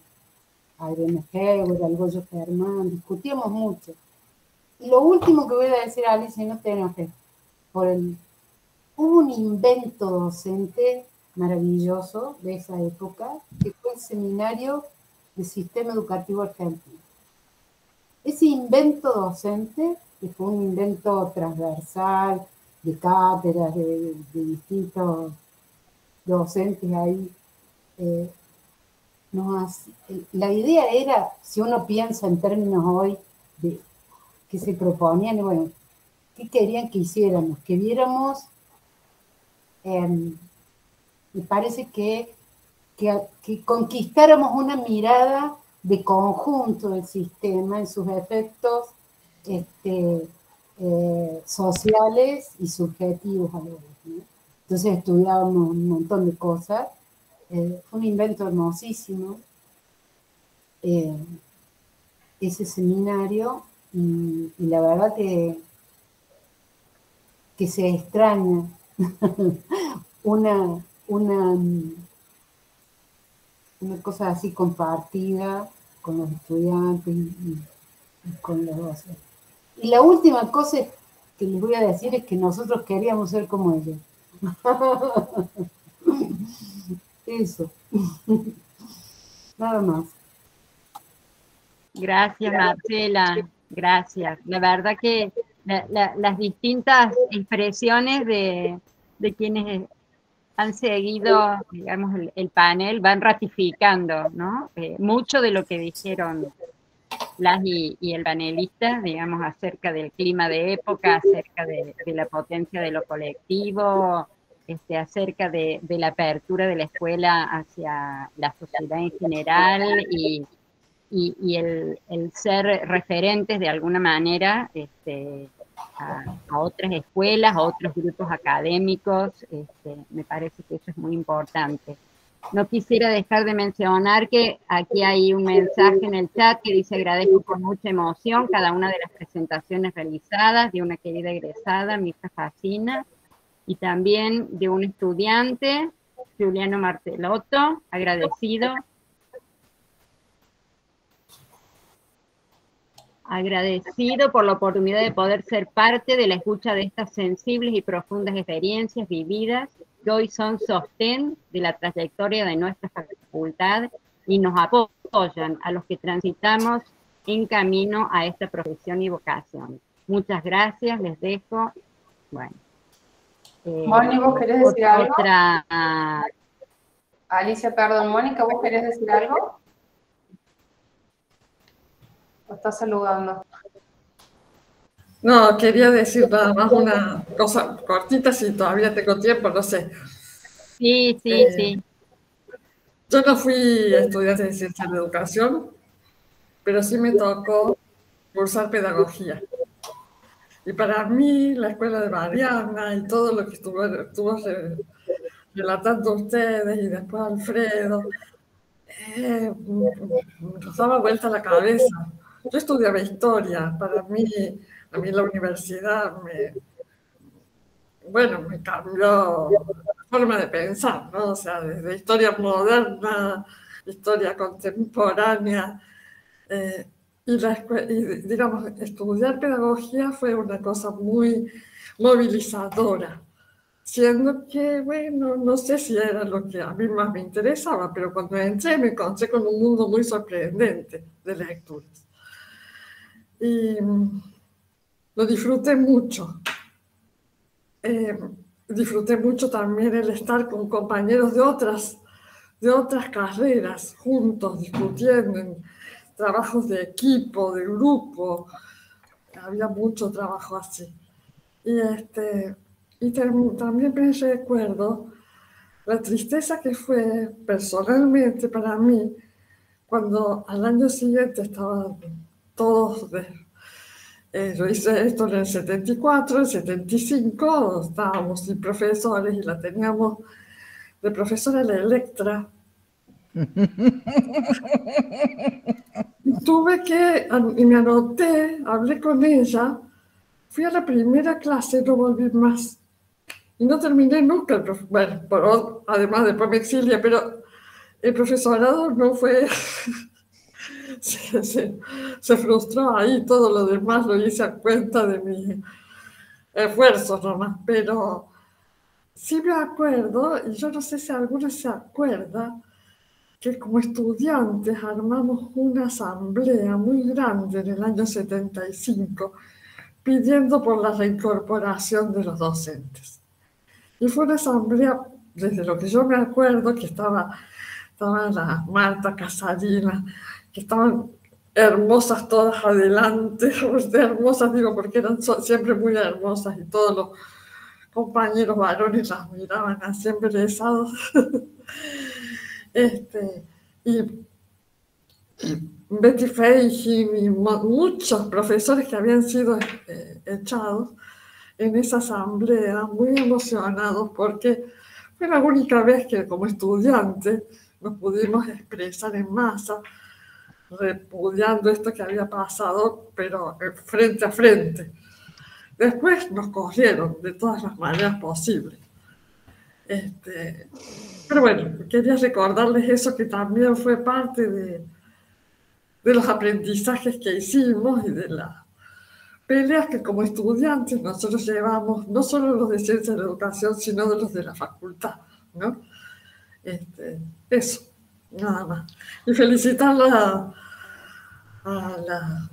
a Irene Heber, al Goyo Germán? Discutíamos mucho. Y lo último que voy a decir a Alicia, no te enojes, por el... Hubo un invento docente maravilloso de esa época, que fue el seminario del sistema educativo argentino. Ese invento docente, que fue un invento transversal, de cátedras, de, distintos docentes ahí, eh, la idea era, si uno piensa en términos hoy de que se proponían, bueno, ¿qué querían que hiciéramos? Que viéramos em, me parece que, que, conquistáramos una mirada de conjunto del sistema en sus efectos este, eh, sociales y subjetivos a Entonces estudiábamos un montón de cosas. Eh, fue un invento hermosísimo eh, ese seminario y, y, la verdad que, que se extraña una, una, una cosa así compartida con los estudiantes y, con los docentes. Y la última cosa que les voy a decir es que nosotros queríamos ser como ellos. Eso. Nada más. Gracias, Marcela. Gracias. La verdad que las distintas expresiones de, de quienes han seguido, digamos, el, panel, van ratificando, ¿no? Eh, mucho de lo que dijeron las y, el panelista, digamos, acerca del clima de época, acerca de, la potencia de lo colectivo, este, acerca de, la apertura de la escuela hacia la sociedad en general y, el, el, ser referentes de alguna manera este, a, otras escuelas, a otros grupos académicos, este, me parece que eso es muy importante. No quisiera dejar de mencionar que aquí hay un mensaje en el chat que dice agradezco con mucha emoción cada una de las presentaciones realizadas de una querida egresada, Mirta Fascina, y también de un estudiante, Juliano Martelotto, agradecido. Agradecido por la oportunidad de poder ser parte de la escucha de estas sensibles y profundas experiencias vividas que hoy son sostén de la trayectoria de nuestra facultad y nos apoyan a los que transitamos en camino a esta profesión y vocación. Muchas gracias, les dejo. Bueno. Eh, ¿vos querés decir algo? Otra, Alicia, perdón, Mónica, ¿vos querés decir algo? ¿O estás saludando? No, quería decir nada más una cosa cortita, si todavía tengo tiempo, no sé. Sí, sí, eh, sí. Yo no fui estudiante de ciencia de educación, pero sí me tocó cursar pedagogía. Y para mí, la escuela de Mariana y todo lo que estuvo, estuvo relatando ustedes y después Alfredo, eh, nos daba vuelta la cabeza. Yo estudiaba historia, para mí, a mí la universidad me, bueno, me cambió la forma de pensar, ¿no? O sea, desde historia moderna, historia contemporánea, eh, y, digamos, estudiar pedagogía fue una cosa muy movilizadora, siendo que, bueno, no sé si era lo que a mí más me interesaba, pero cuando entré me encontré con un mundo muy sorprendente de lecturas. Y lo disfruté mucho. Eh, disfruté mucho también el estar con compañeros de otras, de otras carreras, juntos, discutiendo en trabajos de equipo, de grupo. Había mucho trabajo así. Y, este, y también me recuerdo la tristeza que fue personalmente para mí cuando al año siguiente estaban todos de, eh, yo hice esto en el 74, en el 75, estábamos sin profesores y la teníamos de profesora la Electra. Tuve que, y me anoté, hablé con ella, fui a la primera clase no volví más. Y no terminé nunca, bueno, por, además después me exilia, pero el profesorado no fue se, frustró ahí, todo lo demás lo hice a cuenta de mi esfuerzo nomás, pero sí me acuerdo, y yo no sé si alguno se acuerda, que como estudiantes armamos una asamblea muy grande en el año 75 pidiendo por la reincorporación de los docentes. Y fue una asamblea, desde lo que yo me acuerdo, que estaba, estaba la Marta Casarina, estaban hermosas todas adelante, hermosas digo porque eran siempre muy hermosas y todos los compañeros varones las miraban así embelesados. este, y, Betty Feijin y muchos profesores que habían sido eh, echados en esa asamblea, muy emocionados porque fue la única vez que como estudiantes nos pudimos expresar en masa repudiando esto que había pasado, pero frente a frente. Después nos corrieron de todas las maneras posibles. Este, pero bueno, quería recordarles eso que también fue parte de, de los aprendizajes que hicimos y de las peleas que como estudiantes nosotros llevamos, no solo los de ciencia de la educación, sino de los de la facultad. ¿no? Este, eso nada más. Y felicitarla a, la,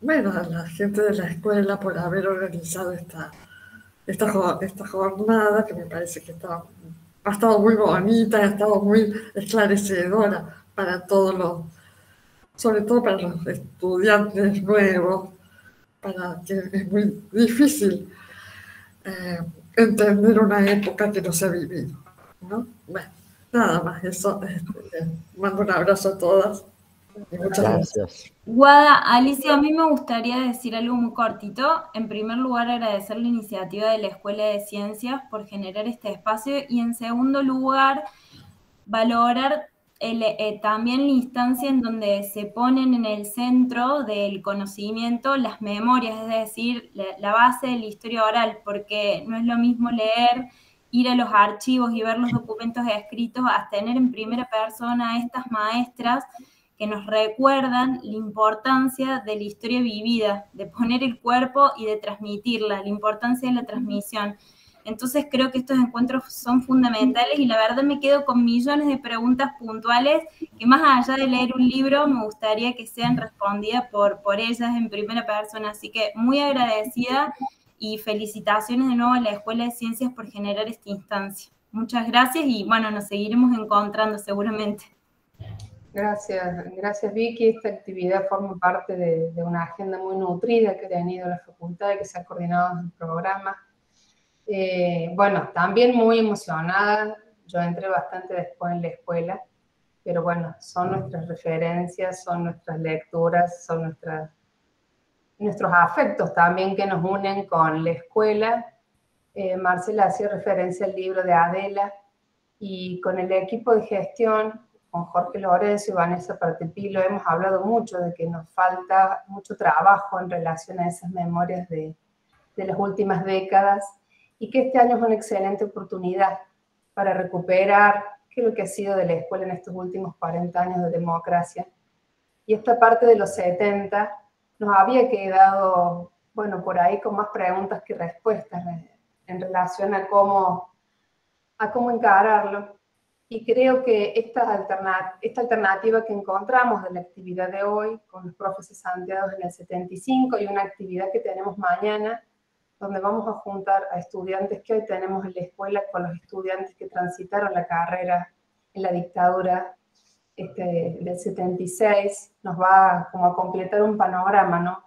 bueno, a la gente de la escuela por haber organizado esta, esta, esta jornada, que me parece que ha estado muy bonita, ha estado muy esclarecedora para todos los, sobre todo para los estudiantes nuevos, para que es muy difícil eh, entender una época que no se ha vivido. ¿no? Bueno. Nada más, eso. Este, mando un abrazo a todas. muchas gracias. Guada, Alicia, a mí me gustaría decir algo muy cortito. En primer lugar, agradecer la iniciativa de la Escuela de Ciencias por generar este espacio y en segundo lugar, valorar eh, también la instancia en donde se ponen en el centro del conocimiento las memorias, es decir, la base de la historia oral, porque no es lo mismo leer ir a los archivos y ver los documentos escritos, a tener en primera persona a estas maestras que nos recuerdan la importancia de la historia vivida, de poner el cuerpo y de transmitirla, la importancia de la transmisión. Entonces creo que estos encuentros son fundamentales y la verdad me quedo con millones de preguntas puntuales que más allá de leer un libro me gustaría que sean respondidas por, por ellas en primera persona. Así que muy agradecida y felicitaciones de nuevo a la Escuela de Ciencias por generar esta instancia. Muchas gracias y bueno, nos seguiremos encontrando seguramente. Gracias, gracias Vicky. Esta actividad forma parte de, una agenda muy nutrida que ha tenido la facultad y que se ha coordinado en el programa. Eh, bueno, también muy emocionada. Yo entré bastante después en la escuela, pero bueno, son nuestras referencias, son nuestras lecturas, son nuestras, nuestros afectos también que nos unen con la escuela. Eh, Marcela hacía referencia al libro de Adela y con el equipo de gestión con Jorge Lorenzo y Vanessa Partepilo hemos hablado mucho de que nos falta mucho trabajo en relación a esas memorias de, de las últimas décadas y que este año es una excelente oportunidad para recuperar qué es lo que ha sido de la escuela en estos últimos 40 años de democracia. Y esta parte de los 70 nos había quedado, bueno, por ahí con más preguntas que respuestas en relación a cómo, a cómo encararlo. Y creo que esta, esta alternativa que encontramos de la actividad de hoy, con los profes Santiago en el 75 y una actividad que tenemos mañana, donde vamos a juntar a estudiantes que hoy tenemos en la escuela con los estudiantes que transitaron la carrera en la dictadura este, del 76, nos va como a completar un panorama, ¿no?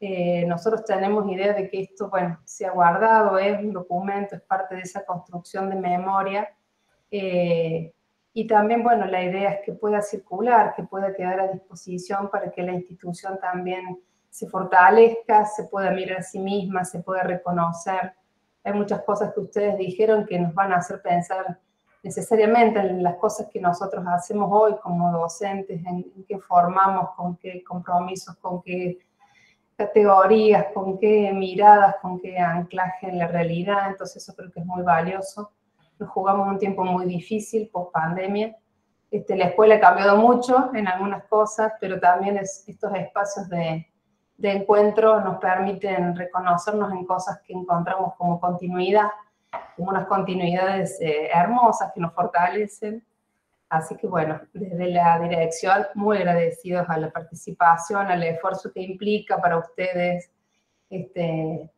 Eh, nosotros tenemos idea de que esto, bueno, se ha guardado, es un documento, es parte de esa construcción de memoria, eh, y también, bueno, la idea es que pueda circular, que pueda quedar a disposición para que la institución también se fortalezca, se pueda mirar a sí misma, se pueda reconocer. Hay muchas cosas que ustedes dijeron que nos van a hacer pensar necesariamente en las cosas que nosotros hacemos hoy como docentes, en, qué formamos, con qué compromisos, con qué categorías, con qué miradas, con qué anclaje en la realidad. Entonces eso creo que es muy valioso nos jugamos un tiempo muy difícil post pandemia. Este, la escuela ha cambiado mucho en algunas cosas, pero también estos espacios de, de, encuentro nos permiten reconocernos en cosas que encontramos como continuidad, unas continuidades eh, hermosas que nos fortalecen. Así que bueno, desde la dirección muy agradecidos a la participación, al esfuerzo que implica para ustedes este,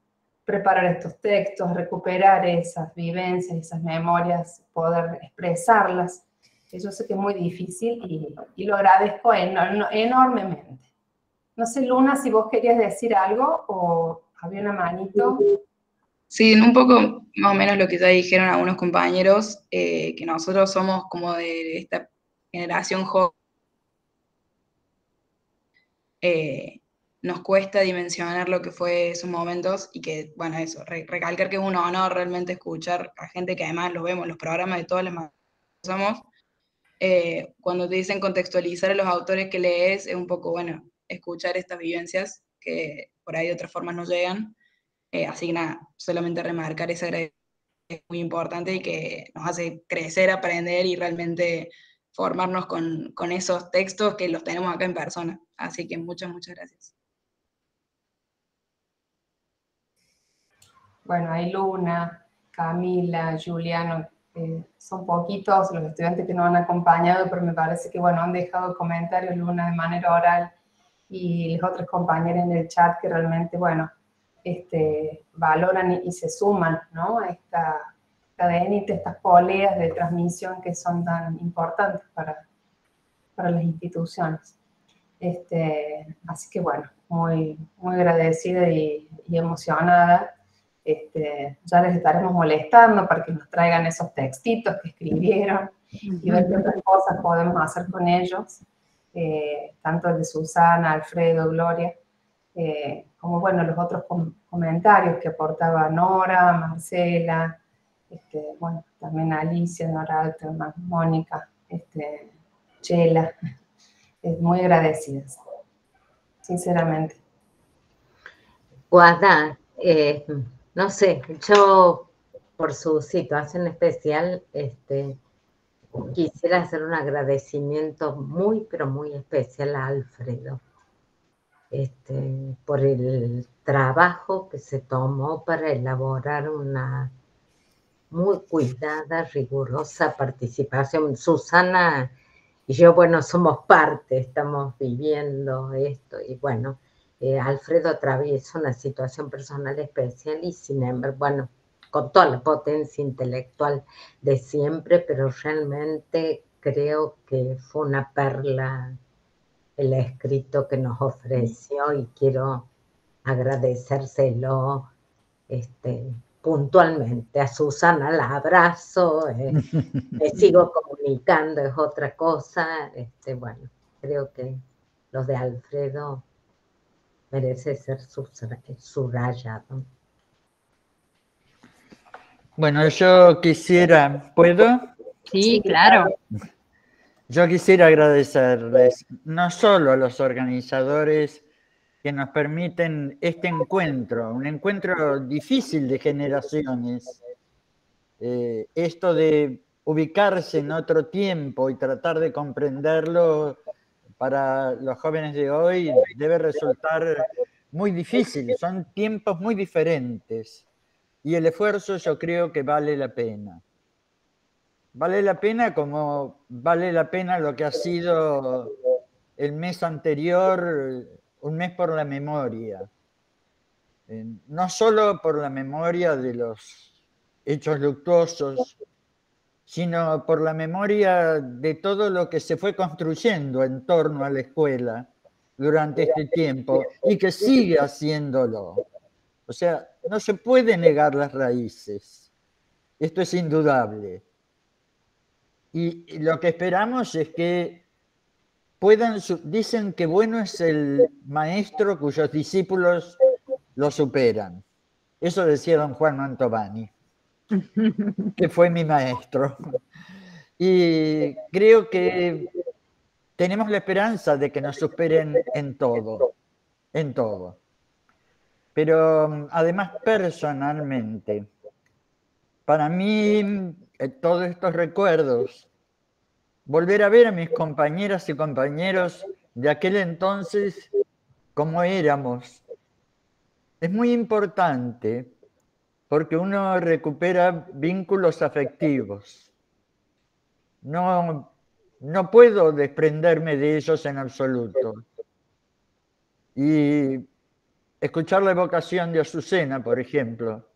preparar estos textos, recuperar esas vivencias, esas memorias, poder expresarlas. Yo sé que es muy difícil y, lo agradezco enormemente. No sé, Luna, si vos querías decir algo o había una manito. Sí, un poco más o menos lo que ya dijeron algunos compañeros, eh, que nosotros somos como de esta generación joven. Eh, nos cuesta dimensionar lo que fue esos momentos y que, bueno, eso, recalcar que es un honor realmente escuchar a gente que además lo vemos, los programas de todas las somos, eh, cuando te dicen contextualizar a los autores que lees, es un poco, bueno, escuchar estas vivencias que por ahí de otras formas no llegan. Eh, así que nada, solamente remarcar esa es muy importante y que nos hace crecer, aprender y realmente formarnos con, con esos textos que los tenemos acá en persona. Así que muchas, muchas gracias. bueno, hay Luna, Camila, Juliano, eh, son poquitos los estudiantes que nos han acompañado, pero me parece que, bueno, han dejado comentarios, Luna, de manera oral, y los otros compañeros en el chat que realmente, bueno, este, valoran y, se suman, ¿no? A esta cadena y estas poleas de transmisión que son tan importantes para, para las instituciones. Este, así que, bueno, muy, muy agradecida y, y emocionada este, ya les estaremos molestando para que nos traigan esos textitos que escribieron y ver qué otras cosas podemos hacer con ellos, eh, tanto el de Susana, Alfredo, Gloria, eh, como bueno, los otros comentarios que aportaba Nora, Marcela, este, bueno, también Alicia, Nora Alterman, Mónica, este, Chela, muy agradecidas, sinceramente. Guada, eh, no sé, yo por su situación especial, este, quisiera hacer un agradecimiento muy, pero muy especial a Alfredo, este, por el trabajo que se tomó para elaborar una muy cuidada, rigurosa participación. Susana y yo, bueno, somos parte, estamos viviendo esto y bueno, eh, Alfredo atraviesa una situación personal especial y sin embargo, bueno, con toda la potencia intelectual de siempre, pero realmente creo que fue una perla el escrito que nos ofreció y quiero agradecérselo este, puntualmente. A Susana la abrazo, eh, me sigo comunicando, es otra cosa. Este, bueno, creo que los de Alfredo merece ser subrayado. Bueno, yo quisiera, ¿puedo? Sí, claro. Yo quisiera agradecerles no solo a los organizadores que nos permiten este encuentro, un encuentro difícil de generaciones, eh, esto de ubicarse en otro tiempo y tratar de comprenderlo para los jóvenes de hoy debe resultar muy difícil, son tiempos muy diferentes y el esfuerzo yo creo que vale la pena. Vale la pena como vale la pena lo que ha sido el mes anterior, un mes por la memoria. Eh, no solo por la memoria de los hechos luctuosos, sino por la memoria de todo lo que se fue construyendo en torno a la escuela durante este tiempo y que sigue haciéndolo. O sea, no se puede negar las raíces. Esto es indudable. Y lo que esperamos es que puedan, dicen que bueno es el maestro cuyos discípulos lo superan. Eso decía don Juan Mantovani que fue mi maestro. Y creo que tenemos la esperanza de que nos superen en todo, en todo. Pero además personalmente, para mí todos estos recuerdos, volver a ver a mis compañeras y compañeros de aquel entonces como éramos, es muy importante porque uno recupera vínculos afectivos. No, no puedo desprenderme de ellos en absoluto. Y escuchar la evocación de Azucena, por ejemplo,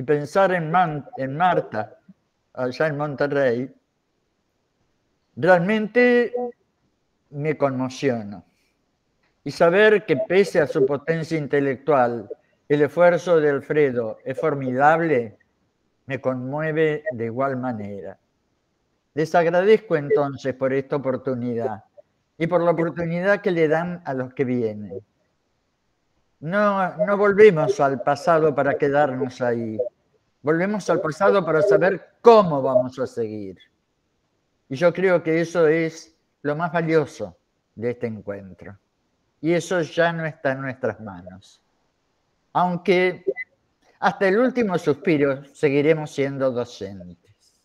y pensar en, Marta, allá en Monterrey, realmente me conmociona. Y saber que pese a su potencia intelectual, el esfuerzo de Alfredo es formidable, me conmueve de igual manera. Les agradezco entonces por esta oportunidad y por la oportunidad que le dan a los que vienen. No, no volvemos al pasado para quedarnos ahí. Volvemos al pasado para saber cómo vamos a seguir. Y yo creo que eso es lo más valioso de este encuentro. Y eso ya no está en nuestras manos aunque hasta el último suspiro seguiremos siendo docentes.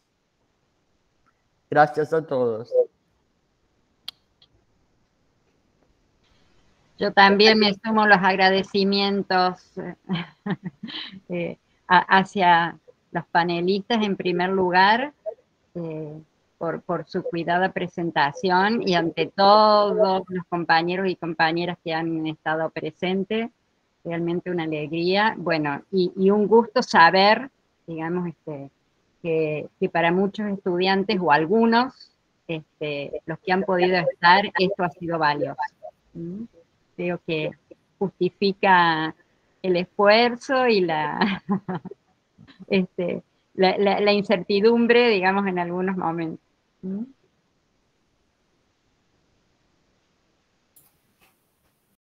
Gracias a todos. Yo también me sumo los agradecimientos eh, hacia los panelistas en primer lugar eh, por, por, su cuidada presentación y ante todos los compañeros y compañeras que han estado presentes realmente una alegría, bueno, y, un gusto saber, digamos, este, que, para muchos estudiantes o algunos, este, los que han podido estar, esto ha sido valioso. Creo que justifica el esfuerzo y la, este, la, incertidumbre, digamos, en algunos momentos.